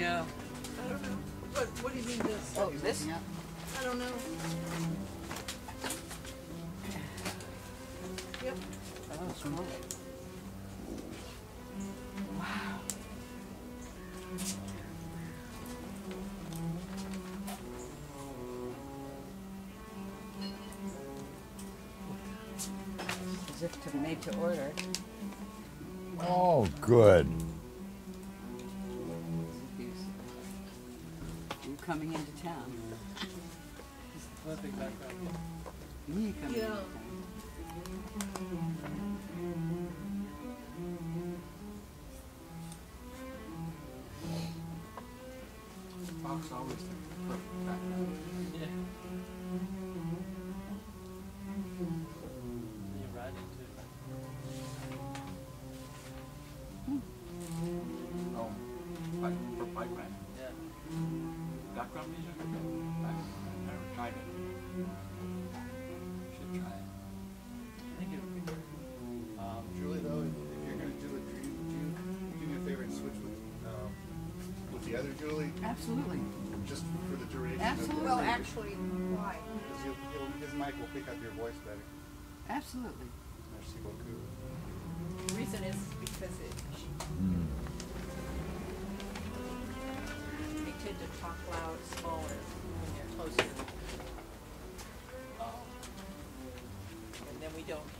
What, what do you mean this? Oh, this? I don't know. Yep. Oh, small. Wow. As if to made to order. Oh, good. Fox always. the with the other Julie, Absolutely. just for the duration. Absolutely. Well, actually, why? Because he'll, he'll, his mic will pick up your voice better. Absolutely. Merci beaucoup. The reason is because it, they tend to talk loud, smaller when they're closer. And then we don't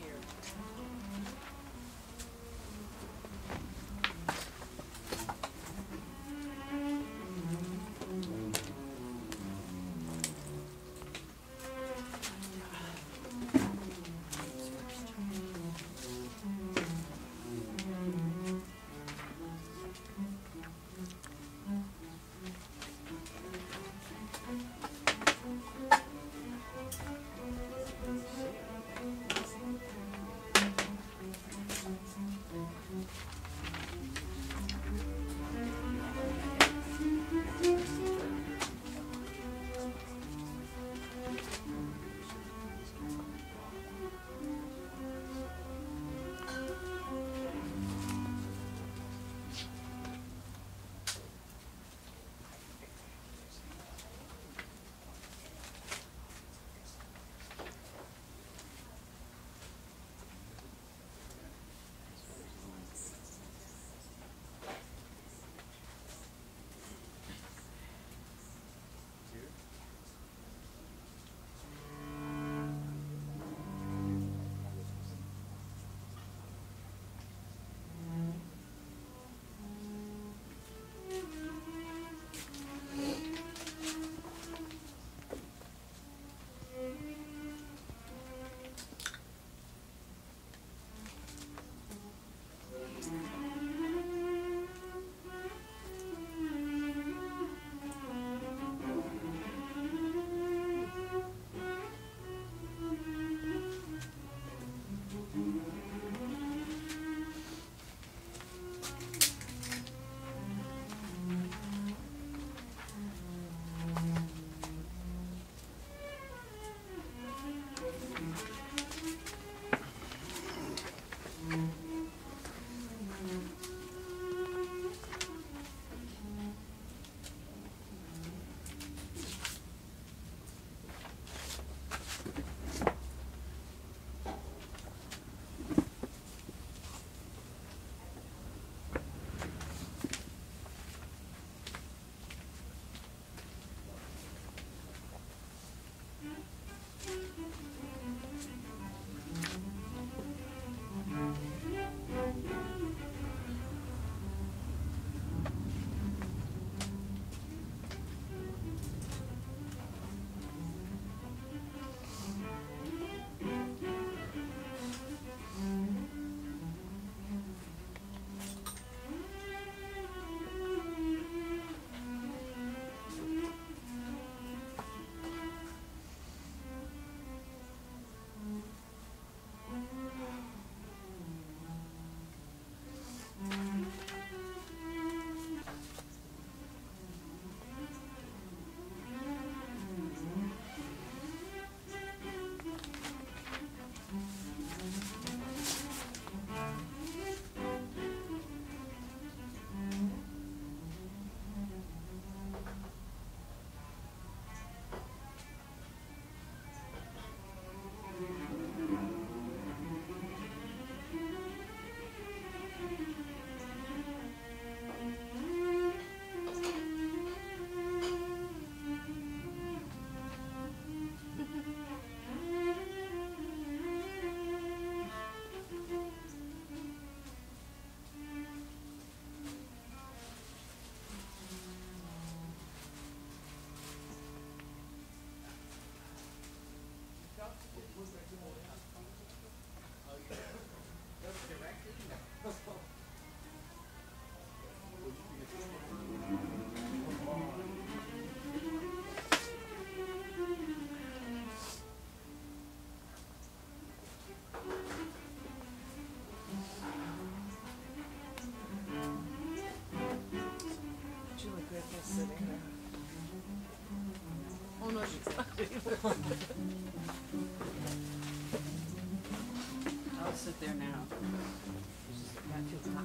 I'll sit there now. It's just, that feels hot.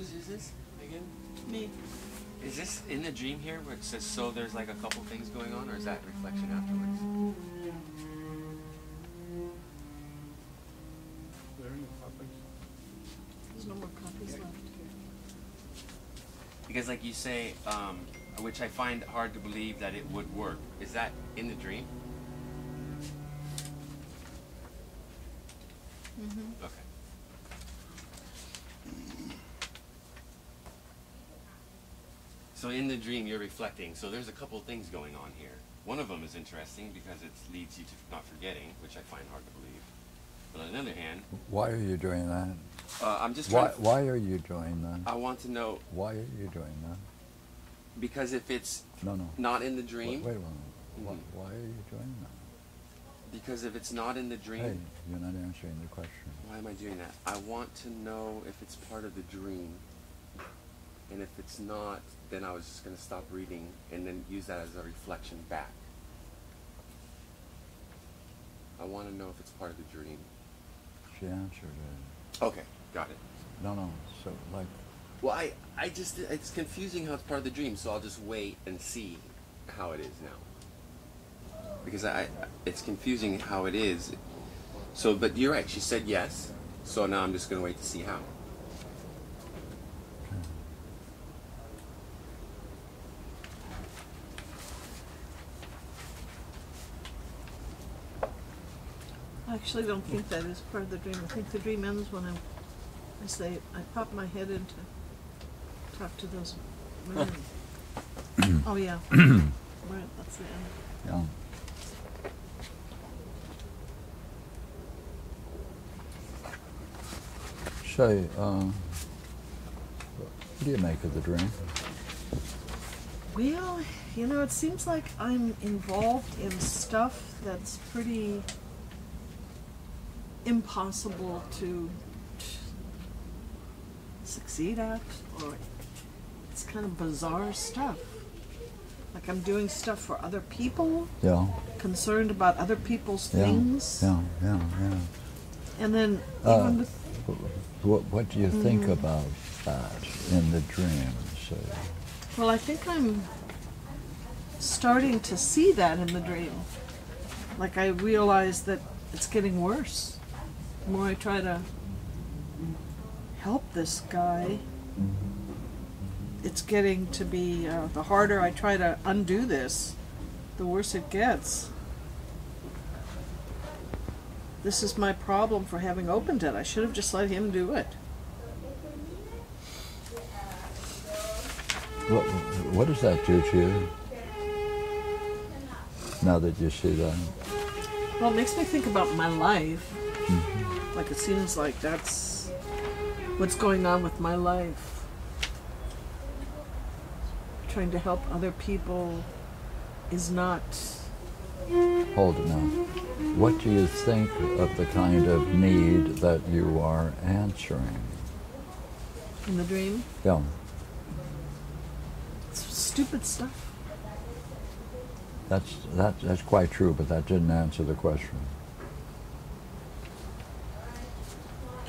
Whose is this again? Me. Is this in the dream here where it says so there's like a couple things going on or is that reflection afterwards? There are copies. There's no more copies left. Because like you say, um, which I find hard to believe that it would work. Is that in the dream? Mm-hmm. Okay. So in the dream, you're reflecting. So there's a couple of things going on here. One of them is interesting because it leads you to not forgetting, which I find hard to believe. But on the other hand, Why are you doing that? uh, I'm just. Why, why are you doing that? I want to know Why are you doing that? because if it's No, no. not in the dream, wait a minute. Why, Mhm. why are you doing that? because if it's not in the dream, Hey, you're not answering the question. why am I doing that? I want to know if it's part of the dream. And if it's not, then I was just going to stop reading and then use that as a reflection back. I want to know if it's part of the dream. She answered it. Okay, got it. No, no. So, like, Well, I, I just, it's confusing how it's part of the dream, so I'll just wait and see how it is now. Because I, it's confusing how it is. So, but you're right. She said yes. So now I'm just going to wait to see how. I actually don't think that is part of the dream. I think the dream ends when I'm, I say, I pop my head in to talk to those women. Oh, yeah. Right, that's the end. Yeah. Say, uh, what do you make of the dream? Well, you know, it seems like I'm involved in stuff that's pretty impossible to succeed at, or it's kind of bizarre stuff. Like I'm doing stuff for other people, Yeah, concerned about other people's yeah, things, yeah, yeah, yeah. and then Uh, even with What, what do you think Mm. about that in the dream? Well, I think I'm starting to see that in the dream. Like I realize that it's getting worse. The more I try to help this guy, it's getting to be uh, the harder I try to undo this, the worse it gets. This is my problem for having opened it. I should have just let him do it. what, what does that do to you? Now that you see that, Well, it makes me think about my life. Mhm. Like it seems like that's what's going on with my life. Trying to help other people is not. hold it now. What do you think of the kind of need that you are answering? In the dream, Yeah, it's stupid stuff. that's that, that's quite true, but that didn't answer the question.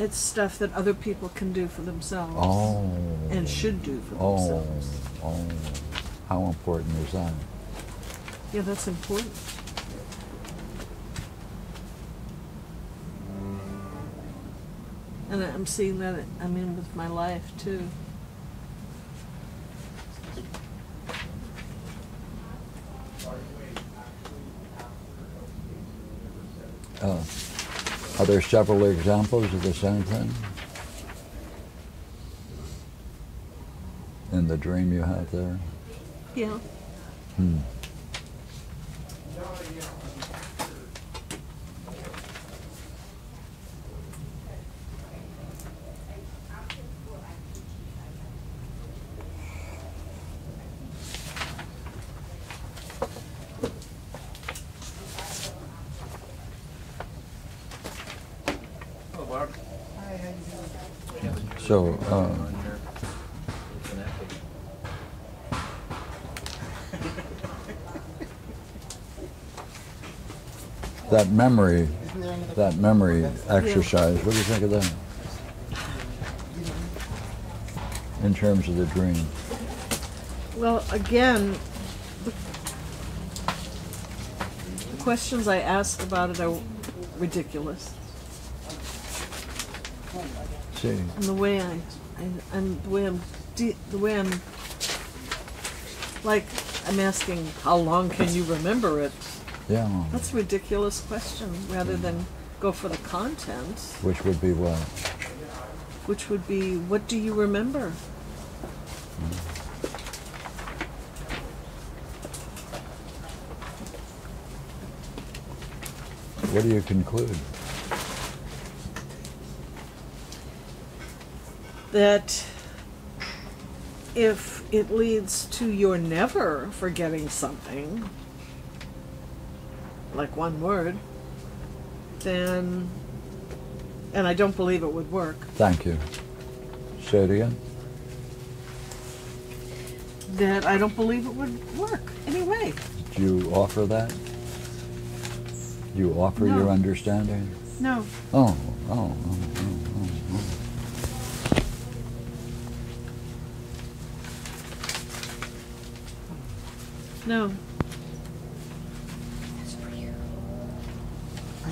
It's stuff that other people can do for themselves Oh. and should do for Oh, themselves. oh. How important is that? Yeah, that's important. And I'm seeing that, I mean, with my life too. Uh, are there several examples of the same thing? In the dream you have there? Yeah. Hmm. Oh, Barb. So, uh, that memory, that memory exercise, what do you think of that? In terms of the dream? Well, again, the, questions I ask about it are ridiculous. See, And the way I, I and the way I'm, de- the way I'm, like, I'm asking, how long can you remember it? Yeah, That's a ridiculous question, rather than go for the content, which would be what? which would be, what do you remember? What do you conclude? that if it leads to your never forgetting something, like one word, then, and I don't believe it would work, Thank you. Say it again. that I don't believe it would work anyway. Do you offer that? You offer your understanding? No. Oh, oh, oh, oh, oh, oh. No.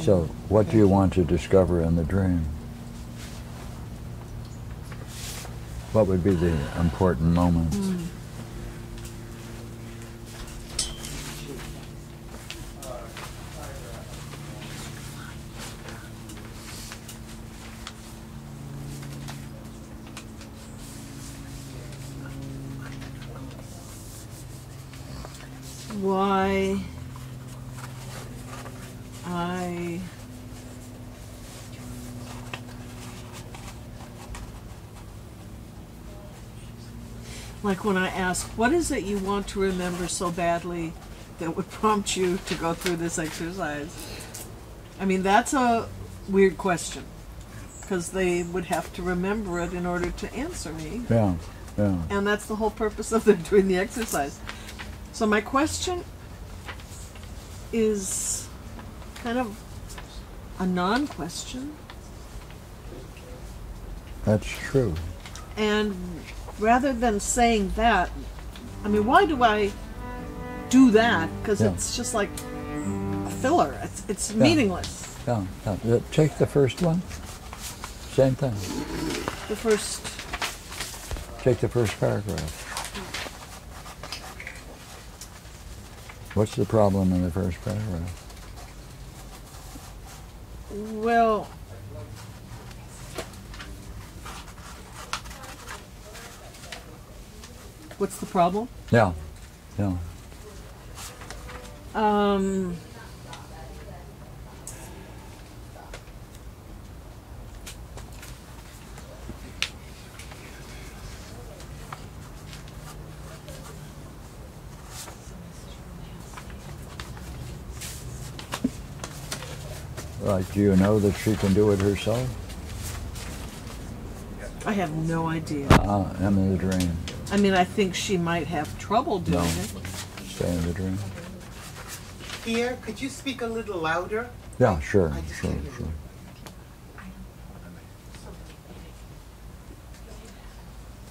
So, What do you want to discover in the dream? What would be the important moments? Why I like when I ask, what is it you want to remember so badly that would prompt you to go through this exercise? I mean, that's a weird question because they would have to remember it in order to answer me. Yeah, yeah. And that's the whole purpose of them doing the exercise. So my question is kind of a non-question, That's true. and rather than saying that, I mean, why do I do that? Because Yeah. it's just like a filler. It's it's Yeah. meaningless. Yeah, yeah. Uh, Take the first one. Same thing. The first, Take the first paragraph. What's the problem in the first paragraph? well, what's the problem? Yeah, yeah. Um, Like, do you know that she can do it herself? I have no idea. Uh, I'm in the dream. I mean, I think she might have trouble doing No. it. Stay in the dream. Pierre, could you speak a little louder? Yeah, sure, I just sure, can't sure.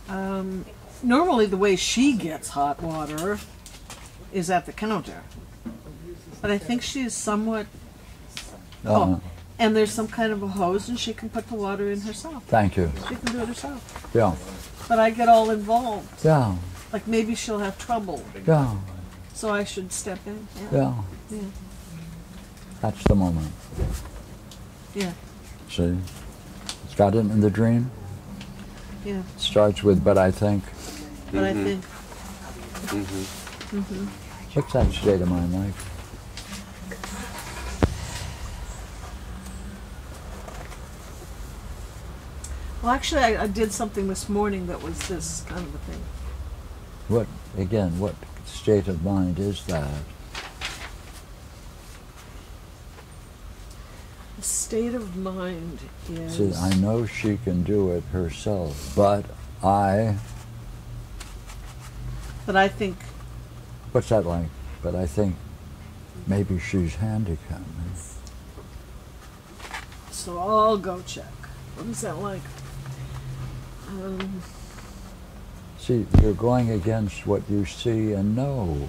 Um, normally, the way she gets hot water is at the counter, but I think she is somewhat. Uh, Oh, and there's some kind of a hose, and she can put the water in herself. Thank you. She can do it herself. Yeah, But I get all involved. yeah, Like maybe she'll have trouble, yeah, so I should step in. Yeah. yeah. Yeah. That's the moment. Yeah. See? It's got it in the dream. Yeah. Starts with, but I think. But Mm-hmm. I think What's that state of mind like? Well, actually, I, I did something this morning that was this kind of a thing. What, again, what state of mind is that? The state of mind is. See, I know she can do it herself, but I, But I think, what's that like? But I think maybe she's handicapped. so I'll go check. What is that like? Um, See, you're going against what you see and know.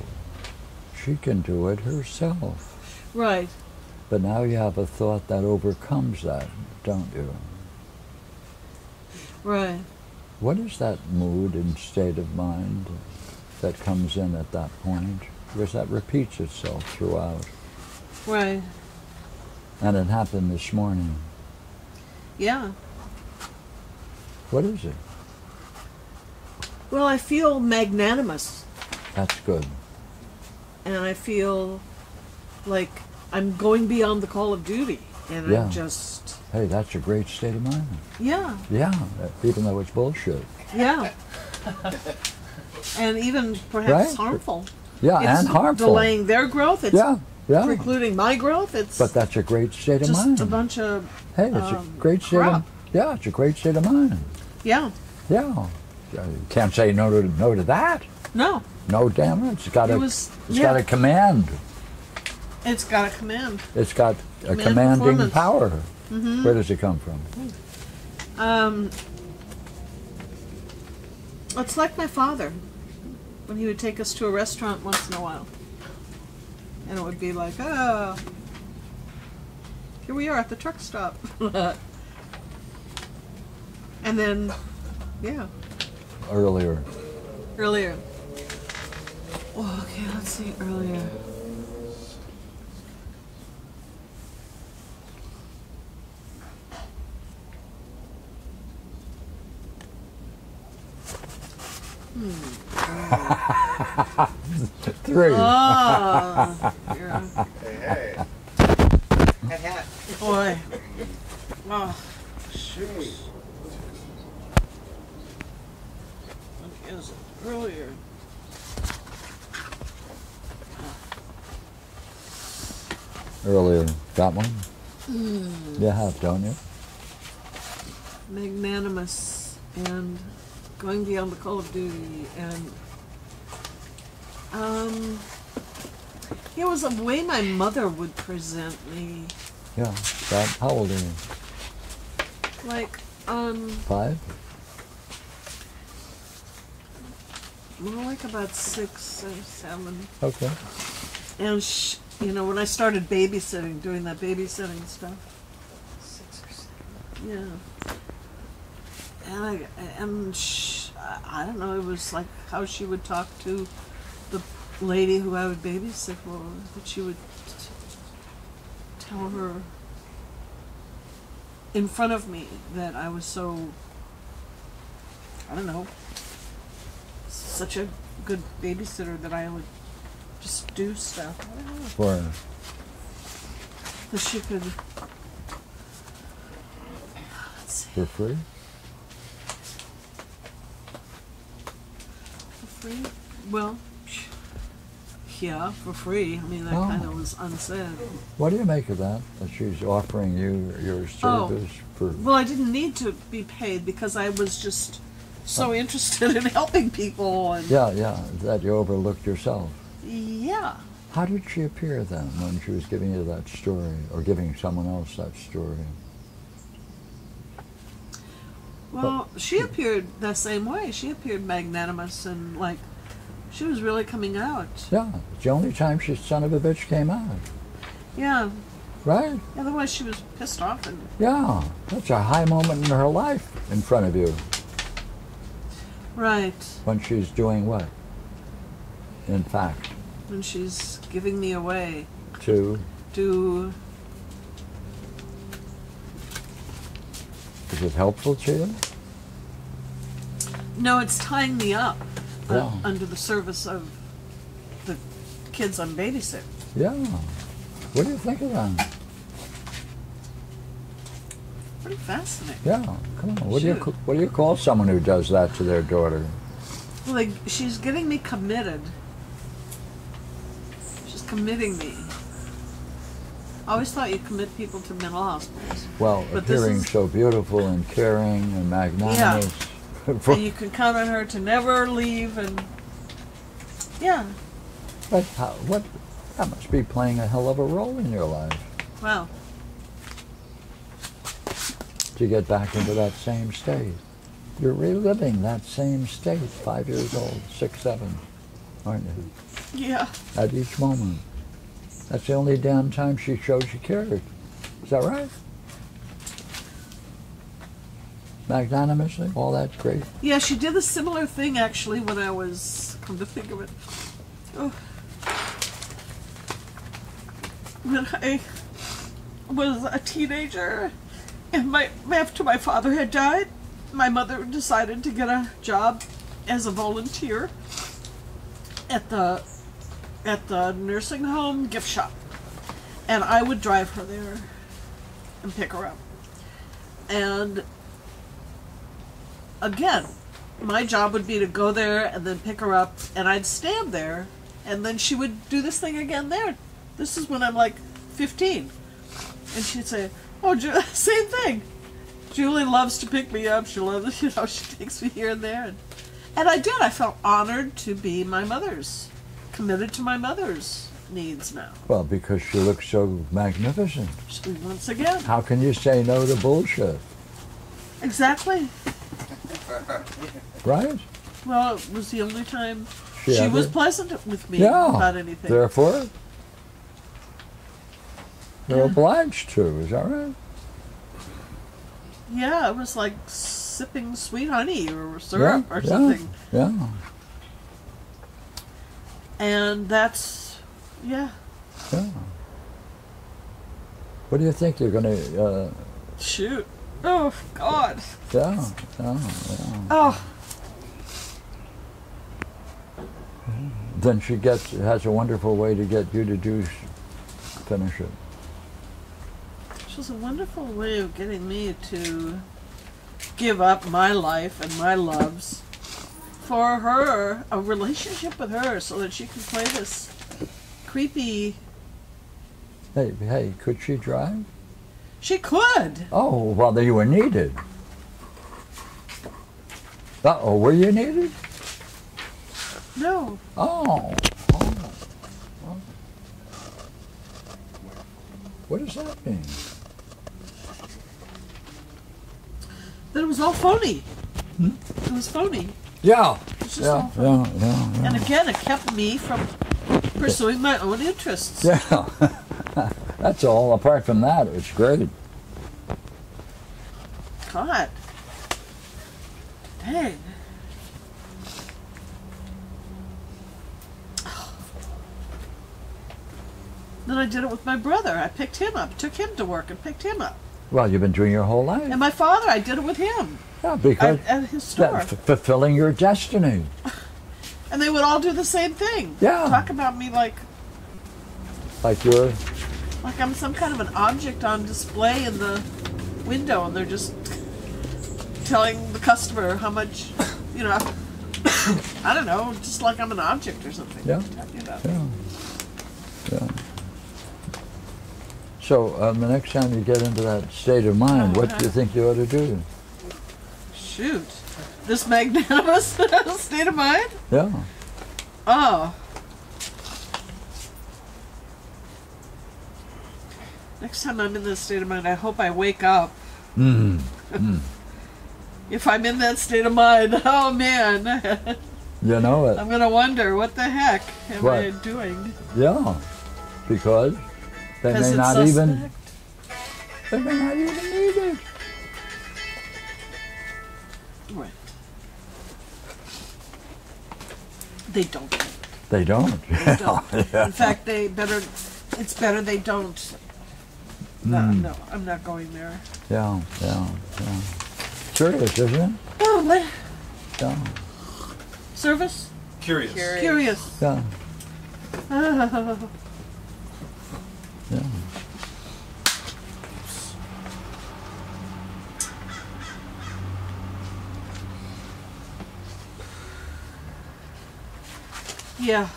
She can do it herself. right. But now you have a thought that overcomes that, don't you? Right. What is that mood and state of mind that comes in at that point? Because that repeats itself throughout. Right. And it happened this morning. Yeah. What is it? Well, I feel magnanimous, That's good. and I feel like I'm going beyond the call of duty, and Yeah. I'm just, Hey, that's a great state of mind. yeah, Yeah, even though it's bullshit. yeah. and even perhaps Right? harmful. Yeah, it's and harmful. Delaying their growth. It's Yeah, yeah. precluding my growth. It's But that's a great state of mind. just a bunch of hey, it's um, a great state crap. of Yeah, it's a great state of mind. Yeah. Yeah. You can't say no to no to that. No, No, damn it. It's got It a was- it's yeah. got a command. it's got a command. It's got a Command commanding power. Mm-hmm. Where does it come from? Um, it's like my father when he would take us to a restaurant once in a while, and it would be like, oh, here we are at the truck stop. and then, yeah, Earlier. earlier. Oh, okay, let's see, earlier. Hmm, Three. Oh, yeah. Hey, hey. Hat, hat. boy. Oh, shoot. When is it? Earlier. Earlier. Got one? You have, don't you? magnanimous and going beyond the call of duty and um it was a way my mother would present me Yeah. That, how old are you? like um Five? more like about six or seven Okay. and sh- you know when i started babysitting doing that babysitting stuff yeah. And i and sh- I- don't know it was like how she would talk to the lady who i would babysit for that she would t- tell her in front of me that i was so i don't know such a good babysitter that i would just do stuff. I don't know, For that she could for free? For free? Well, yeah, for free. I mean, that Oh. kind of was unsaid. What do you make of that? That she's offering you your Oh. service for Well, I didn't need to be paid because I was just so oh. interested in helping people and Yeah, yeah, that you overlooked yourself. yeah. How did she appear then when she was giving you that story or giving someone else that story? Well, she appeared the same way. She appeared magnanimous and like she was really coming out. Yeah, it's the only time she son of a bitch came out. Yeah. Right? Otherwise, she was pissed off and Yeah, that's a high moment in her life in front of you right when she's doing what? In fact, when she's giving me away to to is it helpful to you? No, it's tying me up uh, Yeah. under the service of the kids I'm babysitting. Yeah. What do you think of that? Pretty fascinating. Yeah, come on. What do you what do you call someone who does that to their daughter? Well, like, she's getting me committed. She's committing me. I always thought you commit people to mental hospitals. Well, But appearing so beautiful and caring and magnanimous. For- And you can count on her to never leave and yeah. but how, what? That must be playing a hell of a role in your life Wow. to get back into that same state. You're reliving that same state, five years old, six, seven, aren't you? Yeah. At each moment. That's the only damn time she showed she cared. Is that right? Magnanimously, all that's great. Yeah, she did a similar thing actually when I was come to think of it. Oh. When I was a teenager and my after my father had died, my mother decided to get a job as a volunteer at the at the nursing home gift shop. And I would drive her there and pick her up. And again, my job would be to go there and then pick her up, and I'd stand there, and then she would do this thing again there. This is when I'm like 15. And she'd say, Oh, Ju- same thing. Julie loves to pick me up. She loves, you know, she takes me here and there. And, and I did. I felt honored to be my mother's, committed to my mother's needs now. Well, because she looks so magnificent. Once again, How can you say no to bullshit? exactly. Right? Well, it was the only time She she, was pleasant with me Yeah. about anything. Therefore, You're obliged to. Is that right? Yeah, it was like sipping sweet honey or syrup Yeah, or yeah. something. Yeah. And that's, yeah, Yeah. What do you think you're going to? Uh, shoot. Oh, God. yeah, yeah, yeah. Oh, Then she gets has a wonderful way to get you to do finish it. She was a wonderful way of getting me to give up my life and my loves for her, a relationship with her, so that she can play this creepy. Hey, hey, could she drive? She could. Oh, well, you were needed. Uh oh, were you needed? No. Oh. oh. oh. What does that mean? That it was all phony. Hmm? It was phony. Yeah. It just Yeah, yeah, yeah, yeah. And again, it kept me from pursuing my own interests. Yeah. That's all. Apart from that, it's great. God. Dang. Then I did it with my brother. I picked him up, took him to work, and picked him up. Well, you've been doing your whole life. And my father, I did it with him Yeah, because at, at his store. that, fulfilling your destiny. And they would all do the same thing. Yeah. Talk about me like Like you're, like I'm some kind of an object on display in the window, and they're just telling the customer how much, you know. I don't know, just like I'm an object or something. Yeah. Yeah, yeah. So um, the next time you get into that state of mind, what do you think you ought to do? Shoot. This magnanimous state of mind? Yeah. Oh. Next time I'm in this state of mind, I hope I wake up. Mm. If I'm in that state of mind, oh man, You know it. I'm gonna wonder what the heck am I doing? Yeah. Because they may not suspect. even they may not even need it. They don't. They don't. They don't. yeah. In fact, they better. It's better they don't. No, Mm. no, I'm not going there. Yeah, yeah, yeah. Curious, isn't it? Oh, what? Yeah, Curious. Curious. Curious. yeah, yeah. Yeah.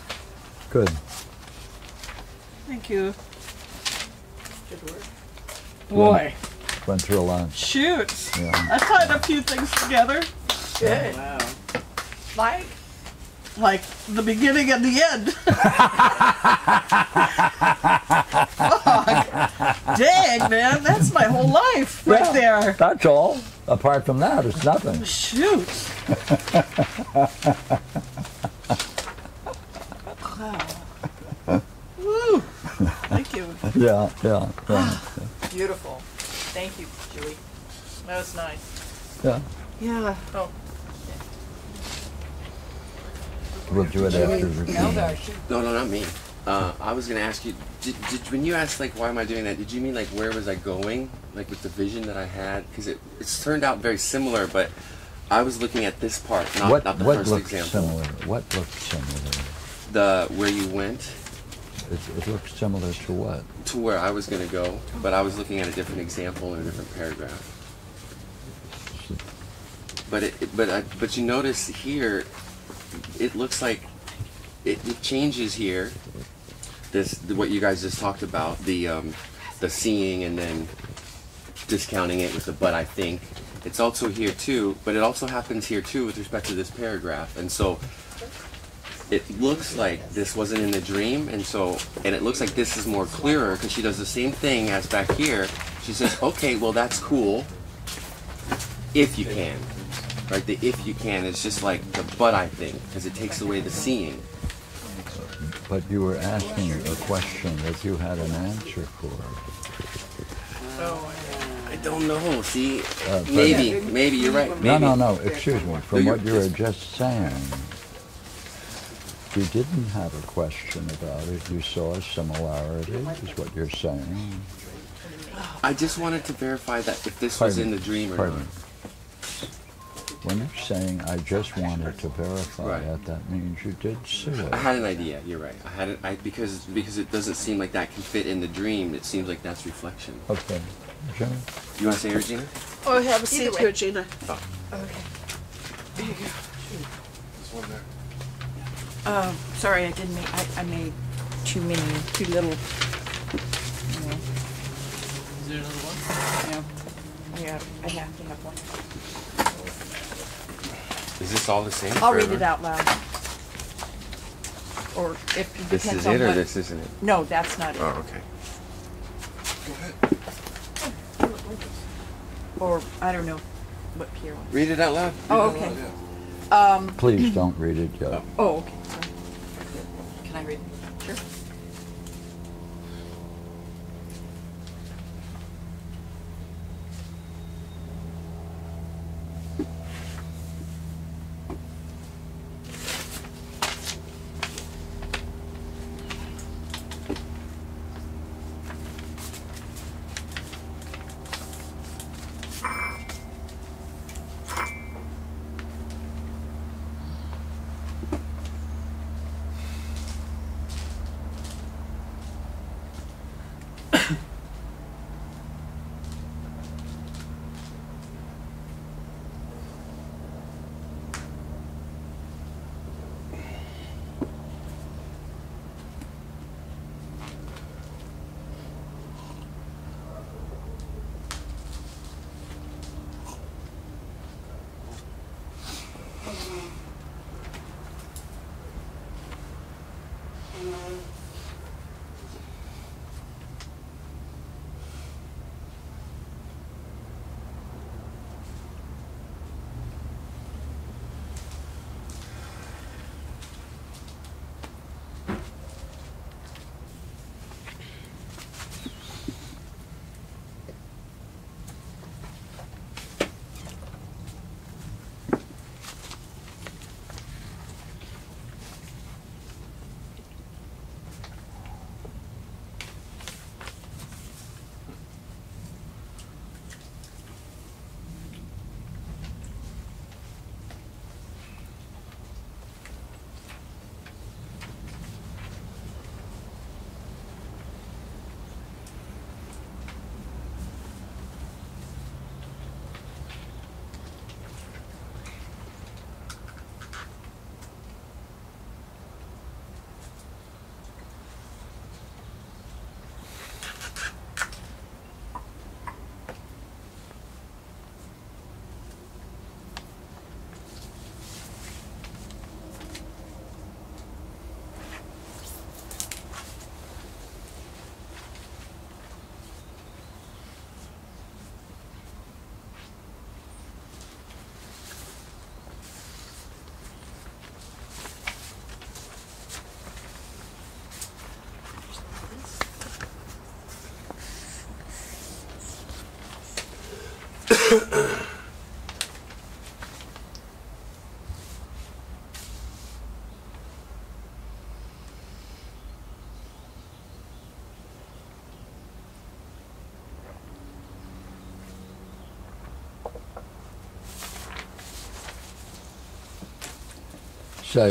Good. Thank you. Good work. Boy, Went through a lot. shoot. Yeah. I tied a few things together, Good. Oh, wow. like like the beginning and the end. Fuck. Dang, man, that's my whole life right Yeah. there. That's all. Apart from that, it's nothing. Shoot. wow. Woo. Thank you. Yeah, yeah, yeah, Beautiful. Thank you, Julie. That was nice. yeah. Yeah. Oh, We'll do it after the Eldar, No, no, not me. Uh, I was gonna ask you, did, did when you asked like why am I doing that? Did you mean like where was I going, like with the vision that I had? Because it it's turned out very similar, but I was looking at this part, not What, not the what first looks example. similar? What looks similar? The where you went It, it looks similar to what? to where I was gonna go, but I was looking at a different example in a different paragraph. But it, it- but I, but you notice here, it looks like it, it changes here. This what you guys just talked about the um, the seeing and then discounting it with the but I think it's also here too. But it also happens here too with respect to this paragraph, and so it looks like this wasn't in the dream, and so and it looks like this is more clearer because she does the same thing as back here. She says, "Okay, well that's cool, if you can." Right, the if you can is just like the but I think because it takes away the seeing. But you were asking a question that you had an answer for. Oh, I don't know. See, Uh, maybe, maybe you're right. No, Maybe. no, no, excuse me. From No, what you you're- were just saying, you didn't have a question about it. You saw a similarity, is what you're saying. I just wanted to verify that if this was in the dream or pardon not. When you're saying, I just wanted to verify Right. it, that means you did see it. I had an idea. You're right. I had it. I because because it doesn't seem like that can fit in the dream. It seems like that's reflection. Okay. Jimmy? You want to say, Regina? Oh, have a seat way. here, Gina. Oh. Uh, sorry, I didn't make, I, I made too many, too little. you know, Is there another one? Yeah, yeah, I have to have one. Is this all the same? I'll read it out loud. Or if it This depends is on it, or what. this isn't it? No, that's not it. Oh, okay. Go ahead. Or, I don't know what Pierre wants. Read it out loud. Oh, okay. Um, Please don't read it yet. oh, okay, sorry. Can I read? Say,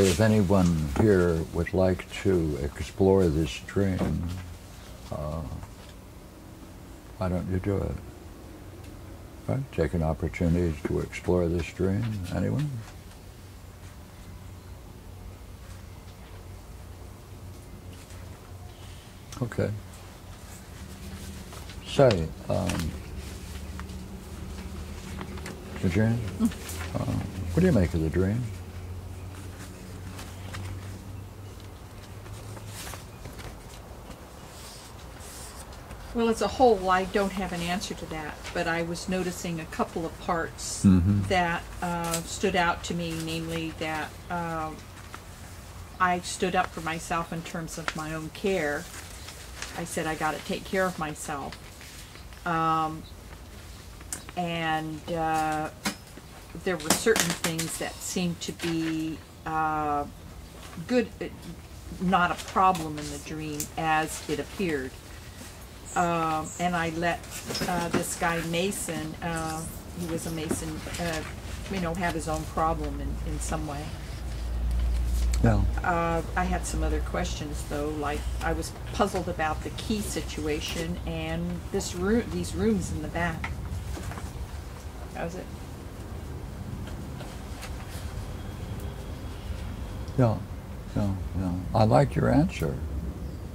if anyone here would like to explore this dream, uh, why don't you do it? Right? Take an opportunity to explore this dream. Anyone? Okay. Say, um, Eugene, uh, what do you make of the dream? Well, as a whole, I don't have an answer to that, but I was noticing a couple of parts Mhm. that uh, stood out to me, namely that uh, I stood up for myself in terms of my own care. I said I got to take care of myself. Um, and uh, there were certain things that seemed to be uh, good, uh, not a problem in the dream as it appeared. Um, and I let uh, this guy Mason, uh, he was a Mason, uh, you know, have his own problem in, in some way. Yeah. Uh, I had some other questions though, like I was puzzled about the key situation and this room, these rooms in the back. That was it. Yeah. Yeah. Yeah. I like your answer.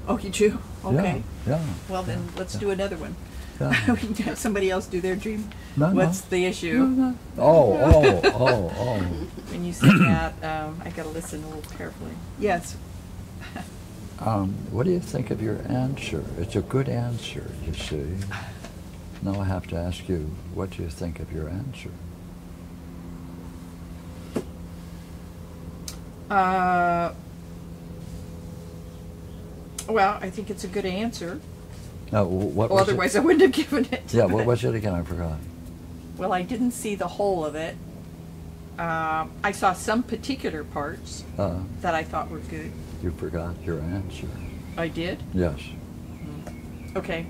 Oh, you do? Okay. Yeah. Well, then let's do another one. Yeah. we can have somebody else do their dream. No, no. What's the issue? No, Oh, oh, oh, oh. When you say that, um, I gotta listen a little carefully. Yes. Um, what do you think of your answer? It's a good answer, you see. Now I have to ask you, what do you think of your answer? Uh, well, I think it's a good answer. Wh- what Well, was otherwise, it? I wouldn't have given it. Yeah, what was it again? I forgot. Well, I didn't see the whole of it. Um, I saw some particular parts Uh, that I thought were good. you forgot your answer. I did? Yes. Okay.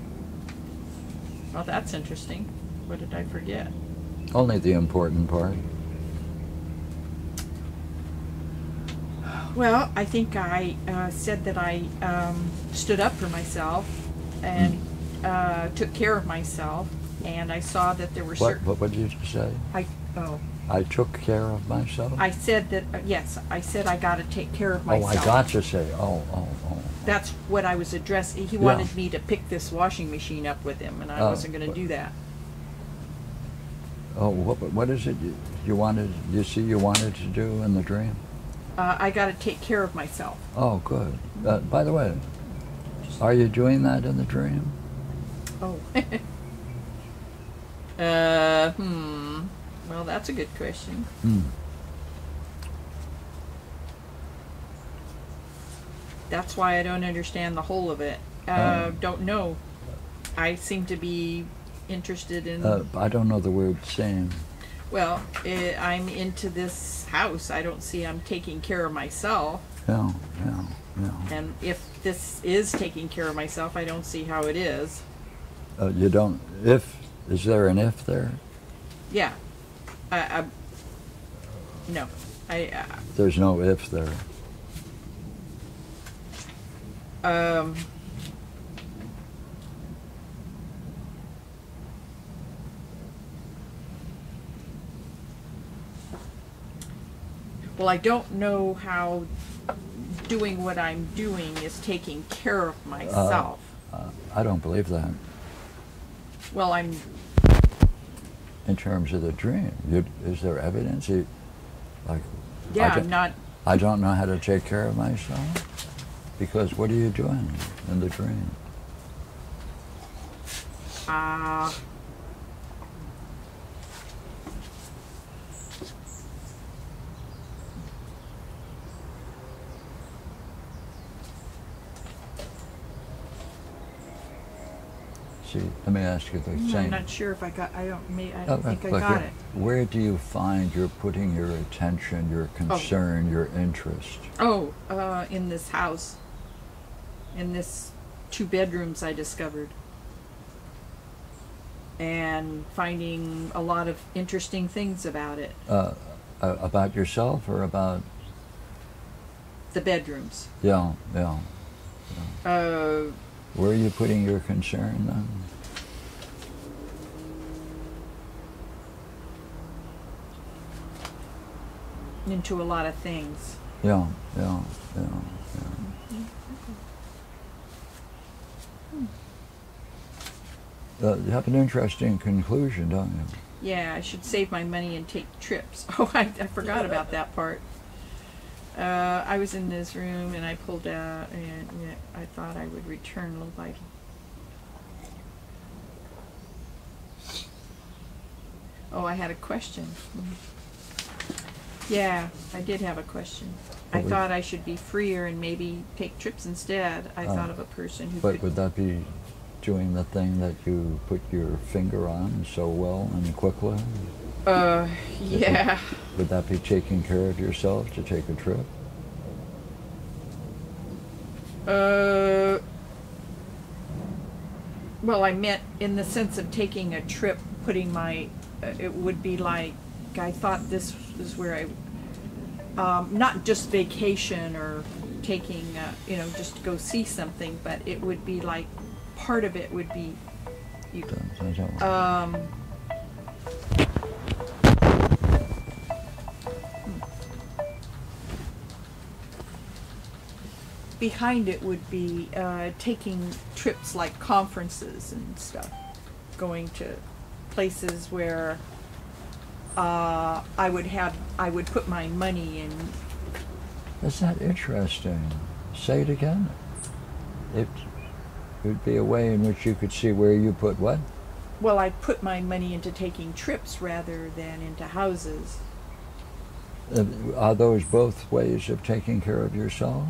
Well, that's interesting. What did I forget? Only the important part. Well, I think I uh, said that I um, stood up for myself and uh, took care of myself, and I saw that there were What, certain. what, what did you say? I oh, I took care of myself? I said that uh, yes, I said I got to take care of myself. oh, myself. I got to say, oh, oh, oh. That's what I was addressing. He wanted me to pick this washing machine up with him, and I Oh, wasn't going to but- do that. Oh, what, what is it you, you wanted, you see you wanted to do in the dream? Uh, I got to take care of myself. Oh, good. Uh, by the way, are you doing that in the dream? Oh. uh, hmm. Well, that's a good question. Hmm. That's why I don't understand the whole of it. Uh, Oh. don't know. I seem to be interested in. Uh, I don't know the word same. Well, eh, I'm into this house. I don't see I'm taking care of myself. Yeah, yeah, yeah. And if this is taking care of myself, I don't see how it is. Uh, you don't, if, is there an if there? Yeah. I. I no. I. There's no if there. Uh, um. Well, I don't know how doing what I'm doing is taking care of myself. Uh, I don't believe that well, I'm in terms of the dream. You, is there evidence? You, like, yeah, I'm don't- I don't know how to take care of myself? Because what are you doing in the dream? uh See, let me ask you the same. I'm not sure if I got I don't may I Uh, don't uh, think I got where- it. Where do you find you're putting your attention, your concern, your interest? Oh, uh, in this house. In this two bedrooms I discovered. And finding a lot of interesting things about it. Uh, uh, about yourself or about, The bedrooms. yeah, yeah. Uh, Where are you putting your concern then? into a lot of things. Yeah, yeah, yeah, yeah. Uh, you have an interesting conclusion, don't you? Yeah, I should save my money and take trips. Oh, I, I forgot about that part. Uh, I was in this room and I pulled out and I thought I would return low vital. Oh, I had a question. Yeah, I did have a question. I thought I should be freer and maybe take trips instead. I Oh. thought of a person who But could. would that be doing the thing that you put your finger on so well and quickly? Uh, yeah. Would that be taking care of yourself to take a trip? Uh, well, I meant in the sense of taking a trip, putting my. Uh, it would be like I thought this is where I. Um, not just vacation or taking, uh, you know, just to go see something, but it would be like part of it would be. You, um, behind it would be uh, taking trips like conferences and stuff, going to places where uh, I would have I would put my money in. Is that interesting? Say it again. It would be a way in which you could see where you put what? Well, I put my money into taking trips rather than into houses. Uh, Are those both ways of taking care of yourself?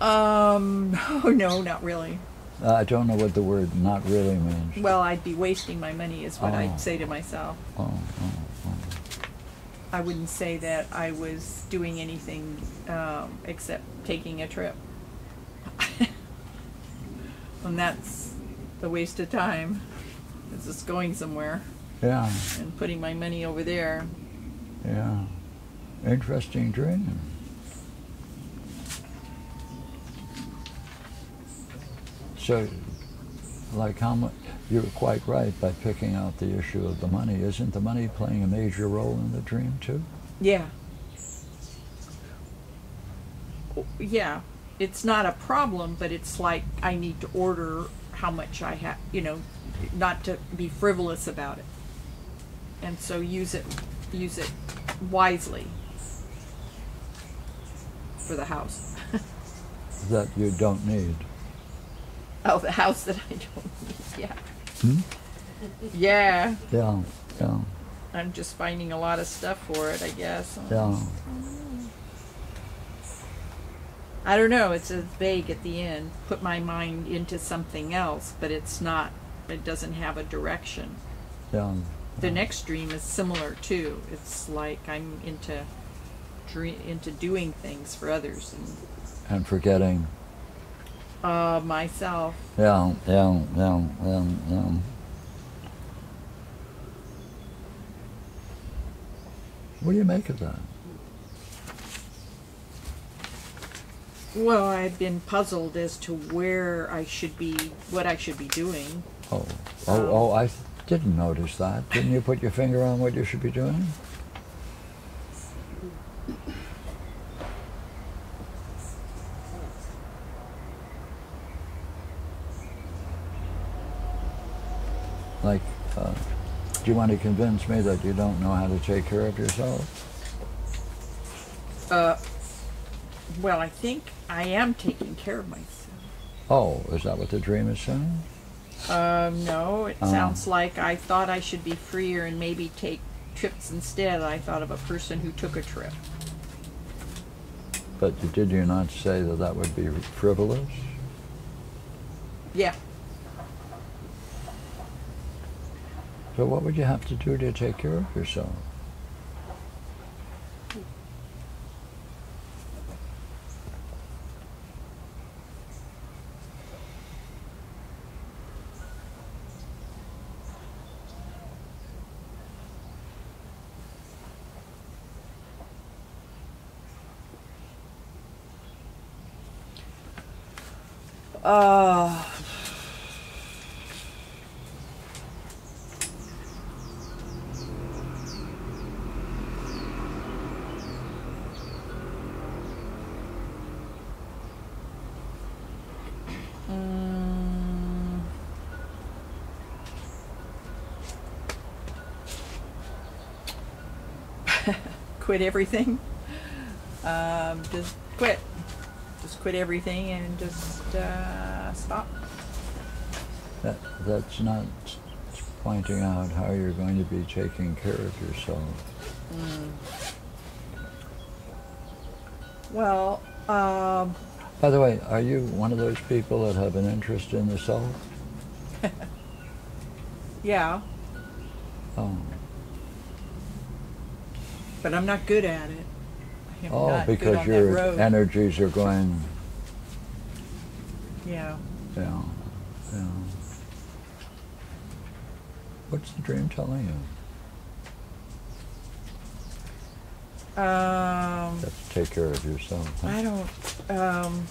Um, oh no, not really. Uh, I don't know what the word "not really" means. Well, I'd be wasting my money, is what Oh. I'd say to myself. Oh, oh, oh. I wouldn't say that I was doing anything um, except taking a trip. and that's the waste of time. It's just going somewhere Yeah, and putting my money over there. yeah. Interesting dream. So, like how much? You're quite right by picking out the issue of the money. Isn't the money playing a major role in the dream too? Yeah. Yeah. It's not a problem, but it's like I need to order how much I have, you know, not to be frivolous about it. And so use it use it wisely for the house. That you don't need. Oh, the house that I don't need. Yeah. Hmm? Yeah. Yeah, yeah, I'm just finding a lot of stuff for it, I guess. yeah. I don't know. It's a vague at the end. Put my mind into something else, but it's not. It doesn't have a direction. Yeah. The next dream is similar too. It's like I'm into dream into doing things for others and And forgetting. Uh, myself. Yeah, yeah, yeah, yeah, yeah. What do you make of that? Well, I've been puzzled as to where I should be, what I should be doing. Oh, oh, oh! I didn't notice that. Didn't you put your finger on what you should be doing? Like, uh, do you want to convince me that you don't know how to take care of yourself? Uh, well, I think I am taking care of myself. Oh, is that what the dream is saying? Um, no, it Oh. sounds like I thought I should be freer and maybe take trips instead. I thought of a person who took a trip. But did you not say that that would be frivolous? Yeah. So what would you have to do to take care of yourself? Uh, mm, quit everything. Um, just quit. Just quit everything and just uh, stop. That, that's not pointing out how you're going to be taking care of yourself. Well, um, By the way, are you one of those people that have an interest in the self? yeah, Oh, but I'm not good at it. Oh because your energies are going, yeah. yeah, yeah. What's the dream telling you? Um, You have to take care of yourself. huh? I don't. Um,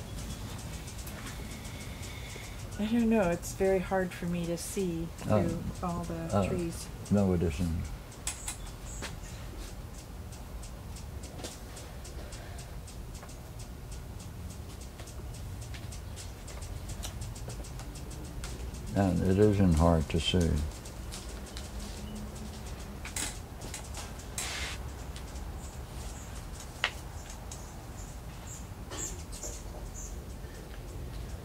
I don't know. It's very hard for me to see Oh. through all the Oh. trees. No, it isn't. And it isn't hard to see.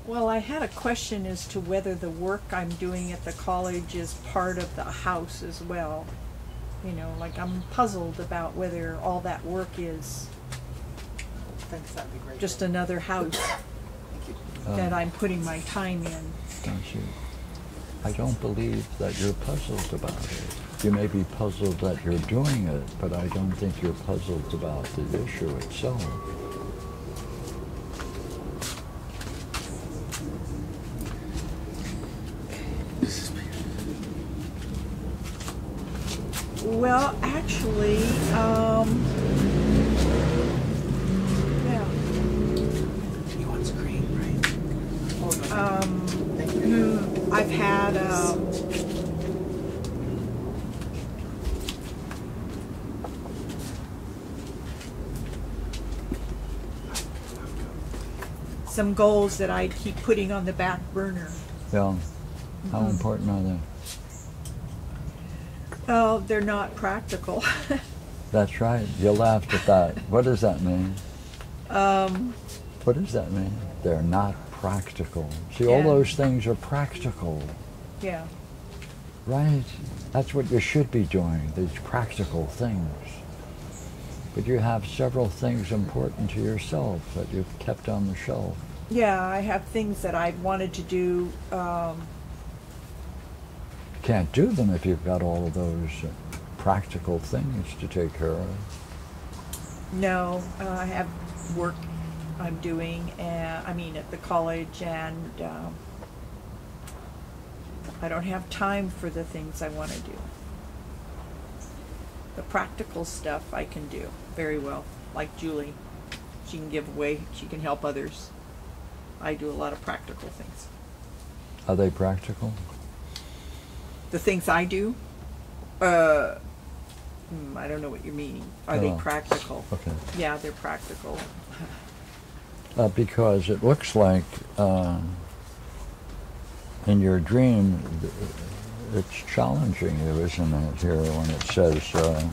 Well, I had a question as to whether the work I'm doing at the college is part of the house as well. You know, like I'm puzzled about whether all that work is Thanks, that'd be great. just another house that Um, I'm putting my time in. Don't you? I don't believe that you're puzzled about it. You may be puzzled that you're doing it, but I don't think you're puzzled about the issue itself. Well, actually, um, yeah, He wants green, right? Oh, no. um, Thank you. mm, I've had, um, some goals that I keep putting on the back burner. Yeah. How Mm-hmm. important are they? Oh, they're not practical. That's right. You laughed at that. What does that mean? um, What does that mean? They're not practical. See, all those things are practical, yeah. right? That's what you should be doing, these practical things. But you have several things important to yourself that you've kept on the shelf. Yeah, I have things that I wanted to do. Um, can't do them if you've got all of those uh, practical things to take care of. no, uh, I have work I'm doing, and I mean at the college, and um, I don't have time for the things I want to do. The practical stuff I can do very well, like Julie. She can give away. She can help others. I do a lot of practical things. Are they practical? The things I do, uh, hmm, I don't know what you're meaning. Are they Oh. practical? Okay. Yeah, they're practical. Uh, because it looks like uh, in your dream, th- it's challenging you, isn't it, here when it says uh,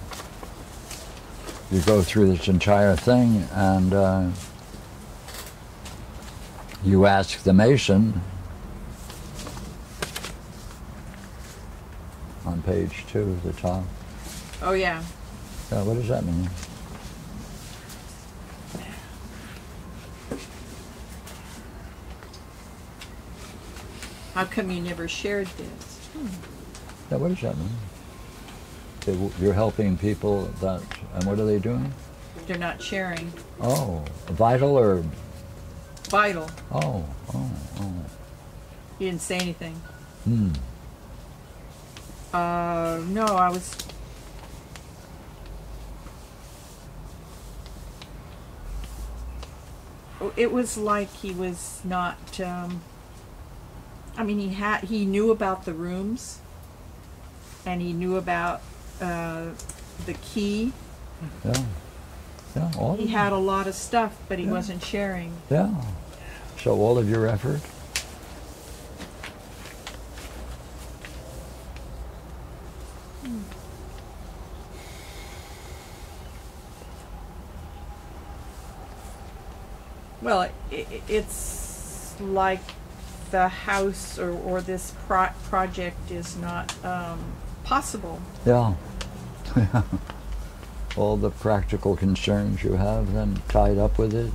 you go through this entire thing and uh, you ask the mason on page two, of the top. Oh yeah. Yeah, what does that mean? How come you never shared this? Yeah, what does that mean? They You're helping people that, and what are they doing? They're not sharing. Oh, vital or, Vital. oh, oh, oh. You didn't say anything. Hmm. Uh, no, I was. Oh, It was like he was not. Um, I mean, he had he knew about the rooms, and he knew about uh, the key. Yeah. Yeah, all He had a lot of stuff, but he Yeah. wasn't sharing. Yeah. So all of your effort? Well, i i it's like the house or, or this pro- project is not um, possible. Yeah. all the practical concerns you have then tied up with it?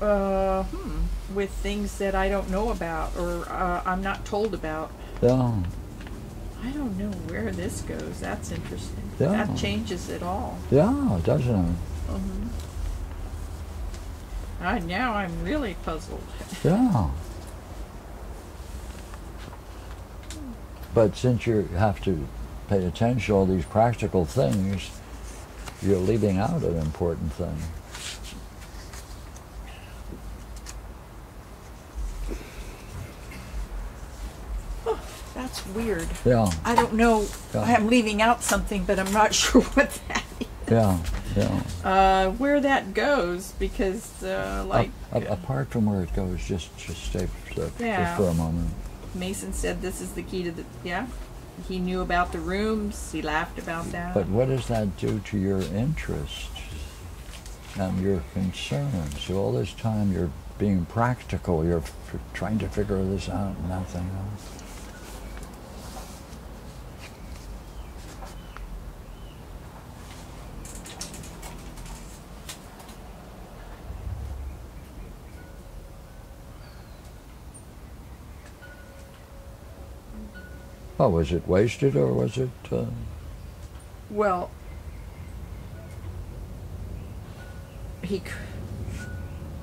Uh, hmm, with things that I don't know about or uh, I'm not told about. Yeah, I don't know where this goes. That's interesting. Yeah. That changes it all. yeah, doesn't it? hmm I, now I'm really puzzled. Yeah. But since you have to pay attention to all these practical things, you're leaving out an important thing. That's weird. Yeah, I don't know. Yeah. I'm leaving out something, but I'm not sure what that is. yeah, yeah. Uh, where that goes, because uh, like A- apart from where it goes, just just stay Yeah. just for a moment. Mason said, this is the key to the yeah. He knew about the rooms. He laughed about that. But what does that do to your interest and your concerns? So all this time you're being practical, you're f- trying to figure this out, and nothing else. Oh, was it wasted or was it? Uh, Well, he.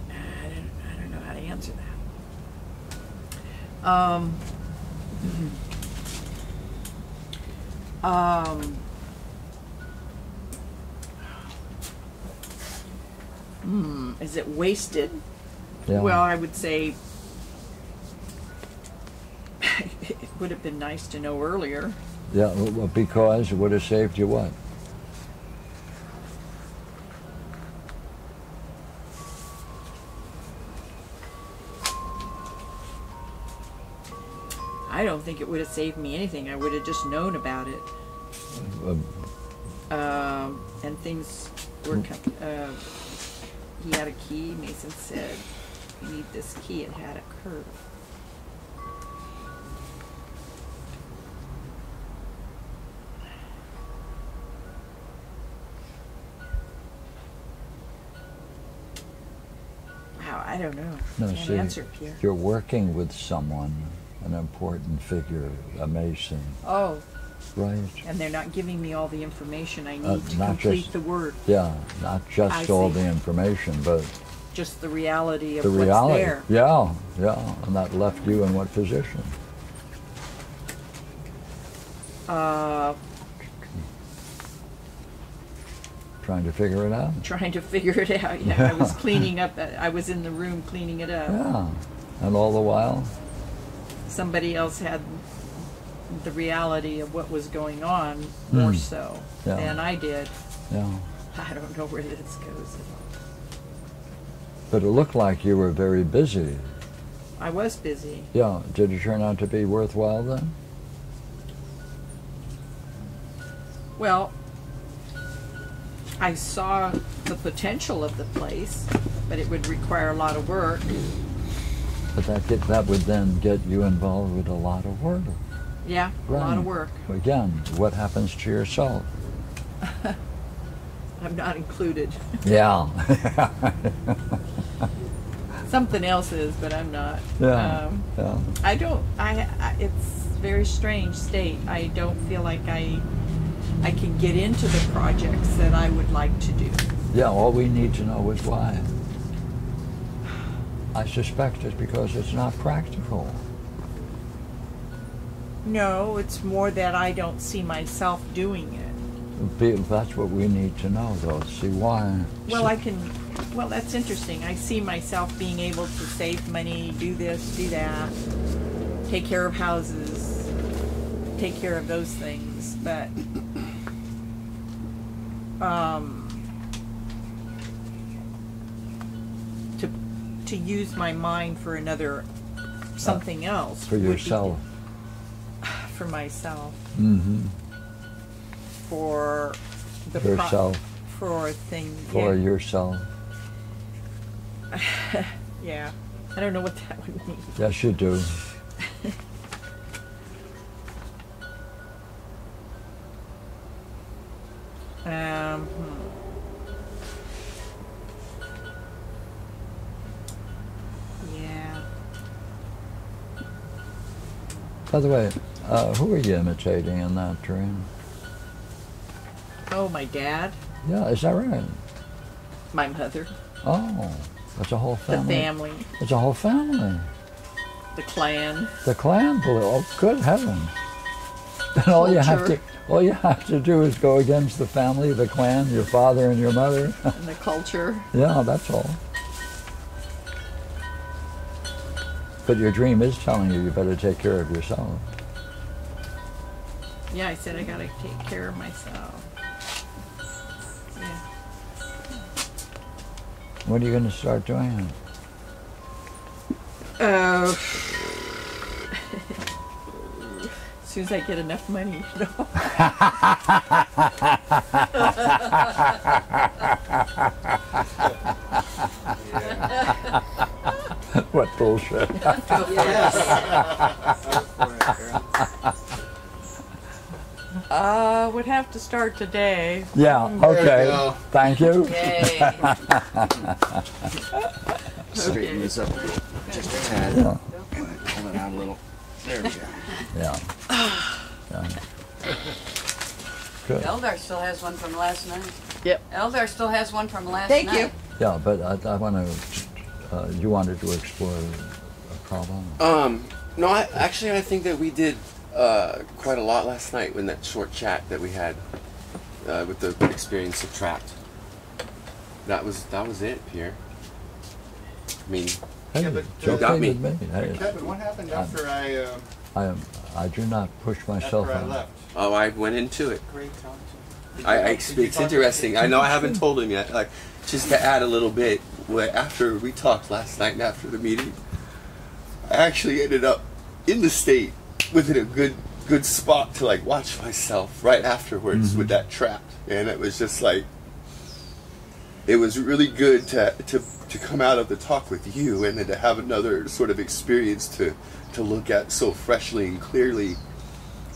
I don't, I don't know how to answer that. Um. Um. Hmm, is it wasted? yeah. Well, I would say it would have been nice to know earlier. Yeah, because it would have saved you what? I don't think it would have saved me anything. I would have just known about it. Um, Um, and things were. co- Uh, he had a key. Mason said, "You need this key. It had a curve." Wow, I don't know. No, Can't see, answer, Pierre. You're working with someone, an important figure, a Mason, Oh, right? and they're not giving me all the information I need Uh, to complete just- the work. Yeah, not just I all see. the information, but Just the reality of the what's reality. there. Yeah, yeah, and that left you in what position? Uh, Trying to figure it out. trying to figure it out. Yeah, I was cleaning up. I was in the room cleaning it up. Yeah, and all the while, Somebody else had the reality of what was going on more Hmm. so Yeah. than I did. yeah. I don't know where this goes. But it looked like you were very busy. I was busy. Yeah, did it turn out to be worthwhile then? Well, I saw the potential of the place, but it would require a lot of work. But that get, that would then get you involved with a lot of work. Yeah, a lot of work. Again, what happens to yourself? I'm not included. Yeah. Something else is, but I'm not. yeah. Um, yeah. I don't. I, I. It's very strange state. I don't feel like I. I can get into the projects that I would like to do. Yeah, all we need to know is why. I suspect it's because it's not practical. No, it's more that I don't see myself doing it. Be- That's what we need to know, though. See why. Well, I can. Well, that's interesting. I see myself being able to save money, do this, do that, take care of houses, take care of those things, but um, to to use my mind for another something else for would be- yourself. for myself, Mm-hmm. for the pro- Yourself. for things. For yeah. yourself. Yeah. I don't know what that would mean. Yes, you do. Um, hmm. Yeah. By the way, uh, who are you imitating in that dream? Oh, my dad, Yeah, is that right? my mother, Oh, that's a whole family. the family. It's a whole family. the clan. The clan. Oh, good heavens! Then all you have to all you have to do is go against the family, the clan, your father and your mother. and the culture. yeah, that's all. But your dream is telling you you better take care of yourself. Yeah, I said I gotta take care of myself. Yeah. When are you going to start doing it? Uh, As soon as I get enough money, you know. what bullshit! Uh, would have to start today. yeah. Okay. go. Thank you. Yay. Straighten this up just a tad. Yeah. Pull it out a little. There we go. Yeah. yeah. Good. Eldar still has one from last night. Yep. Eldar still has one from last Thank night. Thank you. Yeah, but I, I want to. Uh, you wanted to explore a problem. Um, no, I, actually, I think that we did uh, quite a lot last night in that short chat that we had uh, with the experience of trapped. That was that was it, Pierre. I mean, Hey, Yeah, but, it's uh, okay got me. me. Hey, Kevin, what happened after I, uh, I am. I do not push myself after I on. left? oh, I went into it. Great talk. I, I Did it's interesting. I know I haven't told him yet. Like, just to add a little bit, after we talked last night and after the meeting, I actually ended up in the state within a good good spot to like watch myself right afterwards mm-hmm. with that trap, and it was just like it was really good to to to come out of the talk with you and then to have another sort of experience to to look at so freshly and clearly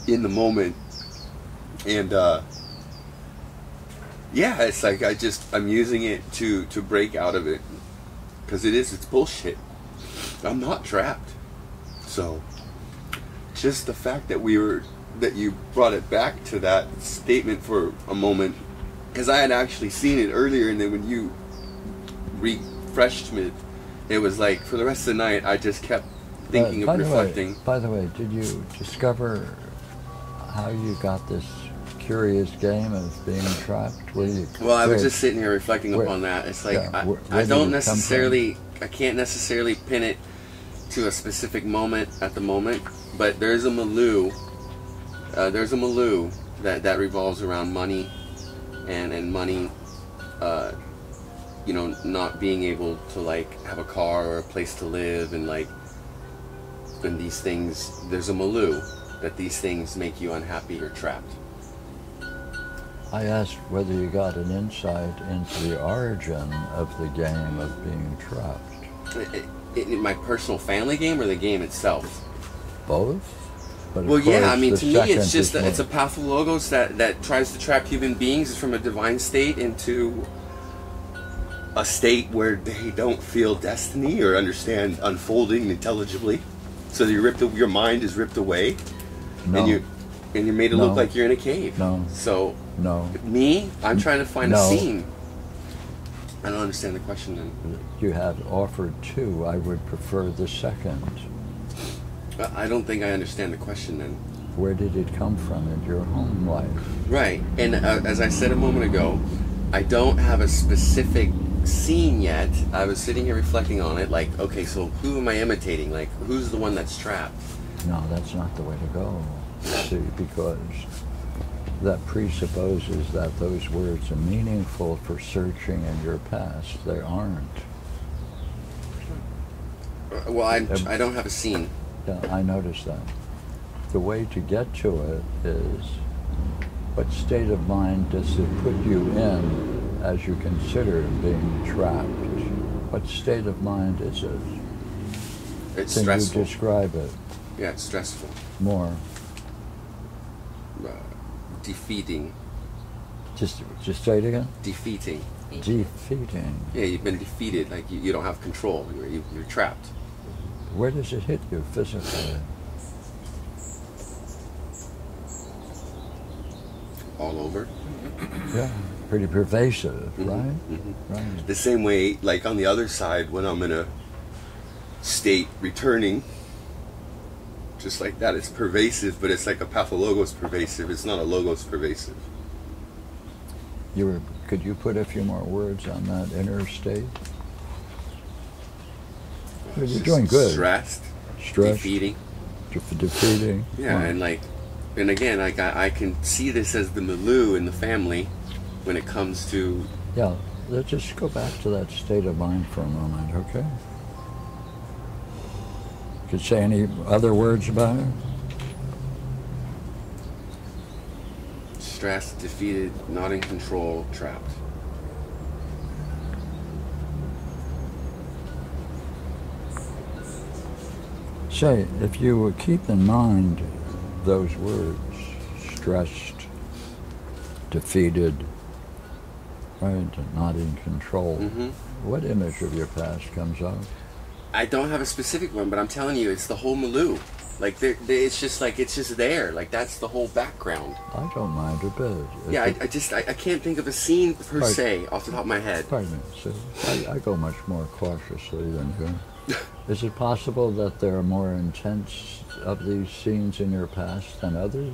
in the moment. And uh yeah it's like i just i'm using it to to break out of it. Because it is it's bullshit. I'm not trapped. So just the fact that we were that you brought it back to that statement for a moment. Because i had actually seen it earlier and then when you refreshed me it was like for the rest of the night i just kept thinking Uh, of reflecting Way, by the way, did you discover how you got this curious game of being trapped? Where you, Well, I was just sitting here reflecting where- upon that. It's like yeah, I, where- I don't necessarily, I can't necessarily pin it to a specific moment at the moment, but there's a Maloo, uh, there's a Maloo that that revolves around money, and and money, uh, you know, not being able to like have a car or a place to live, and like, and these things. There's a Maloo that these things make you unhappy or trapped. I asked whether you got an insight into the origin of the game of being trapped. I- I- In my personal family game or the game itself. Both. But Well, yeah. I mean, to me, it's just a, it's a more- pathologos that that tries to trap human beings from a divine state into a state where they don't feel destiny or understand unfolding intelligibly. So you ripped your mind is ripped away, no, and you and you're made to No. look like you're in a cave. No. So no. me, I'm trying to find No. a scene. I don't understand the question then. You have offered two. I would prefer the second. I I don't think I understand the question then. Where did it come from in your home life? Right, and uh, as I said a moment ago, I don't have a specific scene yet. I was sitting here reflecting on it, like, okay, so who am I imitating? Like, who's the one that's trapped? No, that's not the way to go. See, because that presupposes that those words are meaningful for searching in your past. They aren't. Uh, Well, I, Um, I don't have a scene. Yeah, I noticed that. The way to get to it is what state of mind does it put you in as you consider being trapped? What state of mind is it? It's Can stressful. you describe it Yeah, it's stressful. more? Uh, defeating. Just, just say it again. Defeating. Defeating. Yeah, you've been defeated. Like you, you don't have control. You're, you, you're trapped. Where does it hit you physically? All over. Yeah, pretty pervasive, Mhm, right? mhm. Right. The same way, like on the other side, when I'm in a state returning, just like that, it's pervasive, but it's like a pathologos pervasive. It's not a logos pervasive. You were. Could you put a few more words on that inner state? Well, you're doing good. Stressed, Stress, defeating. def- defeating. Yeah, Right. and like, and again, like I, I can see this as the milieu in the family when it comes to Yeah, let's just go back to that state of mind for a moment, okay? Could say any other words about it? stressed, defeated, not in control, trapped. Say, if you would keep in mind those words, stressed, defeated, right, not in control, hmm what image of your past comes up? I don't have a specific one, but I'm telling you, it's the whole milieu. Like, there, there- it's just like it's just there. Like that's the whole background. I don't mind a bit. If Yeah, I, it- I just I, I can't think of a scene per Right. se off the top of my head. Pardon me, sir. I, I go much more cautiously than you. Is it possible that there are more intense of these scenes in your past than others?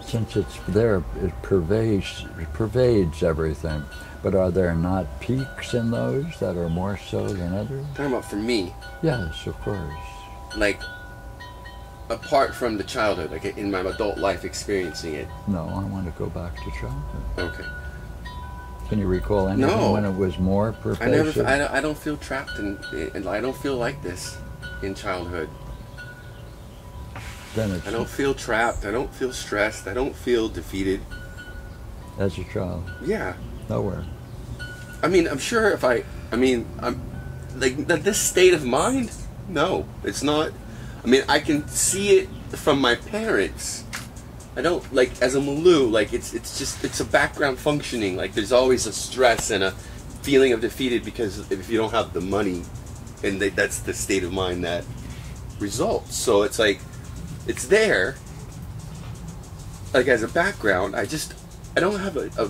Since it's there, it pervades, it pervades everything. But are there not peaks in those that are more so than others? talking about for me, Yes, of course. like apart from the childhood, like in my adult life experiencing it. No, I want to go back to childhood. Okay. Can you recall anything No. when it was more pervasive? I never I, don't- I don't feel trapped and and I don't feel like this in childhood. then it's I don't feel trapped. I don't feel stressed. I don't feel defeated. as a child. Yeah. Nowhere. I mean, I'm sure if I, I mean, I'm like th- this state of mind. No, it's not. I mean, I can see it from my parents. I don't like as a milieu. Like it's it's just it's a background functioning. Like there's always a stress and a feeling of defeated because if you don't have the money, and they, that's the state of mind that results. So it's like it's there. Like as a background, I just I don't have a, a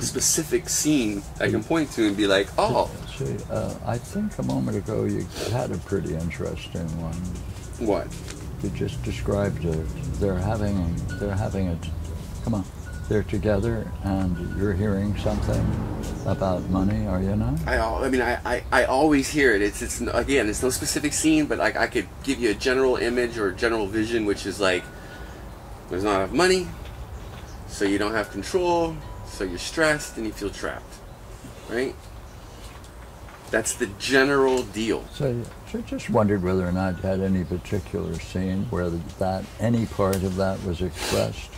specific scene I can point to and be like, oh, See, uh, I think a moment ago you had a pretty interesting one. what? You just described it. They're having, they're having a, come on, they're together and you're hearing something about money, are you not? I, I mean, I, I, I always hear it. It's, it's again, it's no specific scene, but like I could give you a general image or general vision, which is like, there's not enough money, so you don't have control, so you're stressed and you feel trapped, right? That's the general deal. So, so just wondered whether or not you had any particular scene where that, any part of that was expressed.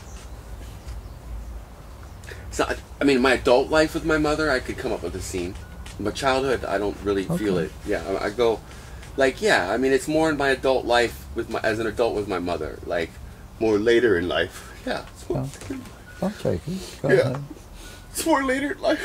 So, I- I mean, my adult life with my mother, I could come up with a scene. My childhood, I don't really feel it. Yeah, I, I go, like, yeah. I mean, it's more in my adult life with my as an adult with my mother. Like, more later in life. Yeah, it's more, Well, I'll take it. Go Yeah. ahead. it's more later in life.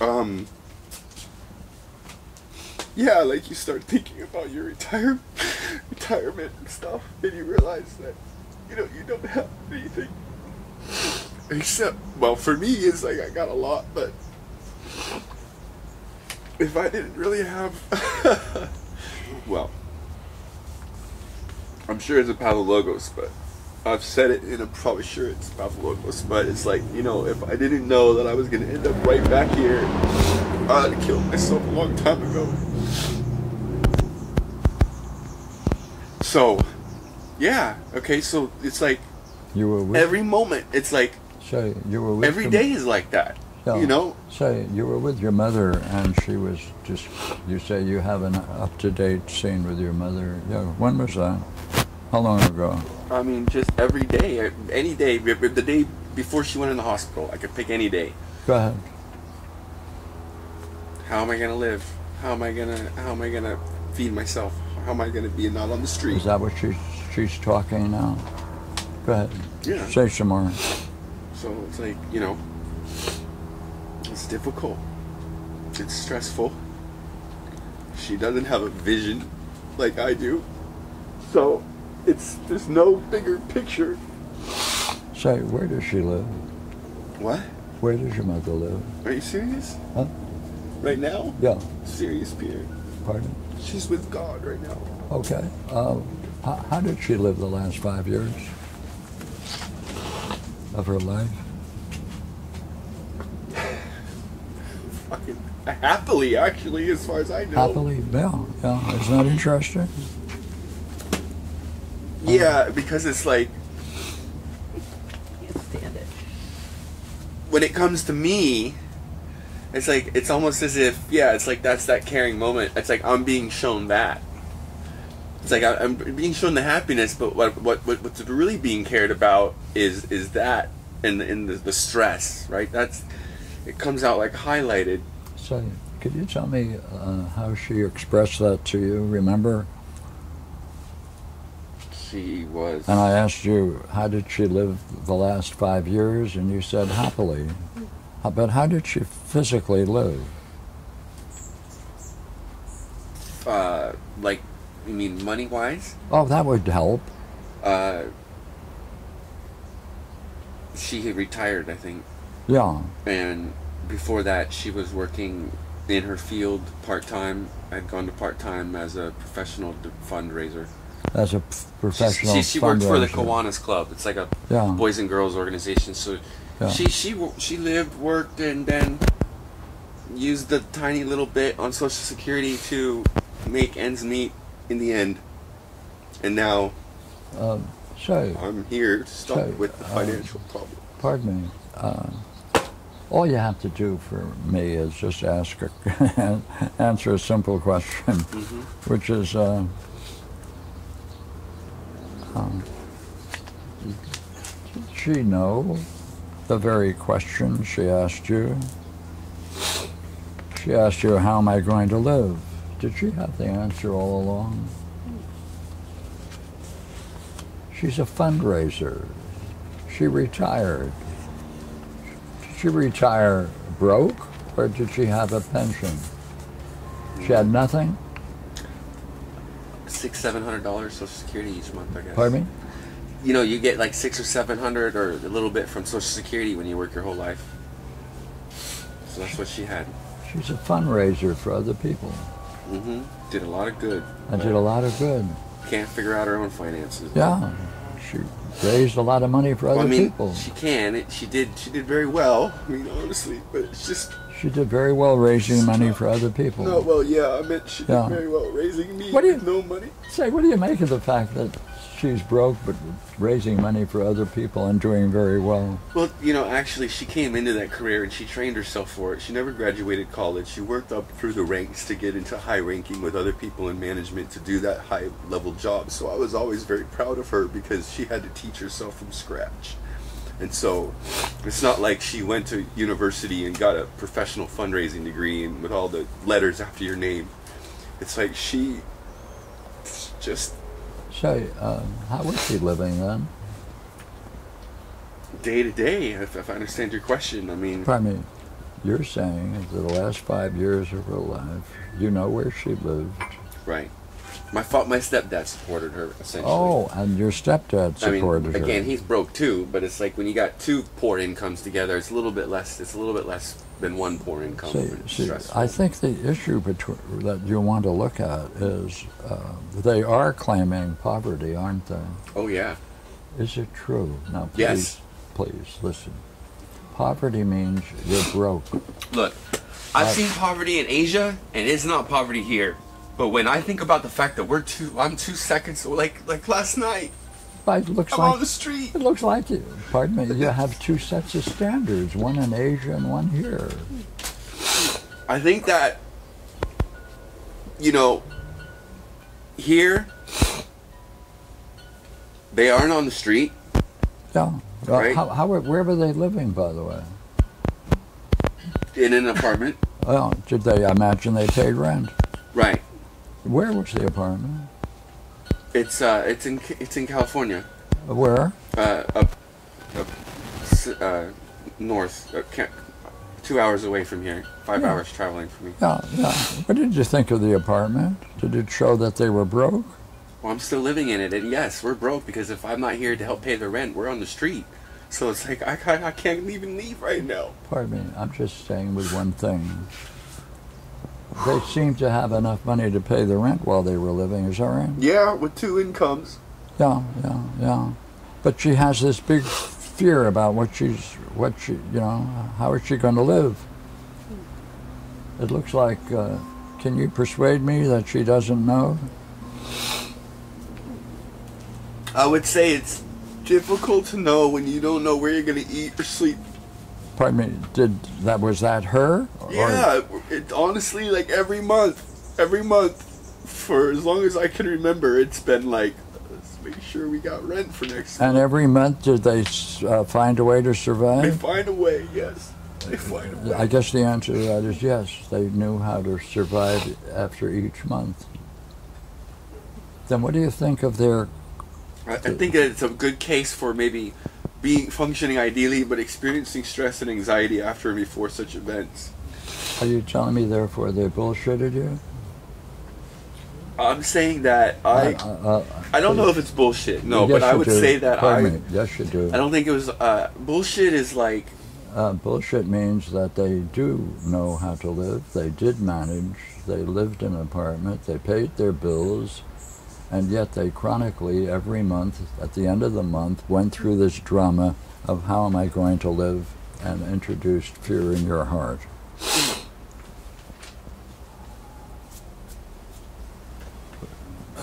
Um. Yeah, like you start thinking about your retire, retirement and stuff, and you realize that, you know, you don't have anything. Except, well, for me, it's like I got a lot, but if I didn't really have, well, I'm sure it's a Pathologos, but I've said it and I'm probably sure it's Pathologos, but it's like, you know, if I didn't know that I was going to end up right back here, I'd have killed myself a long time ago. So, yeah, okay, so it's like You were with, every moment, it's like say, you were with every day is like that. Yeah. You know? Say you were with your mother, and she was just. You say you have an up-to-date scene with your mother. Yeah, when was that? How long ago? I mean, just every day, any day. The day before she went in the hospital, I could pick any day. Go ahead. How am I gonna live? How am I gonna? How am I gonna feed myself? How am I gonna be not on the street? Is that what she's she's talking now? Go ahead. Yeah. Say some more. So it's like you know, it's difficult. It's stressful. She doesn't have a vision like I do. So it's there's no bigger picture. Say, where does she live? What? Where does your mother live? Are you serious? Huh? Right now? Yeah. Serious, Pierre. Pardon? She's with God right now. Okay. Uh, how, how did she live the last five years of her life? Fucking happily, actually, as far as I know. Happily? Yeah. Yeah. Isn't that interesting? Yeah, because it's like Can't stand it. when it comes to me, it's like it's almost as if yeah, it's like that's that caring moment. It's like I'm being shown that. It's like I, I'm being shown the happiness, but what what what what's really being cared about is is that and in the, the stress, right? That's it comes out like highlighted. Say, could you tell me uh, how she expressed that to you? Remember? She was. And I asked you, how did she live the last five years? And you said happily. But how did she physically live? uh, like, you mean money wise? Oh, that would help. Uh, she had retired, I think. Yeah. and before that she was working in her field part-time i'd gone to part-time as a professional fundraiser As a professional she, she worked for the kiwanis club it's like a Yeah. boys and girls organization so Yeah. she she she lived worked and then used the tiny little bit on social security to make ends meet in the end and now Um, i'm here stuck So, with the um, financial problem pardon me. Uh, all you have to do for me is just ask a, answer a simple question, Mhm. which is, uh, um, did she know the very question she asked you? She asked you, "How am I going to live?" Did she have the answer all along? She's a fundraiser. She retired. Did she retire broke or did she have a pension? She had nothing? Six seven hundred dollars social security each month i guess Pardon me? you know, you get like six or seven hundred or a little bit from Social Security when you work your whole life. So that's what she had. She's a fundraiser for other people. Mm-hmm. Did a lot of good. I did a lot of good. Can't figure out her own finances. Yeah. She raised a lot of money for other Well, I mean, people. she can. It, she did. She did very well. I mean, honestly, but it's just She did very well raising money for other people. no. Well, yeah, I meant she Yeah. did very well raising me What do you- with no money. Say, what do you make of the fact that she's broke but raising money for other people and doing very well? Well, you know, actually, she came into that career and she trained herself for it. She never graduated college. She worked up through the ranks to get into high ranking with other people in management to do that high level job. So I was always very proud of her because she had to teach herself from scratch. And so it's not like she went to university and got a professional fundraising degree and with all the letters after your name. It's like she just Say, uh, how was she living then? day to day, if, if I understand your question. I mean, Pardon me. You're saying that the last five years of her life, you know where she lived. Right. My fa- my stepdad supported her essentially. Oh, and your stepdad supported I mean, her. again, he's broke too, but it's like when you got two poor incomes together, it's a little bit less. It's a little bit less than one poor income. See, see. I think the issue between, that you want to look at is uh, they are claiming poverty, aren't they? oh yeah, Is it true? Now, please, Yes. please listen. Poverty means you're broke. look, I've Right. seen poverty in Asia, and it's not poverty here. But when I think about the fact that we're two, I'm two seconds, like like last night, But it looks I'm like on the street. it looks like you. Pardon me. You have two sets of standards, one in Asia and one here. I think that, you know, here, They aren't on the street. Yeah. Well, Right. How, how, where were they living, by the way? in an apartment. Well, did they? I imagine they paid rent. Right. Where was the apartment? It's uh, it's in it's in California. Where? Uh, up, up, uh, north, uh, two hours away from here. Five Yeah. hours traveling from me. Yeah, yeah. What did you think of the apartment? Did it show that they were broke? Well, I'm still living in it, and yes, we're broke because if I'm not here to help pay the rent, we're on the street. So it's like I can't, I can't even leave right now. Pardon me, I'm just saying with one thing. They seemed to have enough money to pay the rent while they were living, is that right? Yeah, with two incomes. Yeah, yeah, yeah. But she has this big fear about what she's, what she, you know, how is she going to live? It looks like, uh, can you persuade me that she doesn't know? I would say it's difficult to know when you don't know where you're gonna eat or sleep. Pardon me, did that, was that her? Or- Yeah, it honestly like every month, every month for as long as I can remember, it's been like let's make sure we got rent for next And month. every month, did they uh, find a way to survive? They find a way, yes. They find a way. I guess the answer to that is yes. They knew how to survive after each month. Then what do you think of their I, I think it's a good case for maybe being functioning ideally, but experiencing stress and anxiety after and before such events. Are you telling me, therefore, they bullshitted you? I'm saying that I Uh, uh, I don't know if it's bullshit. No, yes, but I would do. say that Pardon I. Yes, you do. I don't think it was uh, bullshit. Is like Uh, bullshit means that they do know how to live. They did manage. They lived in an apartment. They paid their bills. And yet they chronically, every month, at the end of the month, went through this drama of how am I going to live and introduced fear in your heart.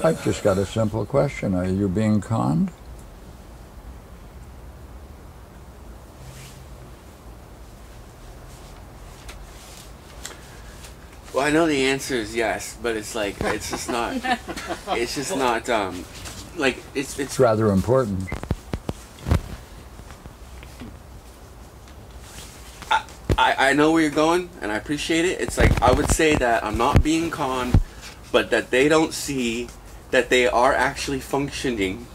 I've just got a simple question. Are you being conned? Well, I know the answer is yes, but it's like it's just not. it's just not. Um, like it's it's It's rather important. I, I know where you're going and I appreciate it. It's like I would say that I'm not being conned, but that they don't see that they are actually functioning.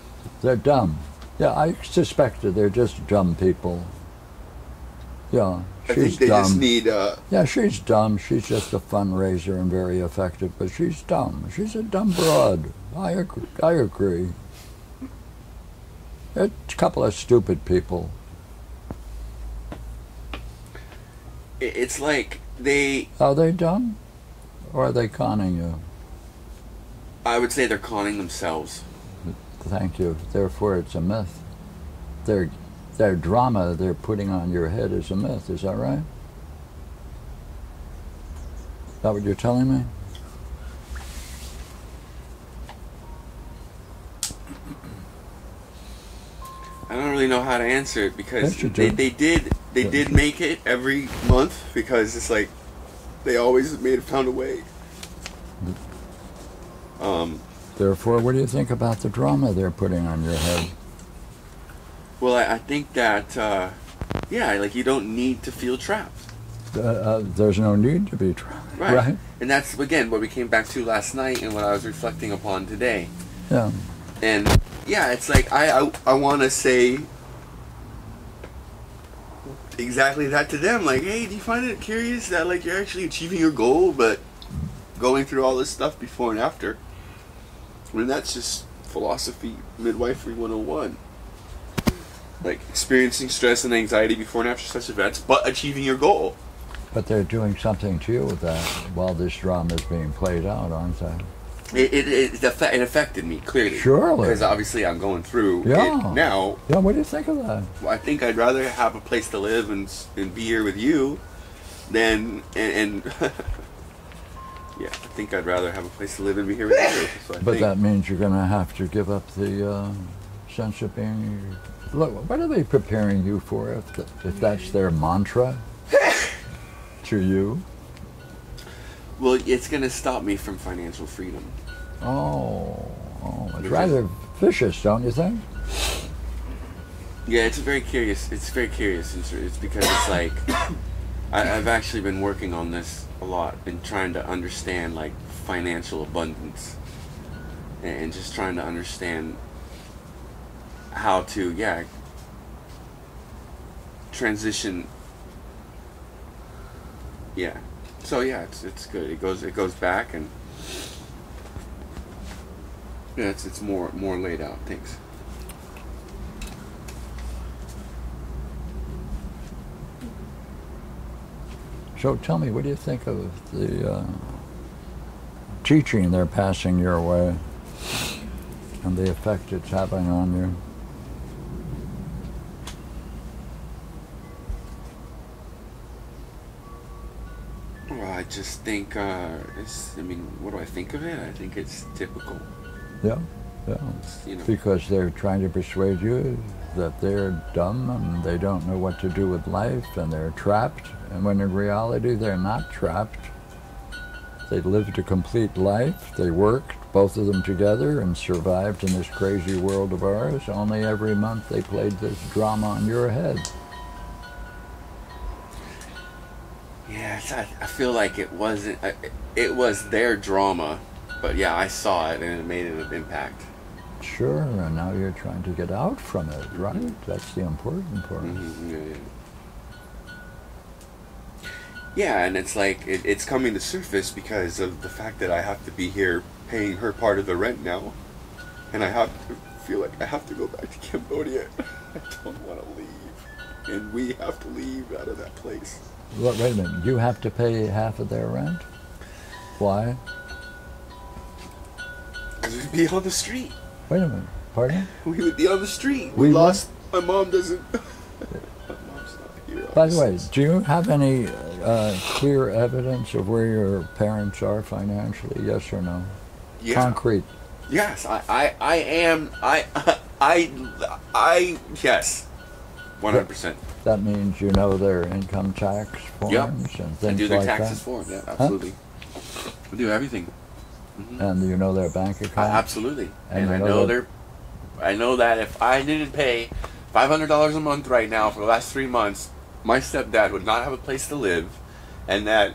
They're dumb. Yeah, I suspected they're just dumb people. Yeah, I she's think they dumb. just need uh yeah, she's dumb. She's just a fundraiser and very effective, but she's dumb. She's a dumb broad. I agree. I agree. It's a couple of stupid people. it's like they Are they dumb? Or are they conning you? I would say they're conning themselves. Thank you. Therefore, it's a myth. Their, their drama they're putting on your head is a myth. Is that right? Is that what you're telling me? I don't really know how to answer it because they, they did they did make it every month because it's like they always made found a way. Um, Therefore, what do you think about the drama they're putting on your head? Well, I, I think that uh, yeah, like you don't need to feel trapped, Uh, uh, there's no need to be trapped, right? right? And that's again what we came back to last night and what I was reflecting upon today. Yeah. And yeah, it's like I I, I want to say exactly that to them. Like, hey, do you find it curious that like you're actually achieving your goal, but going through all this stuff before and after? I mean, that's just philosophy, midwifery 101. Like experiencing stress and anxiety before and after such events, but achieving your goal. But they're doing something to you with that while this drama is being played out, aren't they? It it, it, it affected me clearly. Surely. Because obviously I'm going through Yeah. it now. Yeah, what do you think of that? Well, I think I'd rather have a place to live and and be here with you than and, and yeah, I think I'd rather have a place to live and be here with you. So But think, that means you're going to have to give up the uh, sense of being. Look, what are they preparing you for if, if that's their mantra to you? well, it's gonna stop me from financial freedom. Oh, oh it's rather vicious, don't you think? Yeah, it's very curious. It's very curious. It's, it's because it's like I, I've actually been working on this a lot, and trying to understand like financial abundance, and just trying to understand how to yeah transition. Yeah, so yeah, it's it's good. It goes it goes back and yeah, it's it's more more laid out. Thanks. So tell me, what do you think of the uh, teaching they're passing your way and the effect it's having on you? Think, uh, it's, I mean, what do I think of it? I think it's typical. Yeah, yeah. You know, Because they're trying to persuade you that they're dumb and they don't know what to do with life and they're trapped. And when in reality, they're not trapped. They lived a complete life. They worked, both of them together, and survived in this crazy world of ours. Only every month they played this drama on your head. yeah, it's, I, I feel like it wasn't. It was their drama, but yeah, I saw it and it made an impact. Sure, and now you're trying to get out from it, right? That's the important part. hmm yeah, yeah. Yeah, and it's like it, it's coming to surface because of the fact that I have to be here paying her part of the rent now, and I have to feel like I have to go back to Cambodia. I don't want to leave, and we have to leave out of that place. Wait, wait a minute, you have to pay half of their rent? Why? Because we'd be on the street. Wait a minute, pardon? We would be on the street. We, We lost. My mom doesn't. my mom's not here. By the way, do you have any uh, clear evidence of where your parents are financially? Yes or no? yeah. Concrete. Yes, I, I, I am. I, I, I. Yes, one hundred percent. That means you know their income tax forms Yep. and things I do their like taxes that. for them. Yeah, absolutely. I do everything. Mm-hmm. And you know their bank account. absolutely. And And, I know know that- I know that if I didn't pay five hundred dollars a month right now for the last three months, my stepdad would not have a place to live, and that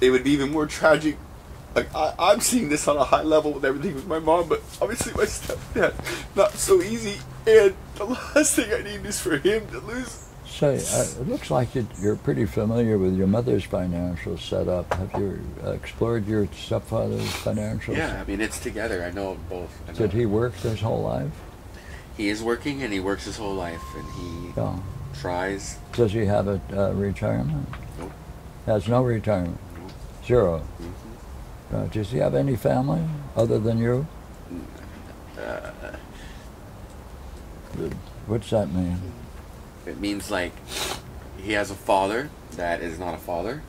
it would be even more tragic. Like I, I'm seeing this on a high level with everything with my mom, but obviously my stepdad not so easy. And the last thing I need is for him to lose. Say, uh, it looks like you're pretty familiar with your mother's financial setup. Have you uh, explored your stepfather's financials? Yeah, I mean it's together. I know both. I know. Did he work his whole life? He is working and he works his whole life and he Yeah. tries. Does he have a uh, retirement? Nope. Has no retirement. Nope. Zero. Mhm. Uh, does he have any family other than you? Uh, What's that mean? It means like he has a father that is not a father.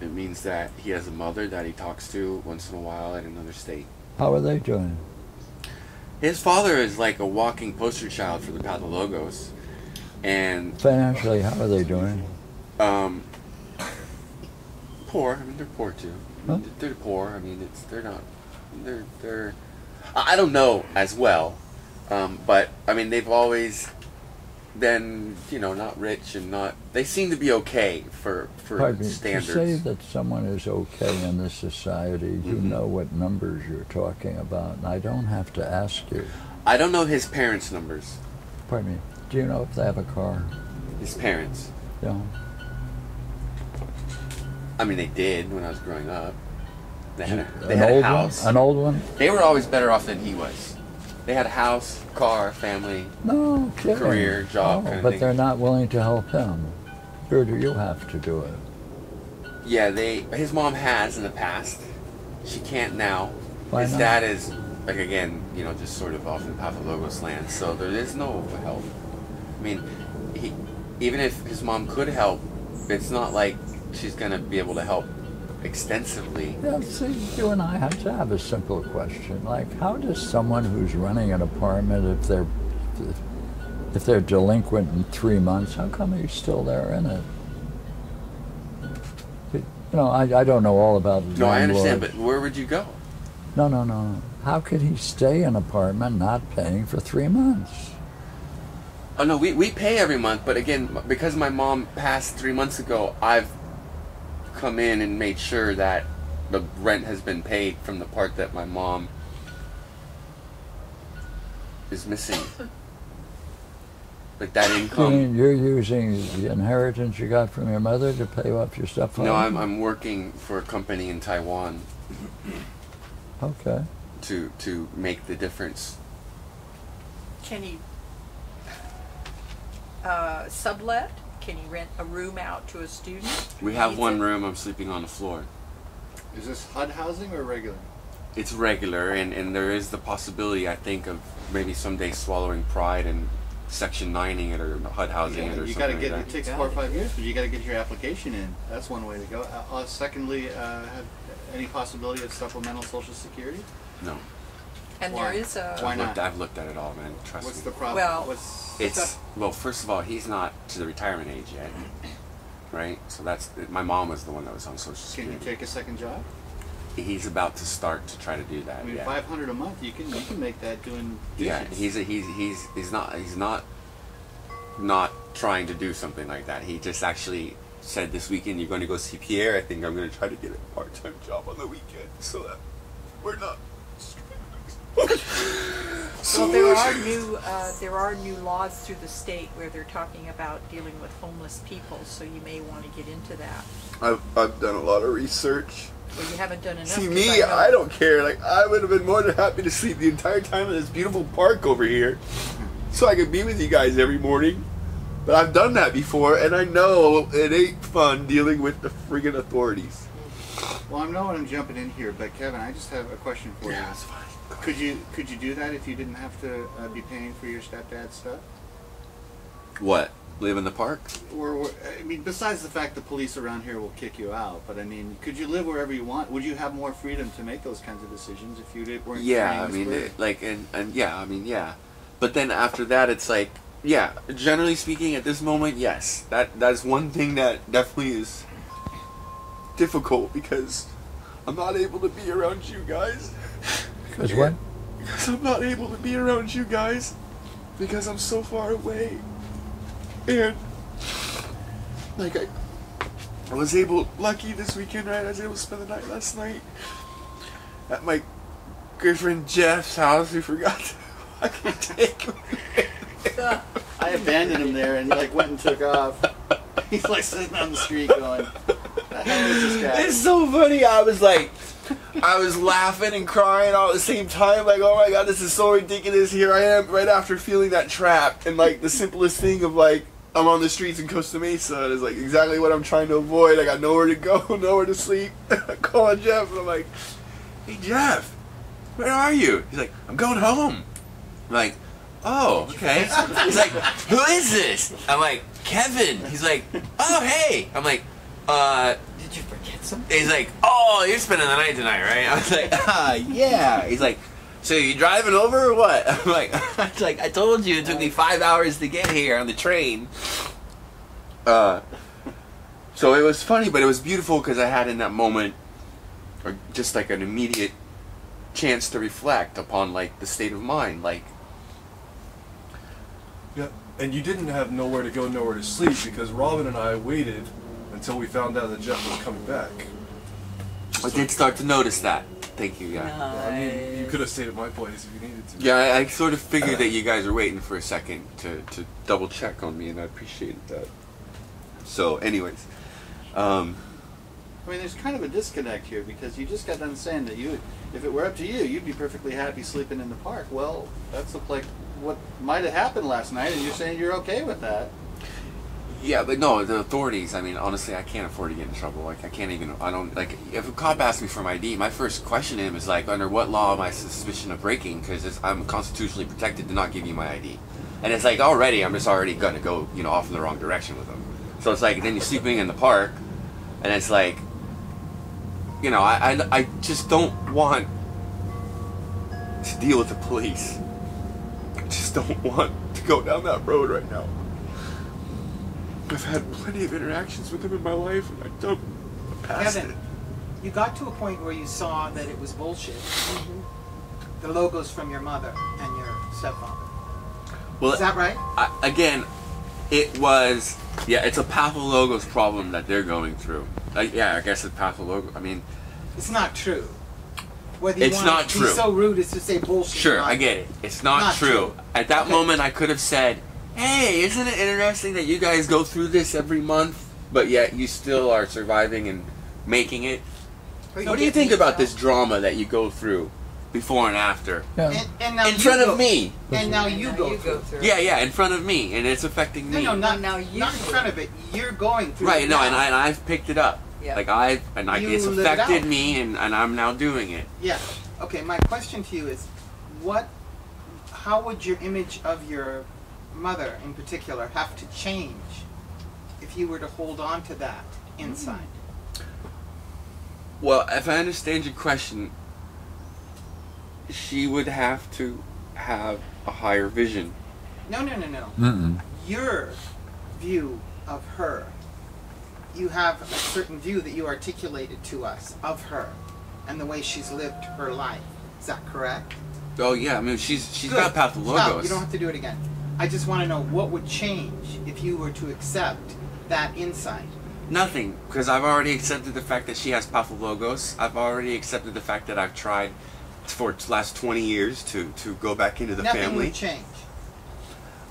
It means that he has a mother that he talks to once in a while in another state. How are they doing? His father is like a walking poster child for the Pathologos. And Financially, how are they doing? um poor. I mean they're poor too. I mean, Huh? They're poor. I mean it's they're not they're they're I I don't know as well. Um, but I mean they've always been, you know, not rich and not they seem to be okay for for Pardon me, standards. To say that someone is okay in this society, you Mhm. know what numbers you're talking about, and I don't have to ask you. I don't know his parents' numbers. Pardon me. Do you know if they have a car? His parents. Yeah. I mean, they did when I was growing up. They had a, they An had a old house. one? An old one? They were always better off than he was. They had a house, car, family. No kidding. Career, job Oh, kinda but thing. they're not willing to help him. Or do you have to do it? Yeah, they. His mom has in the past. She can't now. Why his not? dad is like again, you know, just sort of off in Pathologos land. So there is no help. I mean, he even if his mom could help, it's not like she's gonna be able to help extensively. Yeah, see, you and I have to have a simple question. Like, how does someone who's running an apartment, if they're if they're delinquent in three months, how come he's still there in it? You know, I, I don't know all about No, I understand, but where would you go? No, no, no. How could he stay in an apartment not paying for three months? Oh no, we, we pay every month, but again, because my mom passed three months ago, I've come in and made sure that the rent has been paid from the part that my mom is missing. Like that You income. mean you're using the inheritance you got from your mother to pay off your stepfather? No, I'm, I'm working for a company in Taiwan Okay. to to make the difference. Can you uh, sublet? Can you rent a room out to a student? We have one it? room. I'm sleeping on the floor. Is this HUD housing or regular? It's regular, and, and there is the possibility, I think, of maybe someday swallowing pride and section nining it or HUD housing it or you something gotta like get. that. It takes four or five years, but you gotta get your application in. That's one way to go. Uh, uh, secondly, uh, have any possibility of supplemental Social Security? No, And Why? there is a. Why I've not? looked, I've looked at it all, man. Trust What's me. What's the problem? Well, What's It's well, first of all, he's not to the retirement age yet, right? So that's my mom was the one that was on Social Can you take a second job? He's about to start to try to do that. I mean, yeah. five hundred a month. You can you can make that doing. Yeah, he's a, he's he's he's not he's not not trying to do something like that. He just actually said this weekend you're going to go see Pierre. I think I'm going to try to get a part time job on the weekend so that we're not. Well, there are new uh, there are new laws through the state where they're talking about dealing with homeless people. So you may want to get into that. I've I've done a lot of research. Well, you haven't done enough. See me, know- I don't care. Like I would have been more than happy to sleep the entire time in this beautiful park over here, so I could be with you guys every morning. But I've done that before, and I know it ain't fun dealing with the friggin' authorities. Well, I know I'm jumping in here, but Kevin, I just have a question for you. it's fine. Could you could you do that if you didn't have to uh, be paying for your stepdad's stuff? What? Live in the park? Or, or I mean, besides the fact the police around here will kick you out, but I mean, could you live wherever you want? Would you have more freedom to make those kinds of decisions if you did, weren't Yeah, I mean, it, like, and and yeah, I mean, yeah. But then after that, it's like, yeah. Generally speaking, at this moment, yes, that that's one thing that definitely is difficult because I'm not able to be around you guys. Because what? Because I'm not able to be around you guys because I'm so far away. And like I I was able lucky this weekend, right? I was able to spend the night last night at my good friend Jeff's house who forgot to fucking take me. I abandoned him there and like went and took off. He's like sitting on the street going, "The hell is this guy?" It's so funny. I was like, I was laughing and crying all at the same time. Like, oh my god, this is so ridiculous. Here I am, right after feeling that trap, and like the simplest thing of like, I'm on the streets in Costa Mesa. And it's like exactly what I'm trying to avoid. I got nowhere to go, nowhere to sleep. I call Jeff, and I'm like, Hey Jeff, where are you? He's like, I'm going home. I'm like, oh, okay. He's like, who is this? I'm like, Kevin. He's like, oh, hey. I'm like, uh, Did you forget something? He's like, "Oh, you're spending the night tonight, right?" I was like, "Ah, yeah." He's like, "So you driving over or what?" I'm like, "I like, I told you it took me five hours to get here on the train." Uh, so it was funny, but it was beautiful because I had in that moment, or just like an immediate chance to reflect upon like the state of mind, like Yeah, and you didn't have nowhere to go, nowhere to sleep because Robin and I waited until we found out that Jeff was coming back. I did start to notice that. Thank you, yeah. Well, I mean, you could have stayed at my place if you needed to. Yeah, I, I sort of figured that you guys were waiting for a second to, to double check on me, and I appreciated that. So, anyways, um, I mean, there's kind of a disconnect here because you just got done saying that you, if it were up to you, you'd be perfectly happy sleeping in the park. Well, that's the like what might have happened last night, and you're saying you're okay with that. yeah, but no, the authorities. I mean, honestly, I can't afford to get in trouble. Like, I can't even. I don't like. If a cop asks me for my ID, my first question to him is like, under what law am I suspicion of breaking? Because I'm constitutionally protected to not give you my ID. And it's like already, I'm just already gonna go, you know, off in the wrong direction with them. So it's like then you're sleeping in the park, and it's like, you know, I, I, I just don't want to deal with the police. I just don't want to go down that road right now. I've had plenty of interactions with them in my life, and I don't past Kevin, it. you got to a point where you saw that it was bullshit. The logos from your mother and your stepfather. Well, Is that right? I, again, it was yeah, it's a pathologos problem that they're going through. Like, yeah, I guess it's pathologos. I mean, It's not true. Whether you It's want not to true. be so rude as to say bullshit. sure. I get it. It's not, Not true. true. At that Okay. moment, I could have said, "Hey, isn't it interesting that you guys go through this every month, but yet you still are surviving and making it?" But What do you get think about though. this drama that you go through, before and after, Yeah. And, and now in front go, of me? And now you Now go. you through go it. through. Yeah, yeah, in front of me, and it's affecting No, me. no, not now you not in front of it. You're going through. Right, it no, now. and, I, and I've picked it up. Yeah. Like I've and like You it's live it affected me, and, and I'm now doing it. Yeah. Okay. My question to you is, what? How would your image of your mother, in particular, have to change if you were to hold on to that hmm. inside? Well, if I understand your question, she would have to have a higher vision. No, no, no, no. Mm-mm. Your view of her. You have a certain view that you articulated to us of her, and the way she's lived her life. Is that correct? Oh yeah, I mean she's she's Good. got Stop. You don't have to do it again. I just want to know what would change if you were to accept that insight. Nothing, because I've already accepted the fact that she has pathologos. I've already accepted the fact that I've tried for the last 20 years to to go back into the Nothing family. would change.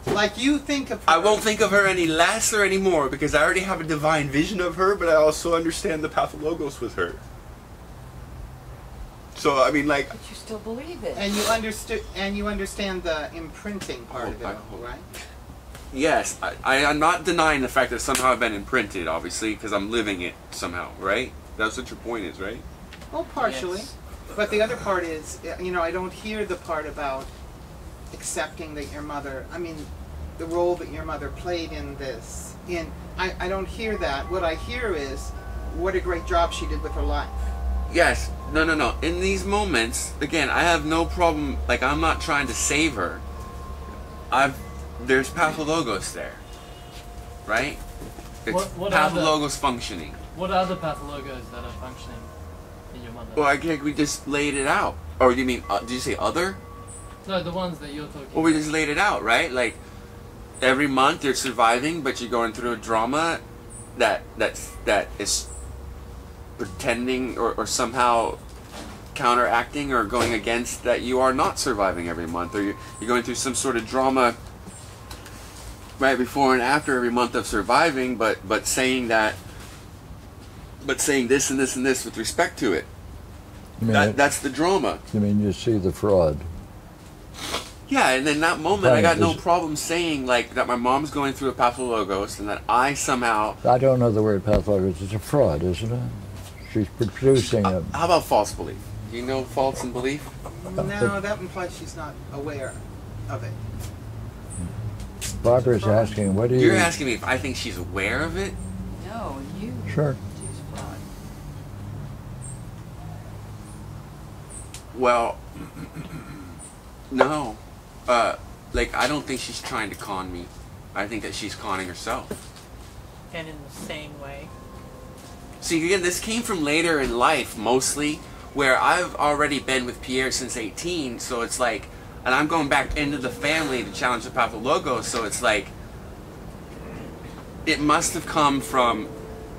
Like you think of her. I won't think of her any less or any more because I already have a divine vision of her, but I also understand the pathologos with her. So I mean, like, But you still believe it. And you understood, and you understand the imprinting part Oh, of it, I all, hope. right? yes, I, I am not denying the fact that somehow I've been imprinted, obviously, because I'm living it somehow, right? That's what your point is, right? Well, partially. Yes. But the other part is, uh, you know, I don't hear the part about accepting that your mother, I mean, the role that your mother played in this. In I, I don't hear that. What I hear is what a great job she did with her life. Yes. No, no, no. In these moments, again, I have no problem. Like, I'm not trying to save her. I've there's pathologos there, right? It's What- what are the- pathologos functioning. What are the pathologos that are functioning in your mother? Well, I think we just laid it out. Or do you mean? Uh, did you say other? No, the ones that you're talking. Well, we just laid it out, right? Like every month you're surviving, but you're going through a drama that that's that is pretending or, or somehow counteracting or going against that you are not surviving every month, or you're, you're going through some sort of drama right before and after every month of surviving, but but saying that, but saying this and this and this with respect to it. You mean, That, that's the drama. you mean you see the fraud? Yeah, and in that moment, I got no is- problem saying like that my mom's going through a pathologos and that I somehow. I don't know the word pathologos. It's a fraud, isn't it? She's producing uh, a. How about false belief? Do you know false and belief? No, uh, that implies she's not aware of it. Barbara's asking, what do you? You're asking me if I think she's aware of it. No, you. Sure. She's fraud. Well, no. Uh, like I don't think she's trying to con me. I think that she's conning herself. And in the same way. See, again, this came from later in life, mostly, where I've already been with Pierre since 18, so it's like, and I'm going back into the family to challenge the pathologos, so it's like, it must have come from,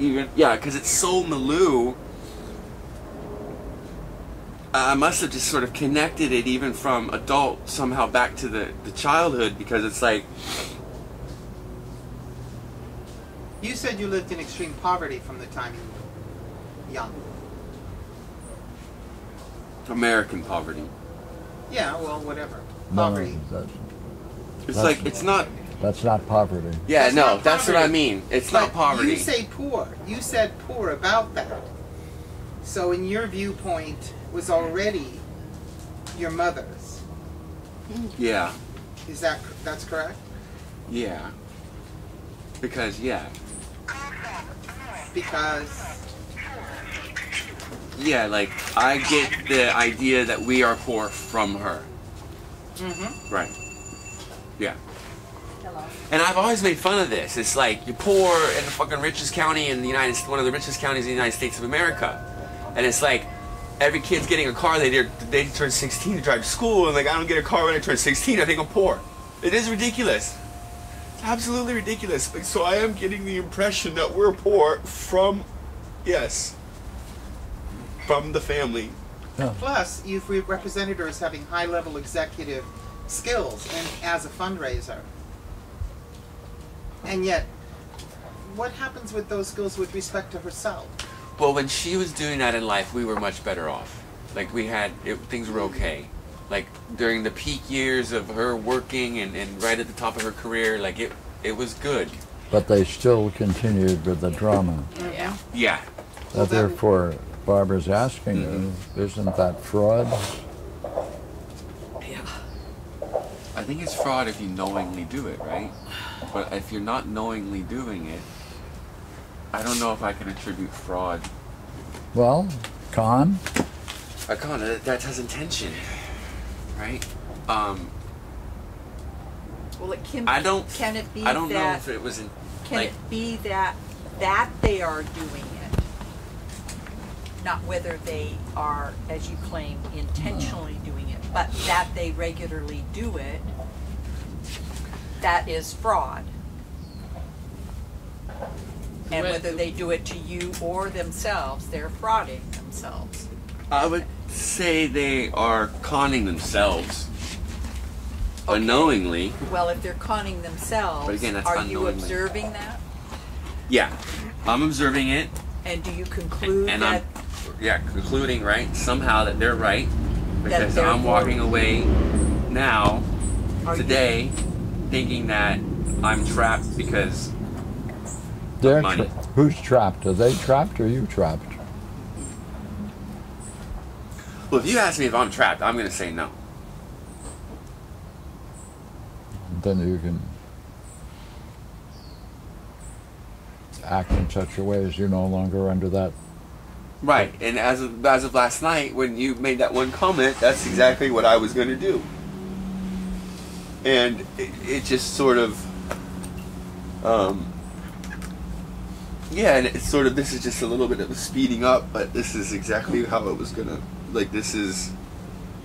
even, yeah, because it's so milieu, I must have just sort of connected it even from adult somehow back to the, the childhood, because it's like, You said you lived in extreme poverty from the time you were young. American poverty. Yeah, well, whatever. No, Poverty. that's, It's That's- like, it's not, that's not poverty. yeah, That's no, not that's what I mean. It's But not poverty. You say poor. You said poor about that. So in your viewpoint was already your mother's. Yeah, Is that that's correct? yeah. Because yeah, Because yeah. Like I get the idea that we are poor from her. hmm Right. Yeah. Hello. And I've always made fun of this. It's like you're poor in the fucking richest county in the United, one of the richest counties in the United States of America, and it's like every kid's getting a car. They they turn 16 to drive to school, and like I don't get a car when I turn 16. I think I'm poor. It is ridiculous. It's absolutely ridiculous. Like, so I am getting the impression that we're poor from, yes, from the family. Plus, you've represented her as having high level executive skills and as a fundraiser. And yet, what happens with those skills with respect to herself? Well, when she was doing that in life, we were much better off. Like we had, it, things were mm-hmm. okay. Like during the peak years of her working and, and right at the top of her career, like it, it was good. But they still continued with the drama. Yeah. Yeah. So therefore, Barbara's asking you, mm-hmm. isn't that fraud? Yeah. I think it's fraud if you knowingly do it, right? But if you're not knowingly doing it, I don't know if I can attribute fraud. Well, con? I can't. That, that has intention, right? Um, Well, it can. Be, I don't. Can it be I don't know that? if it was in. Can like, it be that that they are doing it, not whether they are, as you claim, intentionally doing it, but that they regularly do it? That is fraud. And whether they do it to you or themselves, they're frauding themselves. I would say they are conning themselves unknowingly. Well, if they're conning themselves, But again, that's are you observing that? Yeah, I'm observing it, And do you conclude and that I'm yeah concluding right somehow that they're right because I'm walking away now are you- today thinking that I'm trapped because They're money. tra- who's trapped? Are they trapped or you trapped? well if you ask me if I'm trapped I'm gonna say no. Then you can act in such a way as you're no longer under that. Right, and as of as of last night, when you made that one comment, that's exactly what I was going to do. And it, it just sort of, um, yeah, and it's sort of this is just a little bit of a speeding up, but this is exactly how it was gonna. Like this is,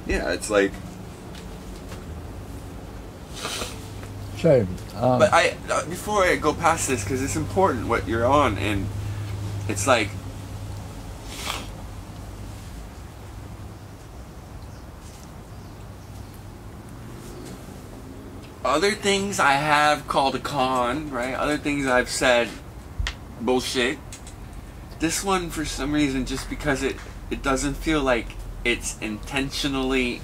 yeah, it's like. Say, um, But I uh, before I go past this because it's important what you're on, and it's like other things I have called a con, right? Other things I've said bullshit. This one, for some reason, just because it it doesn't feel like it's intentionally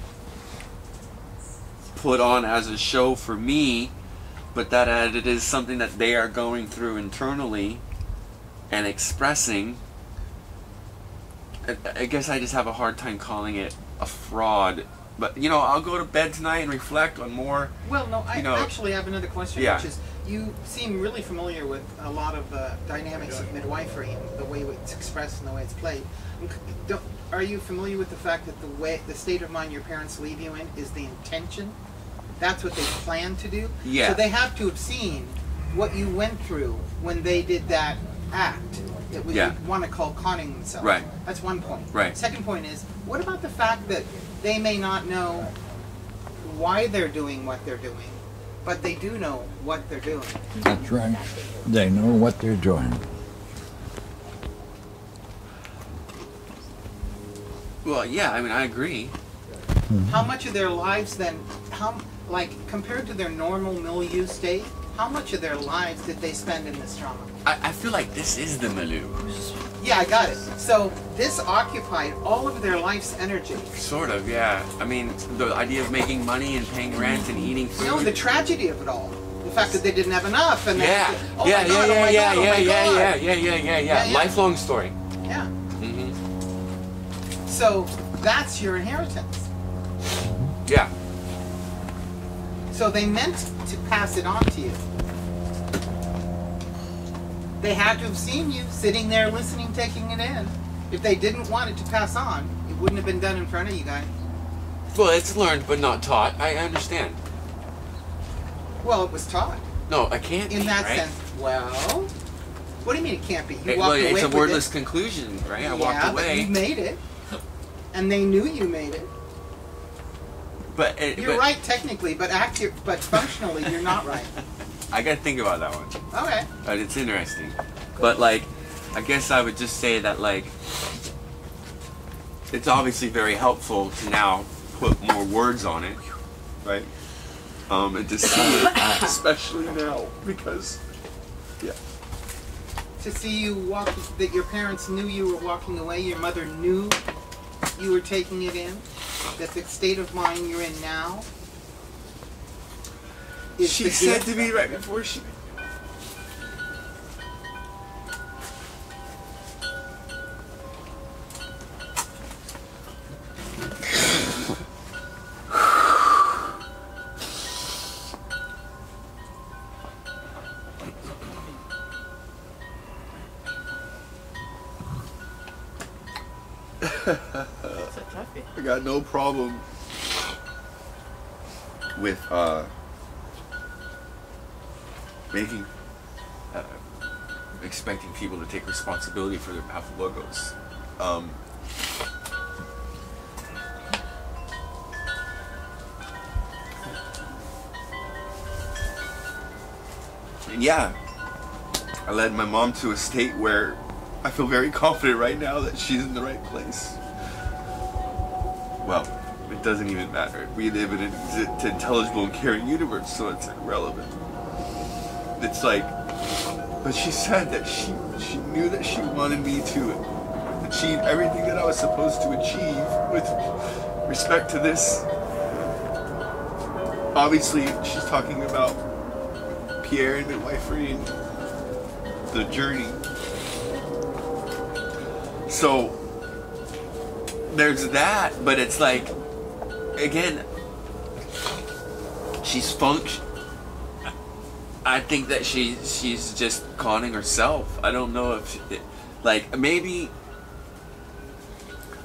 put on as a show for me, but that it is something that they are going through internally and expressing. I, I guess I just have a hard time calling it a fraud. But you know, I'll go to bed tonight and reflect on more. Well, no, I You know- actually have another question, Yeah. which is you seem really familiar with a lot of the dynamics of midwifery and the way it's expressed and the way it's played. And c- Don't, are you familiar with the fact that the way the state of mind your parents leave you in is the intention? That's what they plan to do. Yeah. So they have to have seen what you went through when they did that act. That we Yeah. want to call conning themselves. Right. That's one point. Right. Second point is, what about the fact that they may not know why they're doing what they're doing, but they do know what they're doing. that's right. They know what they're doing. Well, yeah, I mean, I agree. Hmm. How much of their lives then, how like compared to their normal milieu state, how much of their lives did they spend in this trauma? I, I feel like this is the milieu. Yeah, I got it. So this occupied all of their life's energy. Sort of, yeah. I mean, the idea of making money and paying rent and eating food. No, the tragedy of it all. The fact that they didn't have enough and yeah, oh yeah, God, yeah, oh yeah, God, oh yeah, my yeah, yeah, yeah, yeah, yeah, yeah, Yeah, yeah. Lifelong story. Yeah. Mm-hmm. So that's your inheritance. Yeah. So they meant to pass it on to you. They had to have seen you sitting there listening, taking it in. If they didn't want it to pass on, it wouldn't have been done in front of you guys. Well, it's learned but not taught. I understand. Well, it was taught. No, I can't In be, that right? sense, well, what do you mean it can't be? You It- walked well, away it's a wordless it. conclusion, right? I yeah, walked but away. you made it, and they knew you made it. But it, You're but right technically, but active, but functionally, you're not right. I gotta think about that one. Okay. But it's interesting. But like, I guess I would just say that like, it's obviously very helpful to now put more words on it, right? Um, and to see it, especially now because, yeah. To see you walk, that your parents knew you were walking away, your mother knew you were taking it in, that the state of mind you're in now She said to me right before she. Responsibility for their pathologos. Um, and yeah, I led my mom to a state where I feel very confident right now that she's in the right place. Well, it doesn't even matter. We live in an intelligible and caring universe, so it's irrelevant. It's like, but she said that she she knew that she wanted me to achieve everything that I was supposed to achieve with respect to this. Obviously, she's talking about Pierre and midwifery and the journey. So there's that, but it's like again, she's function. I think that she she's just conning herself. I don't know if she, like maybe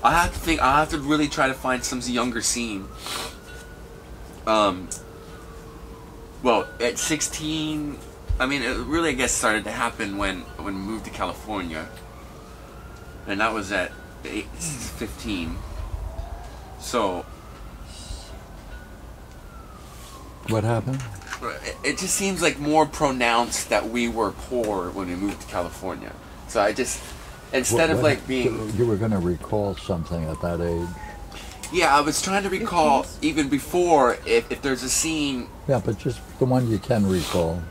I have to think. I have to really try to find some younger scene. Um. Well, at 16, I mean, it really, I guess, started to happen when when we moved to California, and that was at eight, 15. So What happened? It- it just seems like more pronounced that we were poor when we moved to California. So I just instead What- of like being You were going to recall something at that age. yeah, I was trying to recall even before if, if there's a scene. Yeah, but just the one you can recall.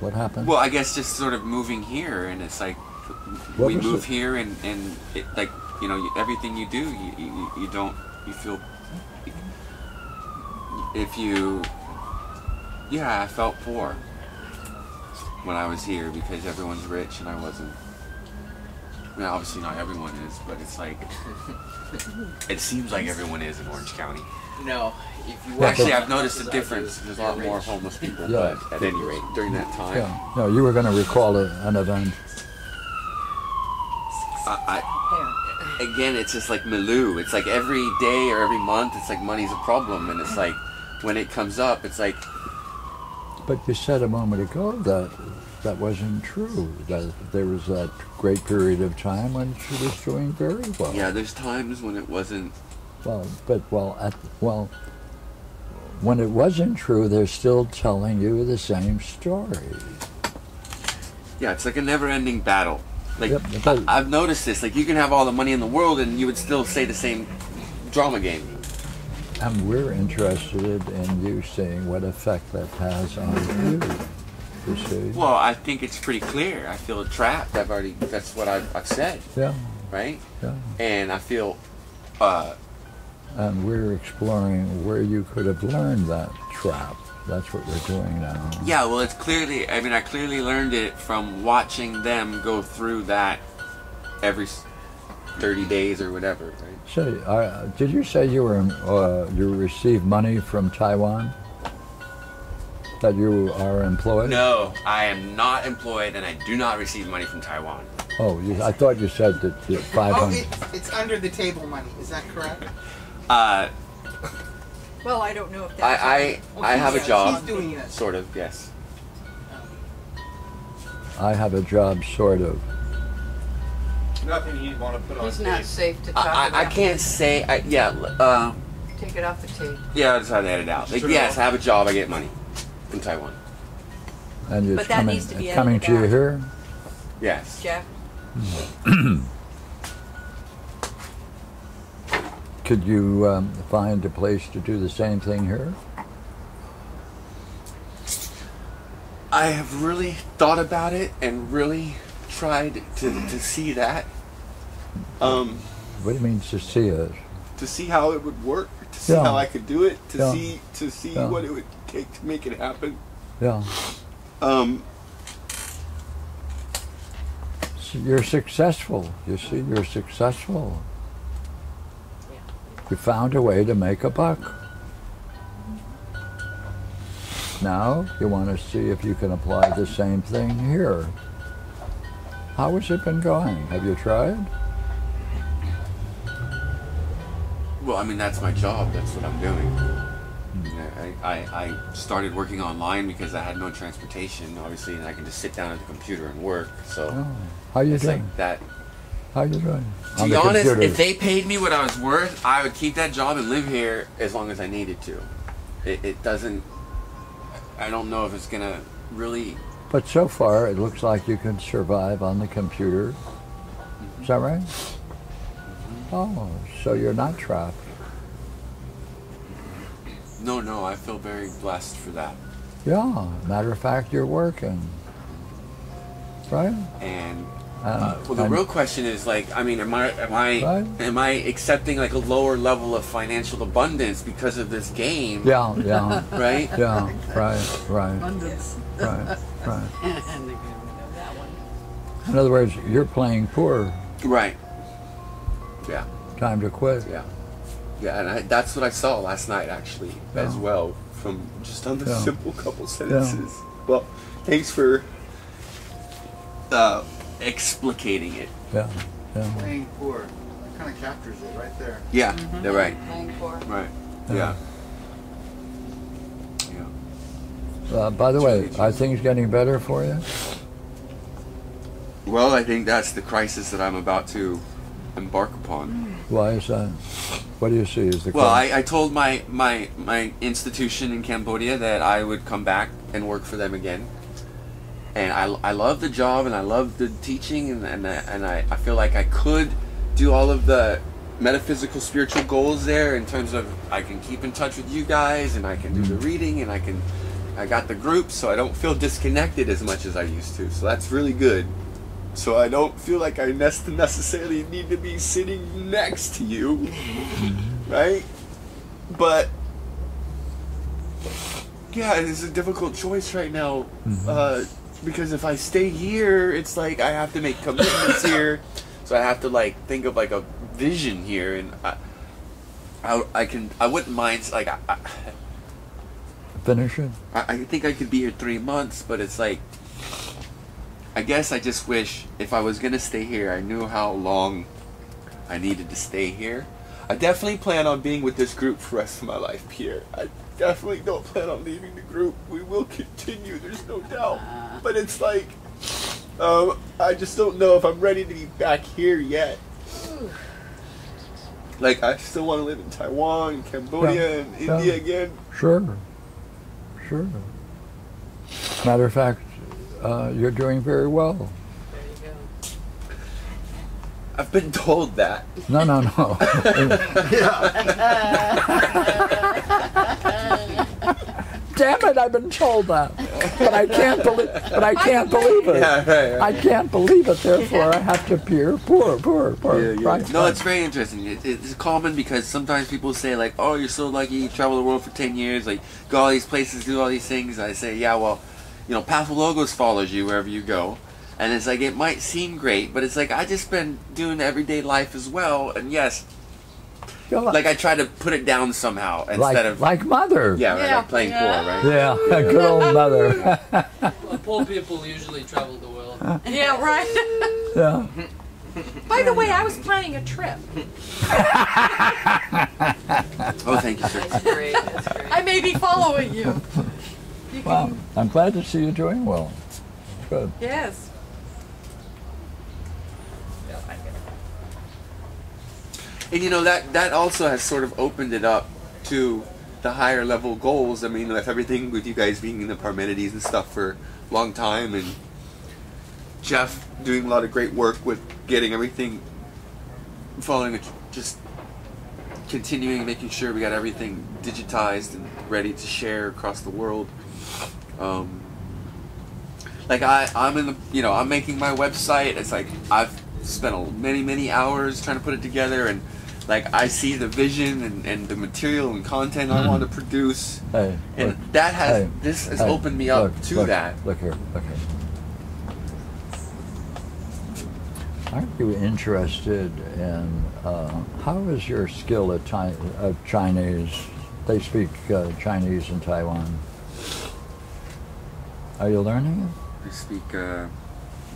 What happened? Well, I guess just sort of moving here, and it's like What we move it? here, and and it, like you know you- everything you do, you, you you don't you feel hmm? if you yeah I felt poor when I was here because everyone's rich and I wasn't. I mean, obviously not everyone is, but it's like it seems like everyone is in Orange County. No, if you watch Actually, I've noticed a as I do, difference. There's a lot they're more homeless people, Yeah. but at any rate, during that time, yeah. No, you were going to recall a, an event. I, I again, it's just like Milieu. It's like every day or every month, it's like money's a problem, and it's like when it comes up, it's like But you said a moment ago that that wasn't true. That there was that great period of time when she was doing very well. yeah. There's times when it wasn't. Well, but well, at, well, when it wasn't true, they're still telling you the same story. Yeah, it's like a never-ending battle. Like Yep, I, I've noticed this. Like you can have all the money in the world, and you would still say the same drama game. And we're interested in you seeing what effect that has on you. You see? Well, I think it's pretty clear. I feel trapped. I've already. That's what I've, I've said, Yeah, right? yeah. And I feel. Uh, And we're exploring where you could have learned that trap. That's what we're doing now. Yeah, well, it's clearly. I mean, I clearly learned it from watching them go through that every s- thirty days or whatever. Right? Say, uh, did you say you were uh, you received money from Taiwan? That you are employed? No, I am not employed, and I do not receive money from Taiwan. Oh, you, I thought you said that you- five Oh, hundred. it, it's under the table money. Is that correct? Uh, Well, I don't know if that's. I I, I have a He's job, doing it. sort of. Yes. I have a job, sort of. Nothing you'd want to put on He's not tape. safe to talk I, I, I can't say. I, yeah. Uh, Take it off the tape. Yeah, I decided to edit it out. Like, Turn yes, off. I have a job. I get money in Taiwan. And it's But that coming, needs to be it's coming to you out. here? Yes. Jeff, Could you um, find a place to do the same thing here? I have really thought about it and really tried to, to see that. Um, What do you mean to see it? to see how it would work, to see Yeah. how I could do it, to Yeah. see to see Yeah. what it would take to make it happen. Yeah. Um, So you're successful. You see, you're successful. You found a way to make a buck. Now you want to see if you can apply the same thing here. How has it been going? Have you tried? Well, I mean that's my job. That's what I'm doing. Hmm. I, I, I started working online because I had no transportation, obviously, and I can just sit down at the computer and work. So Oh, how you it's doing? like that. how you doing? To On be honest, computer. if they paid me what I was worth, I would keep that job and live here as long as I needed to. It, it doesn't. I don't know if it's gonna really. But so far, it looks like you can survive on the computer. Is that right? Mm-hmm. Oh, so you're not trapped. No, no, I feel very blessed for that. Yeah, matter of fact, you're working. Right? And Um, uh, well, the and- real question is like, I mean, am I am I Right. am I accepting like a lower level of financial abundance because of this game? Yeah, yeah, Right. yeah, right, right, Abundance. right, right. and the, that one. In other words, you're playing poor. Right. Yeah. Time to quit. Yeah. Yeah, and I, that's what I saw last night actually as well from just on the Yeah. simple couple sentences. Well, thanks for uh, explicating it. Yeah, yeah. Paying poor. Kind of captures it right there. Yeah, they're right. Paying for. Right. Yeah. Yeah. Yeah. Uh, by the way, are things getting better for you? Well, I think that's the crisis that I'm about to embark upon. Why is that? What do you see as the Well. I, I told my, my my institution in Cambodia that I would come back and work for them again. And I, I love the job and I love the teaching and, and, I, and I, I feel like I could do all of the metaphysical spiritual goals there in terms of I can keep in touch with you guys and I can do the mm. reading and I can I got the group so I don't feel disconnected as much as I used to. So that's really good. So I don't feel like I nec- necessarily need to be sitting next to you. right? But yeah, it's a difficult choice right now. Uh, because if I stay here, it's like I have to make commitments here. So I have to like think of like a vision here, and I, I, I can I wouldn't mind like I, I, Finish it. I I think I could be here three months, but it's like I guess I just wish if I was gonna stay here, I knew how long I needed to stay here. I definitely plan on being with this group for the rest of my life, Pierre. I definitely don't plan on leaving the group. We will continue, there's no doubt. But it's like, um, I just don't know if I'm ready to be back here yet. Like, I still want to live in Taiwan, and Cambodia, Yeah, and yeah. India again. Sure, sure. Matter of fact, uh, you're doing very well. There you go. I've been told that. No, no, no. Damn it! I've been told that, but I can't believe. But I can't believe it. Yeah, right, right. I can't believe it. Therefore, I have to appear poor, poor, poor. Yeah, yeah. Right? No, it's very interesting. It, it's common because sometimes people say like, "Oh, you're so lucky. You travel the world for ten years. Like, go all these places, do all these things." I say, "Yeah, well, you know, pathologos follows you wherever you go." And it's like it might seem great, but it's like I just been doing everyday life as well. And yes, You're like I try to put it down somehow instead like, of like mother. yeah, right, Yeah. like playing Yeah. poor, right? Yeah, good old mother. Well, poor people usually travel the world. Yeah, right. yeah. By the way, I was planning a trip. Oh, thank you, sir. That's great. That's great. I may be following you. You Wow. can, I'm glad to see you doing well. Good. yes. And you know that that also has sort of opened it up to the higher level goals. I mean, with everything with you guys being in the Parmenides and stuff for a long time, and Jeff doing a lot of great work with getting everything following, it, just continuing making sure we got everything digitized and ready to share across the world. Um, like I, I'm in the, you know, I'm making my website. It's like I've spent a, many, many hours trying to put it together, and like I see the vision and, and the material and content I want to produce, Hey, and look, that has hey, this has hey, opened me up look, to look, that. Look here, look here. Aren't you interested in uh, how is your skill at of Chinese? They speak uh, Chinese in Taiwan. Are you learning They speak, uh,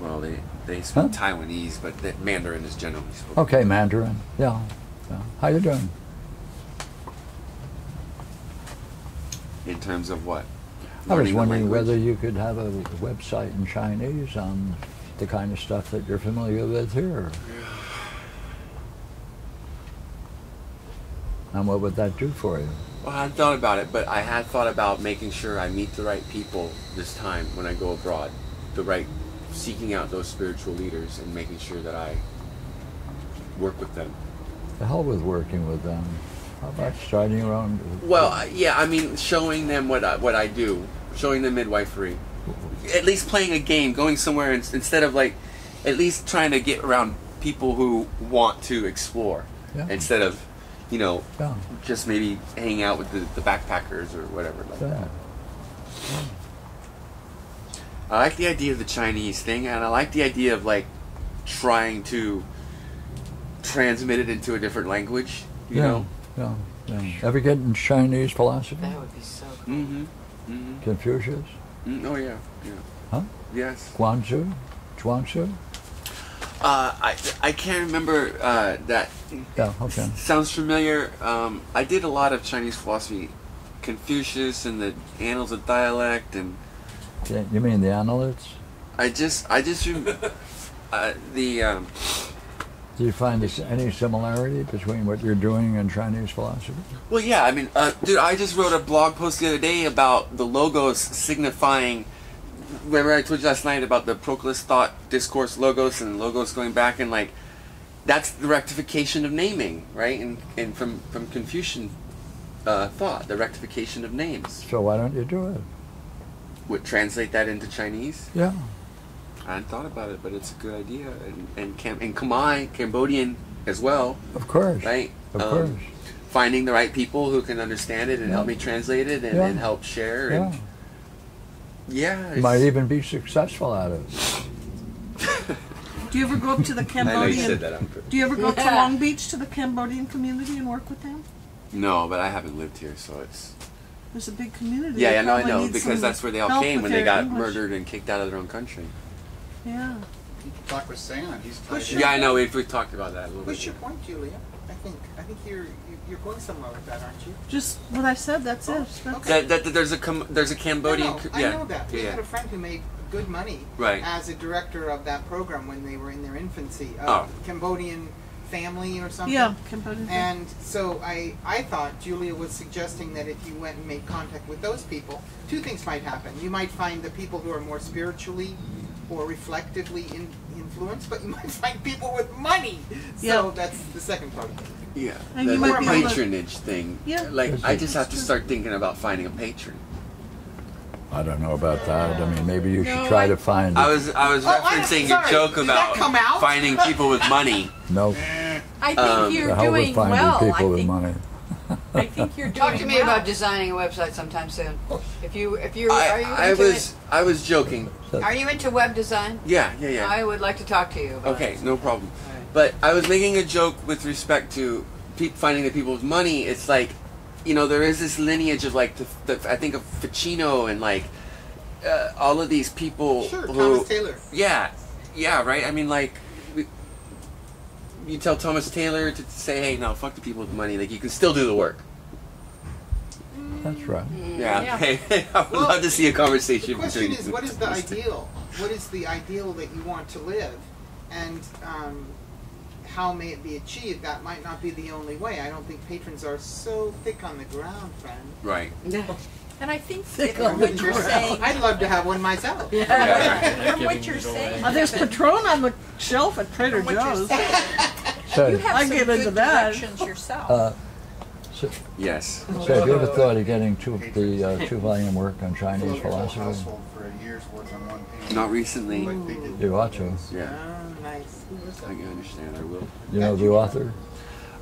well, they they speak Huh? Taiwanese, but the Mandarin is generally spoken. Okay, Mandarin. Yeah. yeah. How you doing? In terms of what? I was wondering whether you could have a website in Chinese on the kind of stuff that you're familiar with here. And what would that do for you? Well, I hadn't thought about it, but I had thought about making sure I meet the right people this time when I go abroad. The right, seeking out those spiritual leaders and making sure that I work with them. The hell with working with them. How about starting around? Well, yeah, I mean, showing them what I, what I do, showing them midwifery, at least playing a game, going somewhere in, instead of like, at least trying to get around people who want to explore, Yeah. instead of, you know, Yeah. just maybe hang out with the, the backpackers or whatever like Yeah. that. I like the idea of the Chinese thing, and I like the idea of like trying to transmit it into a different language. You yeah. know. Yeah. Yeah. Ever get in Chinese philosophy? That would be so cool. Mm-hmm. Mm-hmm. Confucius? Mm, oh yeah. Yeah. Huh? Yes. Guangzhou? Zhuangzi? Uh, I I can't remember uh, that. Yeah, okay. Sounds familiar. Um, I did a lot of Chinese philosophy, Confucius and the Annals of Dialect, and You mean the Annals? I just I just rem- uh, the um, Do you find this, any similarity between what you're doing and Chinese philosophy? Well, yeah, I mean, uh, dude, I just wrote a blog post the other day about the logos signifying. Remember, I told you last night about the Proclus thought discourse logos and logos going back and like, that's the rectification of naming, right? And and from from Confucian uh, thought, the rectification of names. So why don't you do it? Would translate that into Chinese. Yeah. I hadn't thought about it, but it's a good idea. And and Cam- and Khmer, Cambodian as well, Of course. right? Of Um, course. finding the right people who can understand it and help me translate it and, Yeah. and help share Yeah. and yeah, You might even be successful at it. Do you ever go up to the I know you Cambodian? said that. Do you ever go up to Long Beach to the Cambodian community and work with them? no, but I haven't lived here, so it's There's a big community. yeah, They yeah, no, I know because that's where they all came when they got English. murdered and kicked out of their own country. Yeah. You can talk with Sam. He's Yeah, I know. We've, we've talked about that a little What's bit. your point, Julia? I think I think you're you- you're going somewhere with that, aren't you? Just what I said. That's Oh, it. That's okay. That, that, that there's a Com- there's a Cambodian. No, no, co- I yeah, know that. We yeah, had a friend who made good money Right. as a director of that program when they were in their infancy. A Oh. Cambodian family or something. Yeah, Cambodian. And so I, I thought Julia was suggesting that if you went and made contact with those people, two things might happen. You might find the people who are more spiritually or reflectively in, influenced, but you might find people with money. So Yeah. that's the second part. yeah. And the you the might be able to- patronage thing. Yeah. Like I just have to start thinking about finding a patron. I don't know about that. I mean, maybe you should try I- to find. I was I was Oh, I- referencing sorry, your joke did about finding people with money. no, I think Um, you're the hell with doing finding well. people I with think, money. I think you're doing Talk to me well. about designing a website sometime soon. If you if you are I you I into was I was joking. Are you into web design? Yeah, yeah, yeah. I would like to talk to you. About Okay, it. no problem. Alright. But I was making a joke with respect to pe- finding the people with money. It's like, you know, there is this lineage of like, the, the, I think of Ficino and like uh, all of these people Sure, who, Thomas Taylor. yeah, yeah, right. I mean, like, you tell Thomas Taylor to say, hey, no, fuck the people with money. Like, you can still do the work. That's right. Yeah. yeah. Hey, I would Well, love to see a The conversation question between. is, what is the ideal? What is the ideal that you want to live? And um, how may it be achieved? That might not be the only way. I don't think patrons are so thick on the ground, friend. Right. Yeah. And I think Thick from what you're ground. saying, I'd love to have one myself. Yeah. from what you're saying, Uh, there's Patron on the shelf at Trader from what you're Joe's. you have I some give good into that. directions yourself. uh, so, Yes. so have you ever thought of getting two, the uh, two-volume work on Chinese philosophy? Household for a year's worth on one painting. Not recently. Like. You ought to. Yeah. Oh, nice. I understand. I will. You know the author?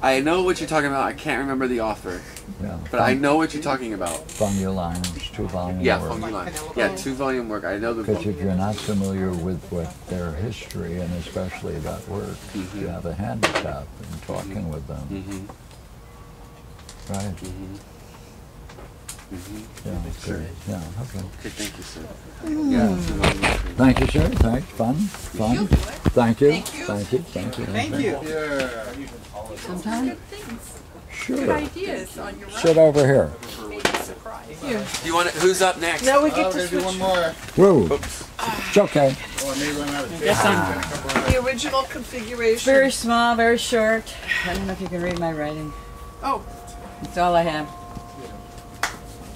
I know what you're talking about. I can't remember the author, Yeah. but I know what you're talking about. Fung Yu-lan's, two-volume Yeah, work. Fung Yu-lan. Yeah, two volume work. I know the Because if you're not familiar with what their history and especially that work, you have a handicap in talking with them, Mm-hmm. Right? Mm-hmm. Mm-hmm. Yeah, good. yeah, okay. Okay, thank you, sir. Yeah. two volume work. Thank you, sir. Thanks. Fun, fun. Thank you. Thank you. Thank you. Thank you. Thank you. Yeah. Sometime? Good things, good Sure. ideas on your Sit over here. Maybe surprise. Do you want to, who's up next? Now we Oh, get we're to gonna do switch. one more. Woo. Oops. It's okay. Oh, I may run out of tape. Guess I'm- A The original configuration. Very small, very short. I don't know if you can read my writing. Oh. That's all I have.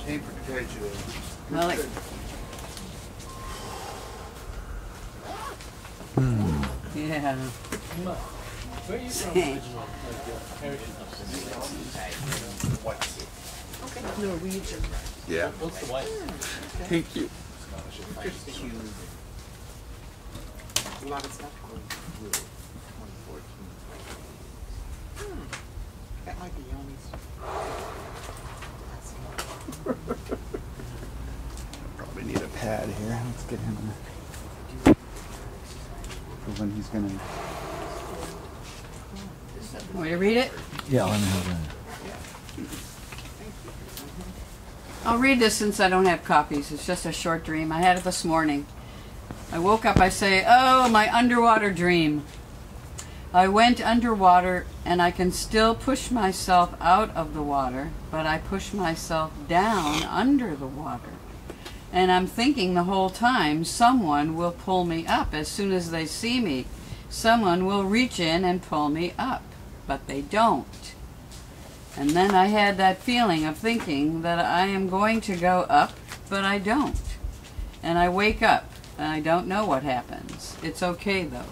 Tape or graduate. Well, like, yeah. Where are you from Same. Like your heritage Norwegian. Yeah. What's the? Thank you. A lot of stuff going through 2014. Hmm. That might be Yoni's. Probably need a pad here. Let's get him a, for when he's gonna. Want me to read it? Yeah, let me have that. I'll read this since I don't have copies. It's just a short dream. I had it this morning. I woke up, I say, oh, my underwater dream. I went underwater and I can still push myself out of the water, but I push myself down under the water. And I'm thinking the whole time someone will pull me up as soon as they see me. Someone will reach in and pull me up, but they don't. And then I had that feeling of thinking that I am going to go up, but I don't. And I wake up and I don't know what happens. It's okay though.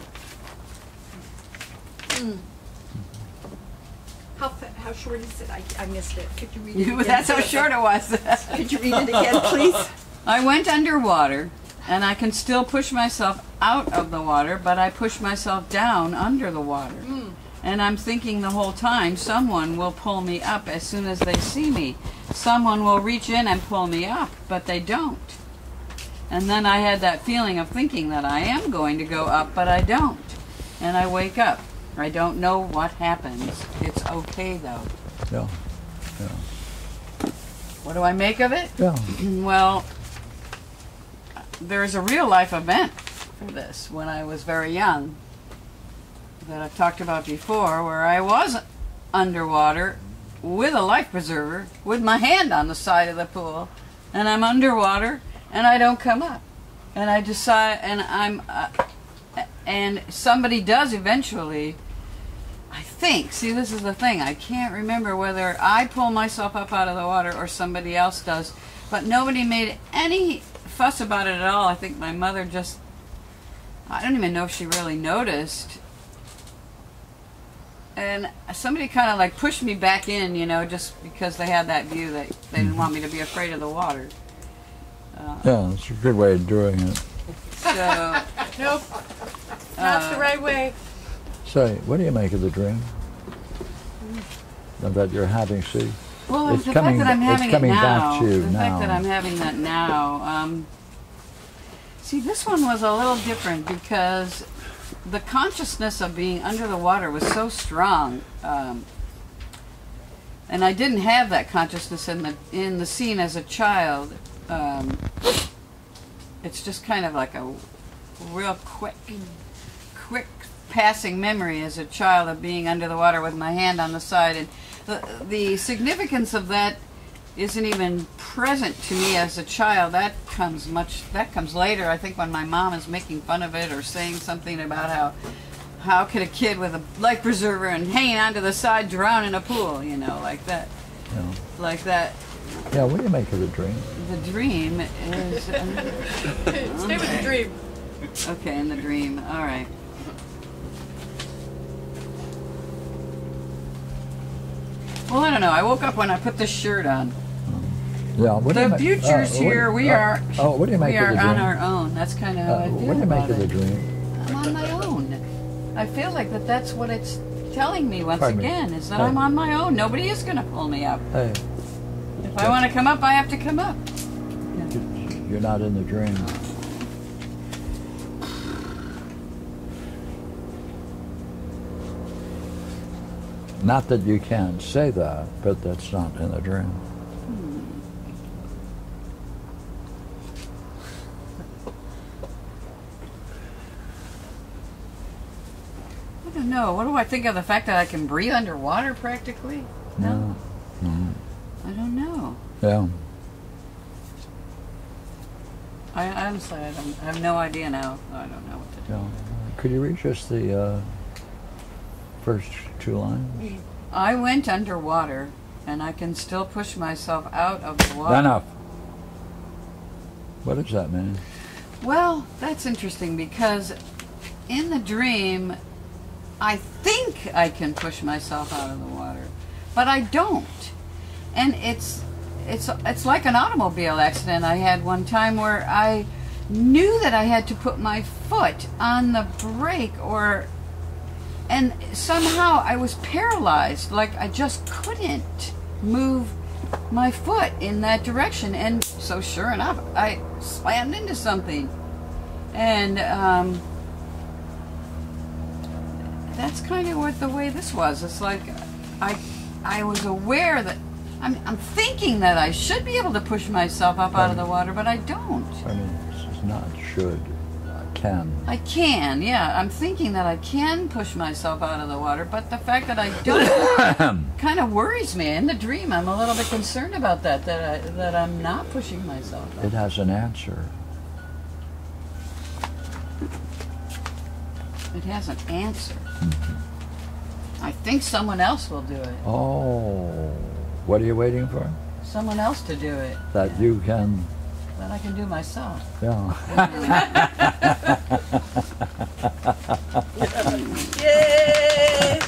How, fa- how short is it? I, I missed it. Could you read it again? That's how short it was. Could you read it again, please? I went underwater and I can still push myself out of the water, but I push myself down under the water. Hmm. And I'm thinking the whole time someone will pull me up as soon as they see me. Someone will reach in and pull me up, but they don't. And then I had that feeling of thinking that I am going to go up, but I don't. And I wake up. I don't know what happens. It's okay though. Yeah. Yeah. What do I make of it? Yeah. Well, there's a real life event for this when I was very young that I've talked about before where I was underwater with a life preserver with my hand on the side of the pool and I'm underwater and I don't come up and I decide and I'm uh, and somebody does eventually think see this is the thing I can't remember whether I pull myself up out of the water or somebody else does but nobody made any fuss about it at all I think my mother just I don't even know if she really noticed and somebody kind of like pushed me back in, you know, just because they had that view that they didn't want me to be afraid of the water. Uh, Yeah, it's a good way of doing it. so, Nope. Not Uh, the right way. Say, what do you make of the dream? That you're having, see? well, It's the coming- fact that I'm it's having coming it back now, to you the fact that now. I'm having that now. Um, see, this one was a little different because the consciousness of being under the water was so strong. Um, and I didn't have that consciousness in the in the scene as a child. Um, it's just kind of like a real quick passing memory as a child of being under the water with my hand on the side, and the the significance of that isn't even present to me as a child. That comes much. That comes later. I think when my mom is making fun of it or saying something about how how could a kid with a life preserver and hanging onto the side drown in a pool? You know, like that, You know. like that. Yeah, what do you make of the dream? The dream is Stay with the dream. okay. In the dream, all right. Well, I don't know. I woke up when I put this shirt on. Yeah, what the future's uh, here. We uh, are. Oh, what do you make of the dream? We are on our own. That's kind of how Uh, I feel what do you make of the dream? I'm on my own. I feel like that. That's what it's telling me once Pardon me. again is that Hey. I'm on my own. Nobody is going to pull me up. Hey, If I want to come up, I have to come up. you're not in the dream. Not that you can't say that, but that's not in the dream. I don't know. What do I think of the fact that I can breathe underwater practically? No. Mhm. I don't know. Yeah. I honestly, I, don't, I have no idea now. I don't know what to do. yeah. Could you read just the uh, first two lines? I went underwater, and I can still push myself out of the water. Enough. What does that mean? Well, that's interesting because in the dream, I think I can push myself out of the water, but I don't. And it's it's it's like an automobile accident I had one time where I knew that I had to put my foot on the brake or and somehow I was paralyzed like I just couldn't move my foot in that direction. And so sure enough I slammed into something. And um, that's kind of what the way this was. It's like I I was aware that I'm, I'm thinking that I should be able to push myself up out of the water but I don't. I mean, this is not should, can. I can, yeah. I'm thinking that I can push myself out of the water, but the fact that I don't kind of worries me. In the dream, I'm a little bit concerned about that. That I that I'm not pushing myself. out. It has an answer. It has an answer. Mm-hmm. I think someone else will do it. Oh, what are you waiting for? Someone else to do it That you can, that I can do myself. yeah. Yay!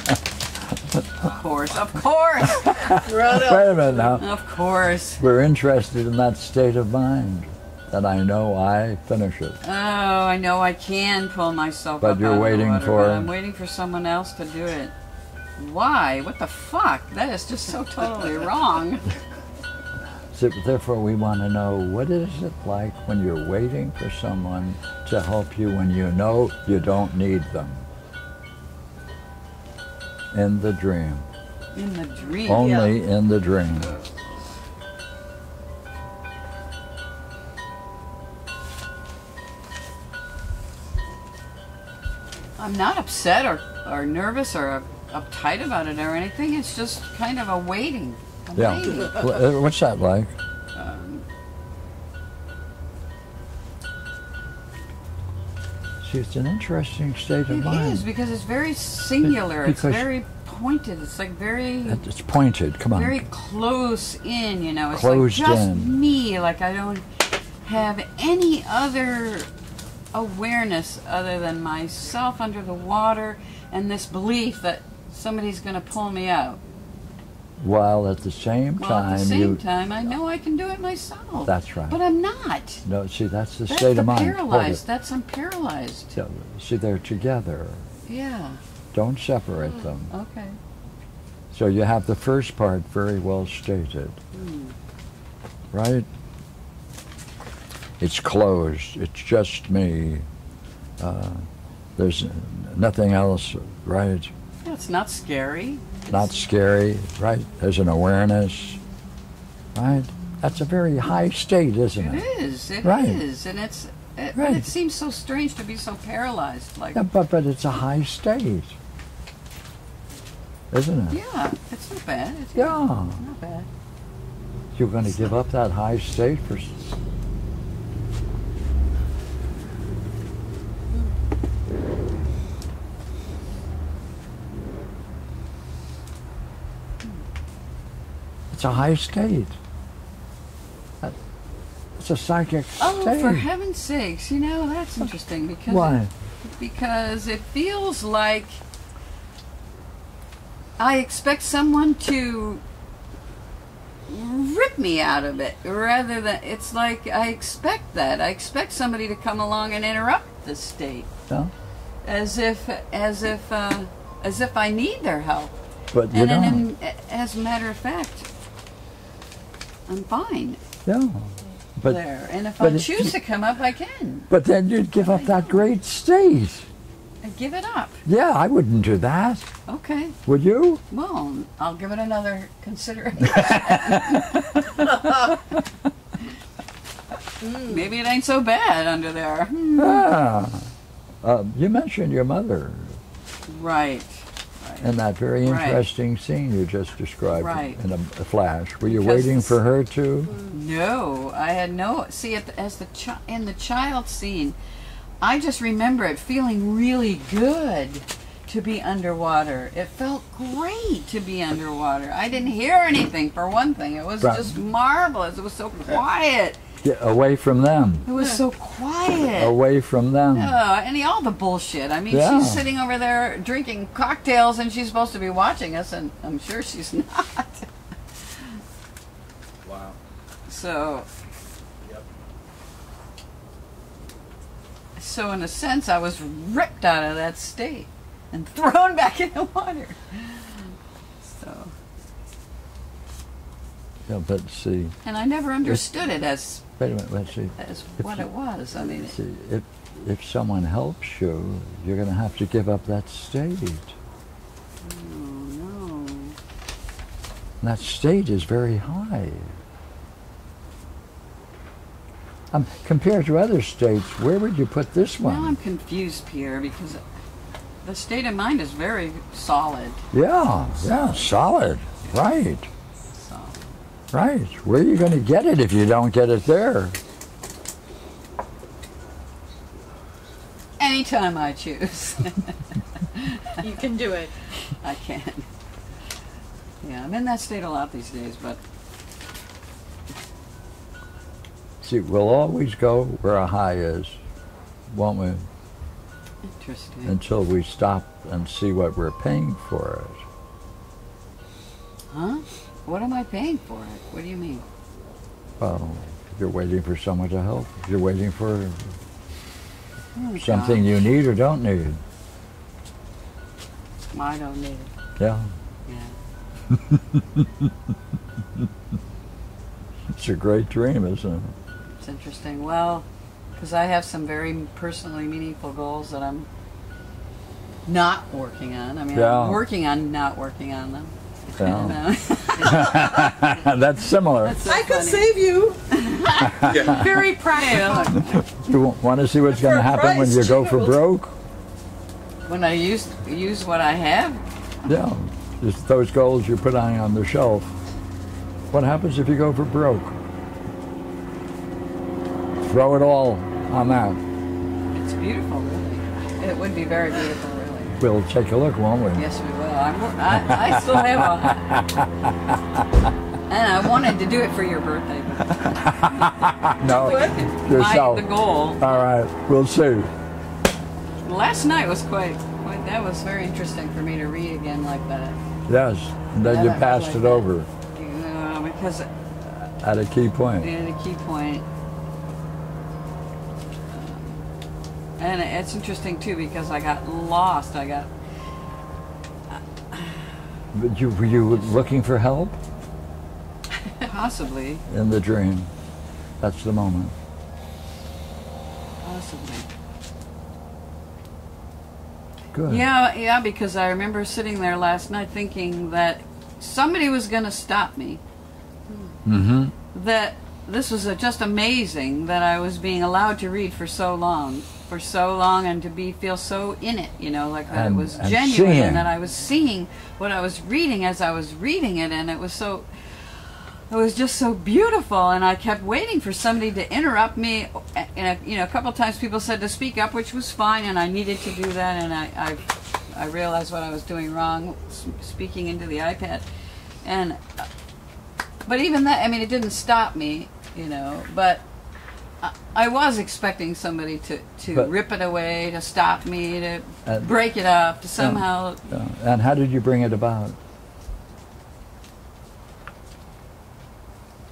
Of course, of course, Right. Wait a minute now. of course. We're interested in that state of mind that I know I finish it. Oh, I know I can pull myself But up you're out of the waiting water, for- but I'm waiting for someone else to do it. Why? What the fuck? That is just so totally wrong. So therefore, we want to know what is it like when you're waiting for someone to help you when you know you don't need them. In the dream. In the dream. Only in the dream. I'm not upset or, or nervous or uptight about it or anything. It's just kind of a waiting. Yeah. Uh, What's that like? Um, See, it's an interesting state of it mind. is because it's very singular. It's very pointed. It's like very It's pointed. Come on. very close in, you know. It's Closed like just in. me. Like I don't have any other awareness other than myself under the water and this belief that somebody's going to pull me out. While at the same Well, time at the same you. time, I know I can do it myself. That's right. But I'm not. No, see, that's the That's state the of mind. Paralyzed. That's I'm paralyzed. Yeah, See, they're together. Yeah. Don't separate them. Okay. So you have the first part very well stated, right? It's closed. It's just me. Uh, there's nothing else, right? Yeah, it's not scary. Not scary, right? There's an awareness, right? That's a very high state, isn't It it? is. It is, Right. and it's. It, But Right. it seems so strange to be so paralyzed. Like. Yeah, but but it's a high state, isn't it? Yeah, it's not bad. It's Yeah. not bad. You're going to give up that high state for. It's a high state. It's a psychic Oh, state. for heaven's sakes! You know that's interesting because Why? because it feels like I expect someone to rip me out of it rather than it's like I expect that. I expect somebody to come along and interrupt the state as if as if uh, as if I need their help. But you and don't. as a matter of fact, I'm fine yeah. But there. And if I choose to come up, I can. but then you'd give up that great state. I'd give it up. Yeah, I wouldn't do that. Okay. Would you? Well, I'll give it another consideration. Hmm, maybe it ain't so bad under there. Yeah. Uh, you mentioned your mother Right. In that very Right. interesting scene you just described Right. in a, a flash. Were you Because waiting for her to? No, I had no. See, at the, as the chi- in the child scene, I just remember it feeling really good to be underwater. It felt great to be underwater. I didn't hear anything for one thing. It was Right. just marvelous. It was so quiet. Get away from them. It was so quiet. Away from them. Oh, and the, all the bullshit. I mean, Yeah. she's sitting over there drinking cocktails, and she's supposed to be watching us, and I'm sure she's not. Wow. So, Yep. so in a sense, I was ripped out of that state and thrown back in the water. So, Yeah, but see, and I never understood it as wait a minute. Let's see. as If what you- it was. I mean, See, if if someone helps you, you're going to have to give up that state. oh no. And that state is very high. Um, compared to other states, where would you put this one? Now I'm confused, Pierre, because the state of mind is very solid. Yeah, yeah, solid. Right. Right. Where are you going to get it if you don't get it there? Anytime I choose, You can do it. I can. Yeah, I'm in that state a lot these days, but See, we'll always go where a high is, won't we? interesting. Until we stop and see what we're paying for it. Huh? What am I paying for it? What do you mean? Well, you're waiting for someone to help. You're waiting for Oh, something gosh. you need or don't need. I don't need it. Yeah, Yeah. it's a great dream, isn't it? It's interesting. Well, because I have some very personally meaningful goals that I'm not working on. I mean, Yeah. I'm working on not working on them. Yeah. And, uh, That's similar. that's so I could save you. Very proud. You want to see what's going to happen when you price, go for broke? when I use use what I have, Yeah, just those goals you're putting on the shelf. What happens if you go for broke? Throw it all on that. it's beautiful. Really, it would be very beautiful. We'll take a look, won't we? Yes, we will. I, I still have a. And I wanted to do it for your birthday. But No, yourself. the goal. All right, we'll see. Last night was quite, quite. That was very interesting for me to read again like that. Yes, and then Yeah, you passed like it that. over You know, because at a key point. at a key point. And it's interesting too because I got lost. I got But you were you looking for help possibly, in the dream? That's the moment. possibly. Good. Yeah, yeah, because I remember sitting there last night thinking that somebody was going to stop me. Mm-hmm. That this was uh just amazing that I was being allowed to read for so long, for so long, and to be feel so in it. You know, like that And- it was and genuine, seeing. and that I was seeing what I was reading as I was reading it, and it was so. It was just so beautiful, and I kept waiting for somebody to interrupt me. And a, you know, a couple times people said to speak up, which was fine, and I needed to do that. And I, I, I realized what I was doing wrong, speaking into the iPad. And uh, but even that, I mean, it didn't stop me, you know. But I, was expecting somebody to to But- rip it away, to stop me, to And- break it up, to uh, somehow. Yeah. And how did you bring it about?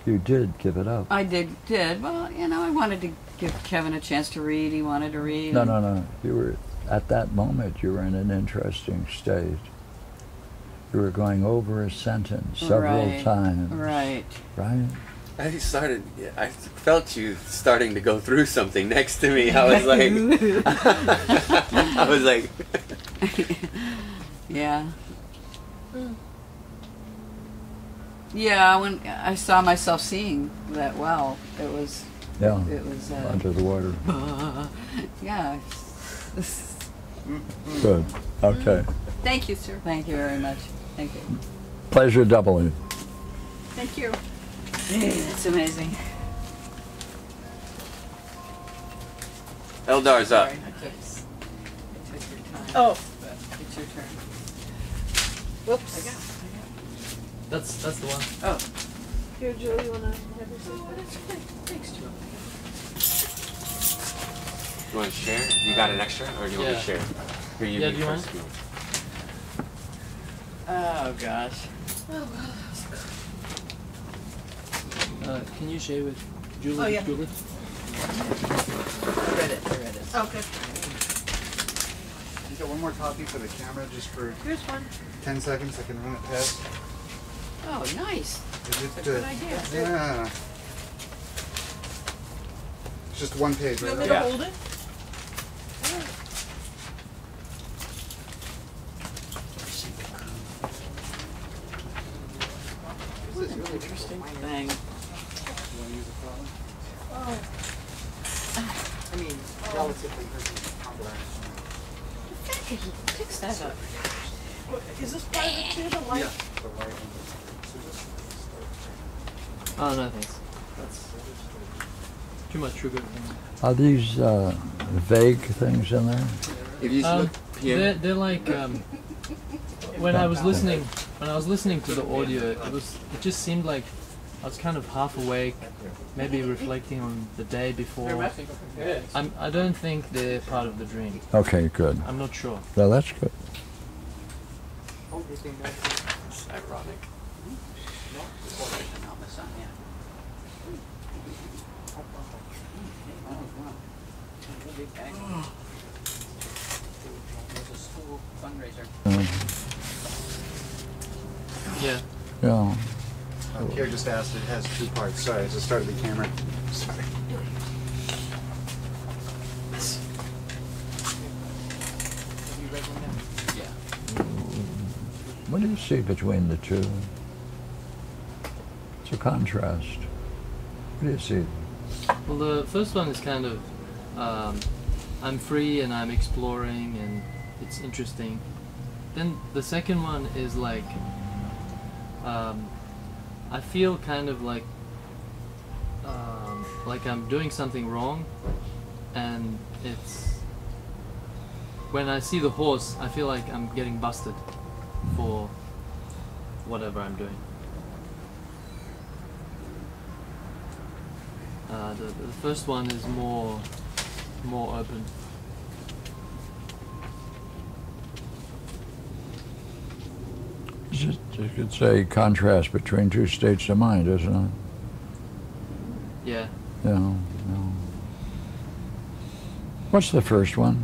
You did give it up. I did did well, you know. I wanted to give Kevin a chance to read. He wanted to read. No, no, no. You were at that moment. You were in an interesting state. You were going over a sentence several Right, times. Right. Right. I started. I felt you starting to go through something next to me. I was like, I was like, Yeah. Yeah, when I saw myself seeing that well, it was Yeah. it was uh, Under the water. yeah. Good. Okay. Thank you, sir. Thank you very much. Thank you. Pleasure doubling. Thank you. It's amazing. Eldar's up. Sorry, I took, I took your time. Oh. But it's your turn. Whoops. I got, I That's that's the one. got. Oh. Here, Joe, you wanna have your oh, seat? Thanks, Joe. You want to share? You got an extra, or do you want to share? Here, you Yeah, do you want? first. Oh gosh. Oh, Uh, can you share with Julie? Oh, yeah. Julie? I read it. I read it. Okay, You got one more copy for the camera, just for here's one. 10 seconds. I can run it past. Oh, nice. Is it, That's a good idea. Yeah. It's just one page, You right? want me to Yeah. hold it? This is really interesting. Thing. You want to use the phone? Oh, I mean, relatively popular. Fix that up. what- is this private too, the light? The light one. So just Oh no, thanks. That's too much sugar. Are these uh, vague things in there? If you Um, look here, they're, they're like um, when I was listening when I was listening to the audio, it was it just seemed like I was kind of half awake, maybe reflecting on the day before. I'm, I don't think they're part of the dream. Okay, good. I'm not sure. No, that's good. it's ironic. Um, Yeah. yeah. Um, Kara just asked, it has two parts. Sorry, I just started the camera. Sorry. Yeah. What do you see between the two? It's a contrast. What do you see? Well, the first one is kind of um, I'm free and I'm exploring and it's interesting. Then the second one is like um, I feel kind of like um, like I'm doing something wrong, and it's when I see the horse, I feel like I'm getting busted for whatever I'm doing. Uh, the, the first one is more more open. It's just, you could say contrast between two states of mind, isn't it? Yeah. Yeah. yeah. What's the first one?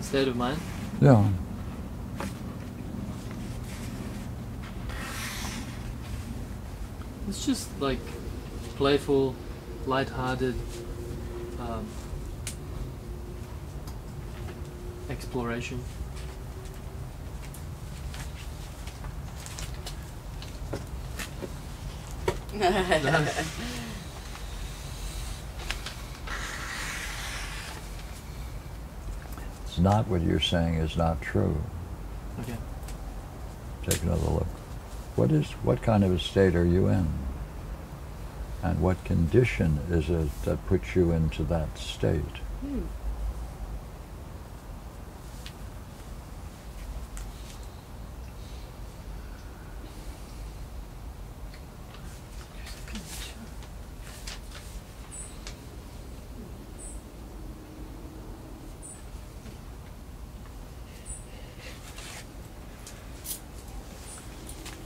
State of mind. Yeah. It's just like playful, light-hearted um, exploration. It's not what you're saying is not true. Okay. Take another look. What is what kind of a state are you in? And what condition is it that puts you into that state? Hmm.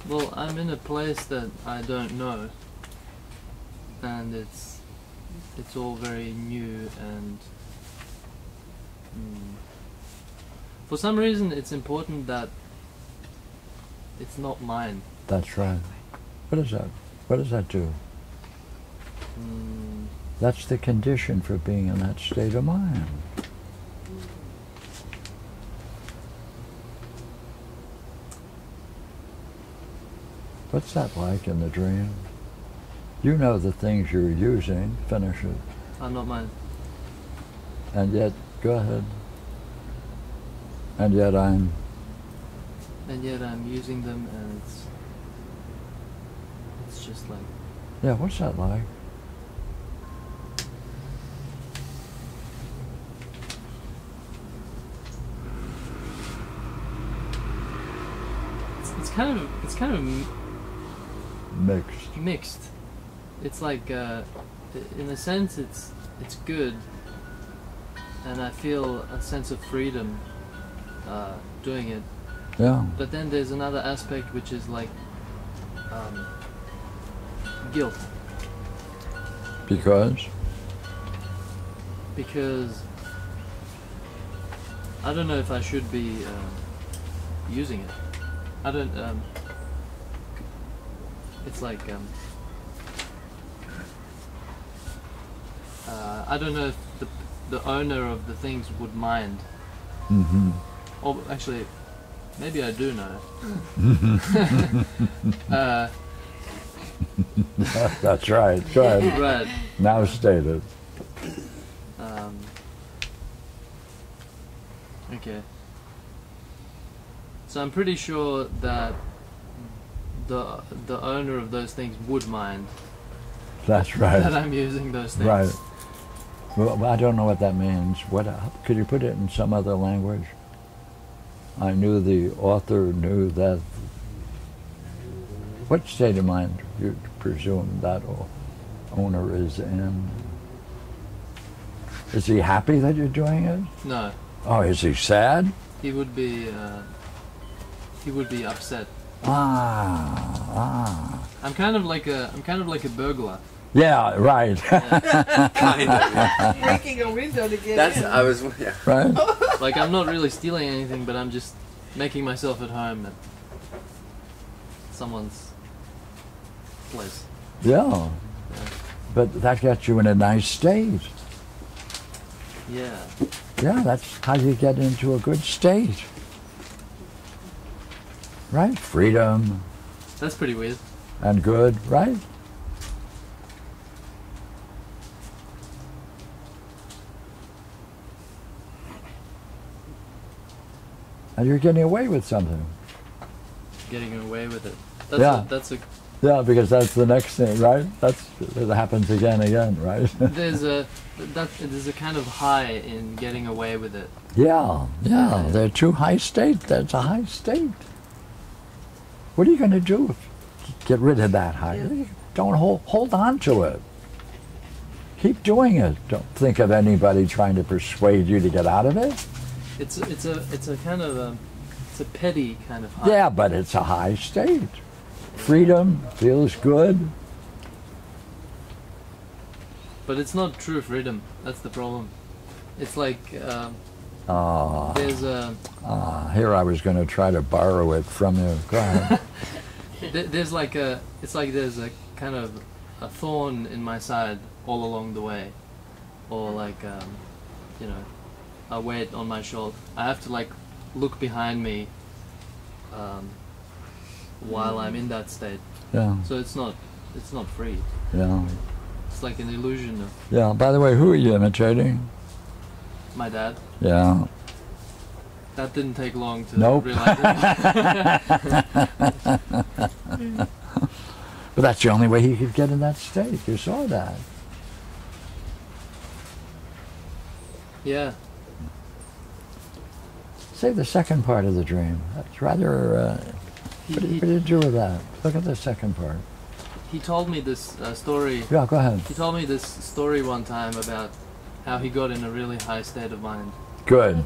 Well, I'm in a place that I don't know, and it's it's all very new and. Mm, for some reason, it's important that it's not mine. That's right. What is that? What does that do? Mm, That's the condition for being in that state of mind. What's that like in the dream? You know the things you're using, finish it. I'm not mine. And yet, go ahead. And yet I'm, and yet I'm using them and it's it's just like yeah, what's that like? it's, it's kind of it's kind of Mixed. mixed it's like uh, in a sense it's it's good and I feel a sense of freedom uh, doing it Yeah. but then there's another aspect which is like um, guilt Because? because I don't know if I should be um, using it. I don't. Um, it's like um, uh, I don't know if the the owner of the things would mind. Mm-hmm. Or actually, maybe I do know. uh, That's right. Go ahead. right. Now state it. Um, okay. So I'm pretty sure that the the owner of those things would mind That's right. that I'm using those things. Right. Well, I don't know what that means. What could you put it in some other language? I knew the author knew that. What state of mind you presume that owner is in? Is he happy that you're doing it? No, Oh, is he sad? he would be. Uh, he would be upset. Ah, ah. I'm kind of like a. I'm kind of like a burglar. Yeah, right. kind of. Breaking a window to get That's in. I was yeah. right? Like I'm not really stealing anything, but I'm just making myself at home at someone's place. Yeah. But that gets you in a nice state. Yeah. Yeah, that's how you get into a good state. Right? Freedom That's pretty weird. and good, right? And you're getting away with something. Getting away with it. That's Yeah. A, that's a. Yeah, because that's the next thing, right? That's it happens again, again, right? There's a. That there's a kind of high in getting away with it. yeah, yeah. They're too high state. That's a high state. What are you going to do? if- Get rid of that high. Don't hold hold on to it. Keep doing it. Don't think of anybody trying to persuade you to get out of it. It's it's a it's a kind of a it's a petty kind of high. Yeah, but it's a high state. Freedom feels good. But it's not true freedom. That's the problem. It's like um, Ah, there's a ah, here I was going to try to borrow it from you. Go ahead. there's like a it's like there's a kind of a thorn in my side all along the way, or like um, you know a weight on my shoulder. I have to like look behind me um, while I'm in that state. yeah, So it's not it's not free. yeah, It's like an illusion of yeah. By the way, who are you imitating? my dad. Yeah. That didn't take long to Nope. realize it. But that's the only way he could get in that state. You saw that. yeah. Say the second part of the dream. That's rather. Uh, He, what, did, he, what did you do with that? Look at the second part. he told me this uh, story. Yeah, go ahead. He told me this story one time about how he got in a really high state of mind. Good.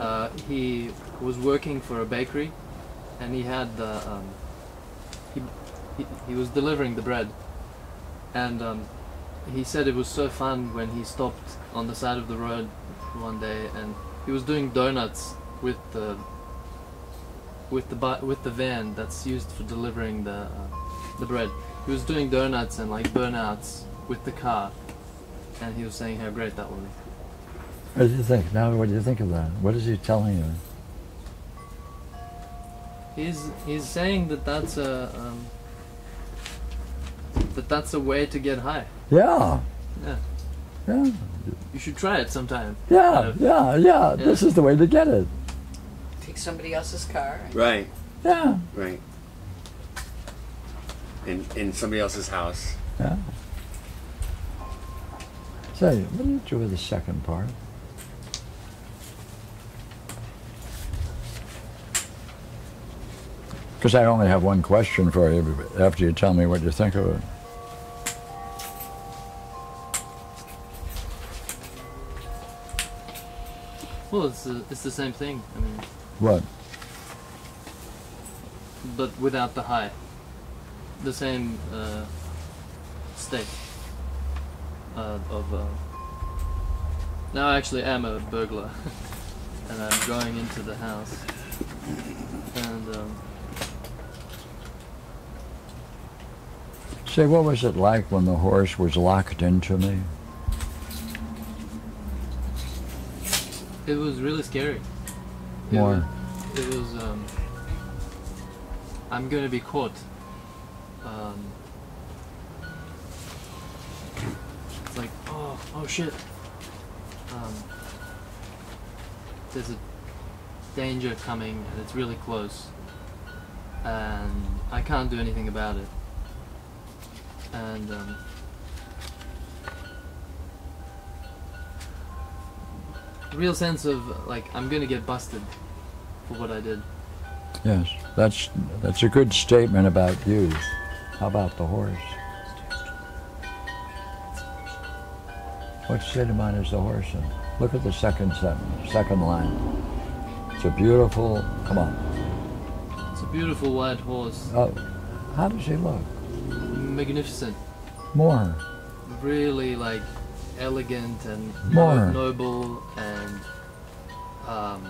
Uh, he was working for a bakery, and he had the um, he, he he was delivering the bread, and um, he said it was so fun when he stopped on the side of the road one day and he was doing donuts with the with the with the van that's used for delivering the uh, the bread. He was doing donuts and like burnouts with the car, and he was saying how great that was. What do you think? Now, what do you think of that? What is he telling you? He's he's saying that that's a um, that that's a way to get high. Yeah, Yeah, yeah, you should try it sometime. yeah, Kind of. yeah, yeah. This is the way to get it. Take somebody else's car. Right. Yeah, Right. In in somebody else's house. yeah. Say, what did you do with the second part? Because I only have one question for you after you tell me what you think of it. Well, it's the, it's the same thing. I mean, What? but without the high. The same uh, state uh, of. Uh, now I actually am a burglar, and I'm going into the house, and um, Say, what was it like when the horse was locked into me? it was really scary. It More. Was, it was. Um, I'm gonna be caught. Um, it's like, oh, oh shit. Um, there's a danger coming, and it's really close, and I can't do anything about it. And um, real sense of like I'm gonna get busted for what I did. Yes, that's that's a good statement about you. How about the horse? What state of mind is the horse in? Look at the second sentence, second line. It's a beautiful. Come on. It's a beautiful white horse, Oh, how does he look? Magnificent, More. really like elegant and More. noble and um,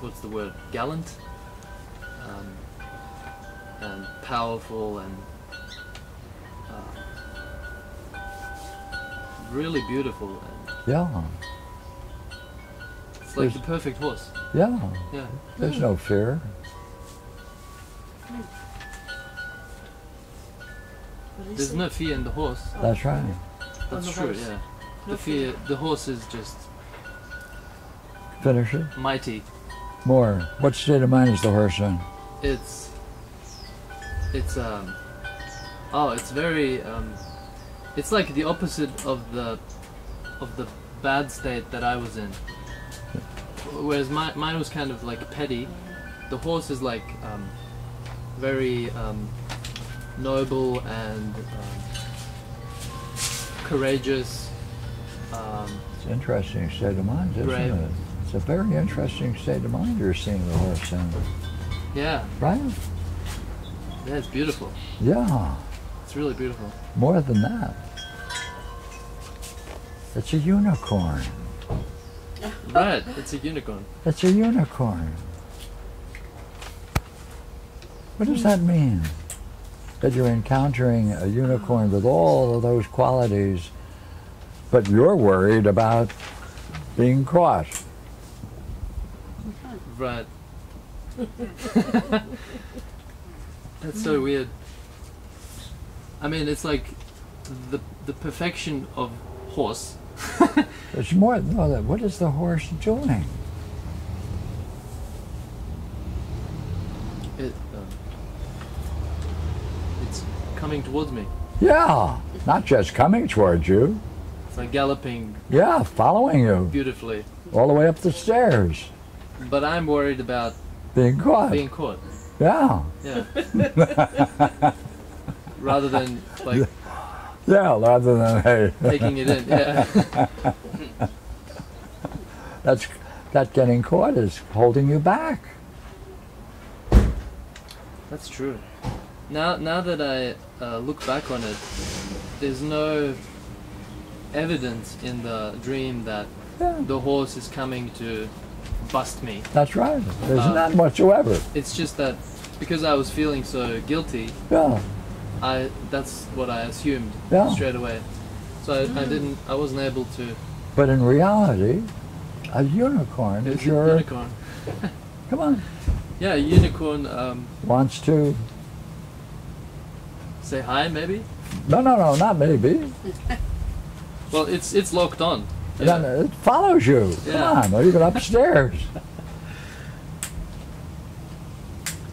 what's the word? Gallant um, and powerful and uh, really beautiful. And Yeah, it's like There's- the perfect horse. yeah. Yeah. There's no fear. What do you There's no fear in the horse. That's right. That's true. horse. Yeah. No The fear. The horse is just Finish it. mighty. More. What state of mind is the horse in? It's. It's um. Oh, it's very um. It's like the opposite of the, of the bad state that I was in. Whereas my, mine was kind of like petty. The horse is like um, very um, noble and um, courageous. Um, It's an interesting state of mind, isn't Brave. it? It's a very interesting state of mind you're seeing the horse in. yeah, Right? yeah, it's beautiful. Yeah. It's really beautiful. More than that. It's a unicorn. Right, it's a unicorn. It's a unicorn. What does that mean? That you're encountering a unicorn with all of those qualities, but you're worried about being caught. Right. That's so weird. I mean, it's like the the perfection of horse. It's more, no, what is the horse doing? It um, it's coming towards me. Yeah, not just coming towards you. It's like galloping Yeah, following you beautifully. all the way up the stairs, But I'm worried about being caught. being caught. Yeah, Yeah. Rather than like yeah, rather than hey. taking it in. Yeah. That's that getting caught is holding you back. That's true. Now now that I uh, look back on it, there's no evidence in the dream that Yeah. the horse is coming to bust me. That's right. There's Uh, none whatsoever. It's just that because I was feeling so guilty, Yeah. I that's what I assumed Yeah. straight away. So I, I didn't I wasn't able to But in reality, a unicorn it's is a your. unicorn. Come on. Yeah, a unicorn um, Wants to. Say hi maybe. No, no, no, not maybe. Well, it's it's locked on. Then It follows you. Come Yeah. on, or even upstairs.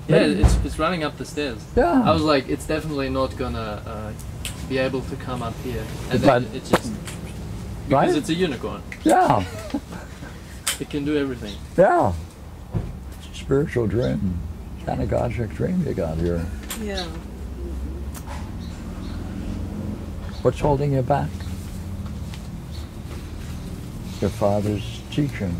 Yeah, it's it's running up the stairs. Yeah. I was like, it's definitely not gonna uh, be able to come up here, and But- then it just because Right? it's a unicorn, Yeah, it can do everything. yeah. Spiritual dream. Kind of Godric dream you got here. Yeah. What's holding you back? Your father's teaching.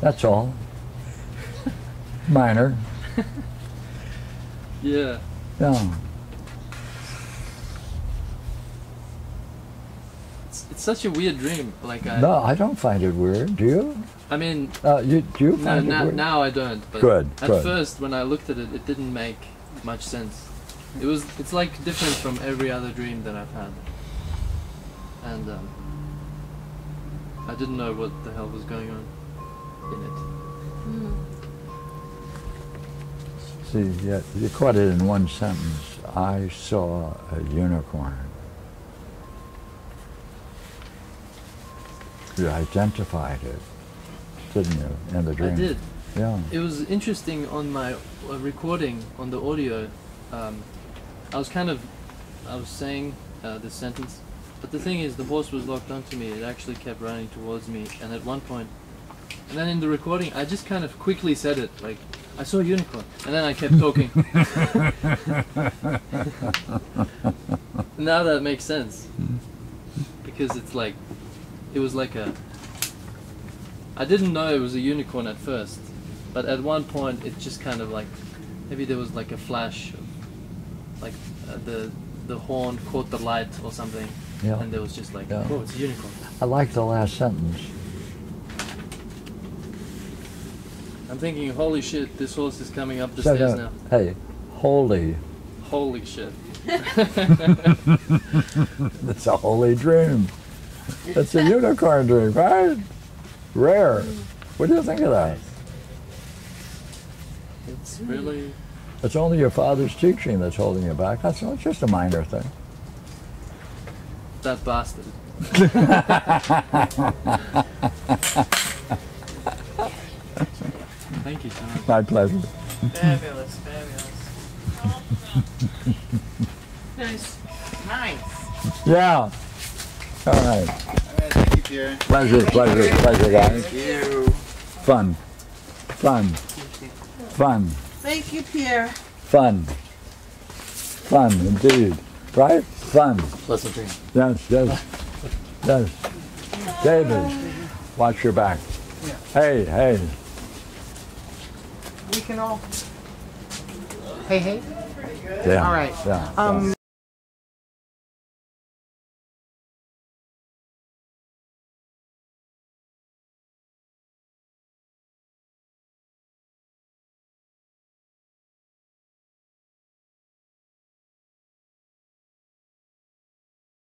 That's all. Minor. Yeah. Yeah. It's, it's such a weird dream. Like I, No, I don't find it weird. Do you? I mean, Uh, you do you no, it now, weird? now I don't. But Good, At good. first, when I looked at it, it didn't make much sense. It was. It's like different from every other dream that I've had. And um, I didn't know what the hell was going on in it. See, yeah, you caught it in one sentence. I saw a unicorn. You identified it, didn't you, in the dream? I did. Yeah. It was interesting on my uh, recording on the audio. Um, I was kind of, I was saying uh, this sentence, but the thing is, the horse was locked onto me. It actually kept running towards me, and at one point, and then in the recording, I just kind of quickly said it, like, I saw a unicorn, and then I kept talking. now that makes sense, because it's like, it was like a. I didn't know it was a unicorn at first, but at one point it just kind of like, maybe there was like a flash, of, like uh, the the horn caught the light or something, Yeah. and there was just like, Yeah. oh, it's a unicorn. I like the last sentence. I'm thinking, holy shit, this horse is coming up the So, stairs now. Hey, holy. Holy shit. it's a holy dream. It's a unicorn dream, right? Rare. What do you think of that? It's really. It's only your father's teaching that's holding you back. That's it's just a minor thing. That bastard. Thank you so much. My pleasure. Fabulous, fabulous. Nice. Nice. Yeah. All right. All right, thank. Pleasure, pleasure, pleasure, guys. Thank you. Fun. Fun. Fun. Thank you, Pierre. Fun. Fun, indeed. Right? Fun. Pleasant dream. Yes, yes. Yes. David, watch your back. Hey, hey. We can all. Hey, hey. Yeah. All right. Yeah. Um,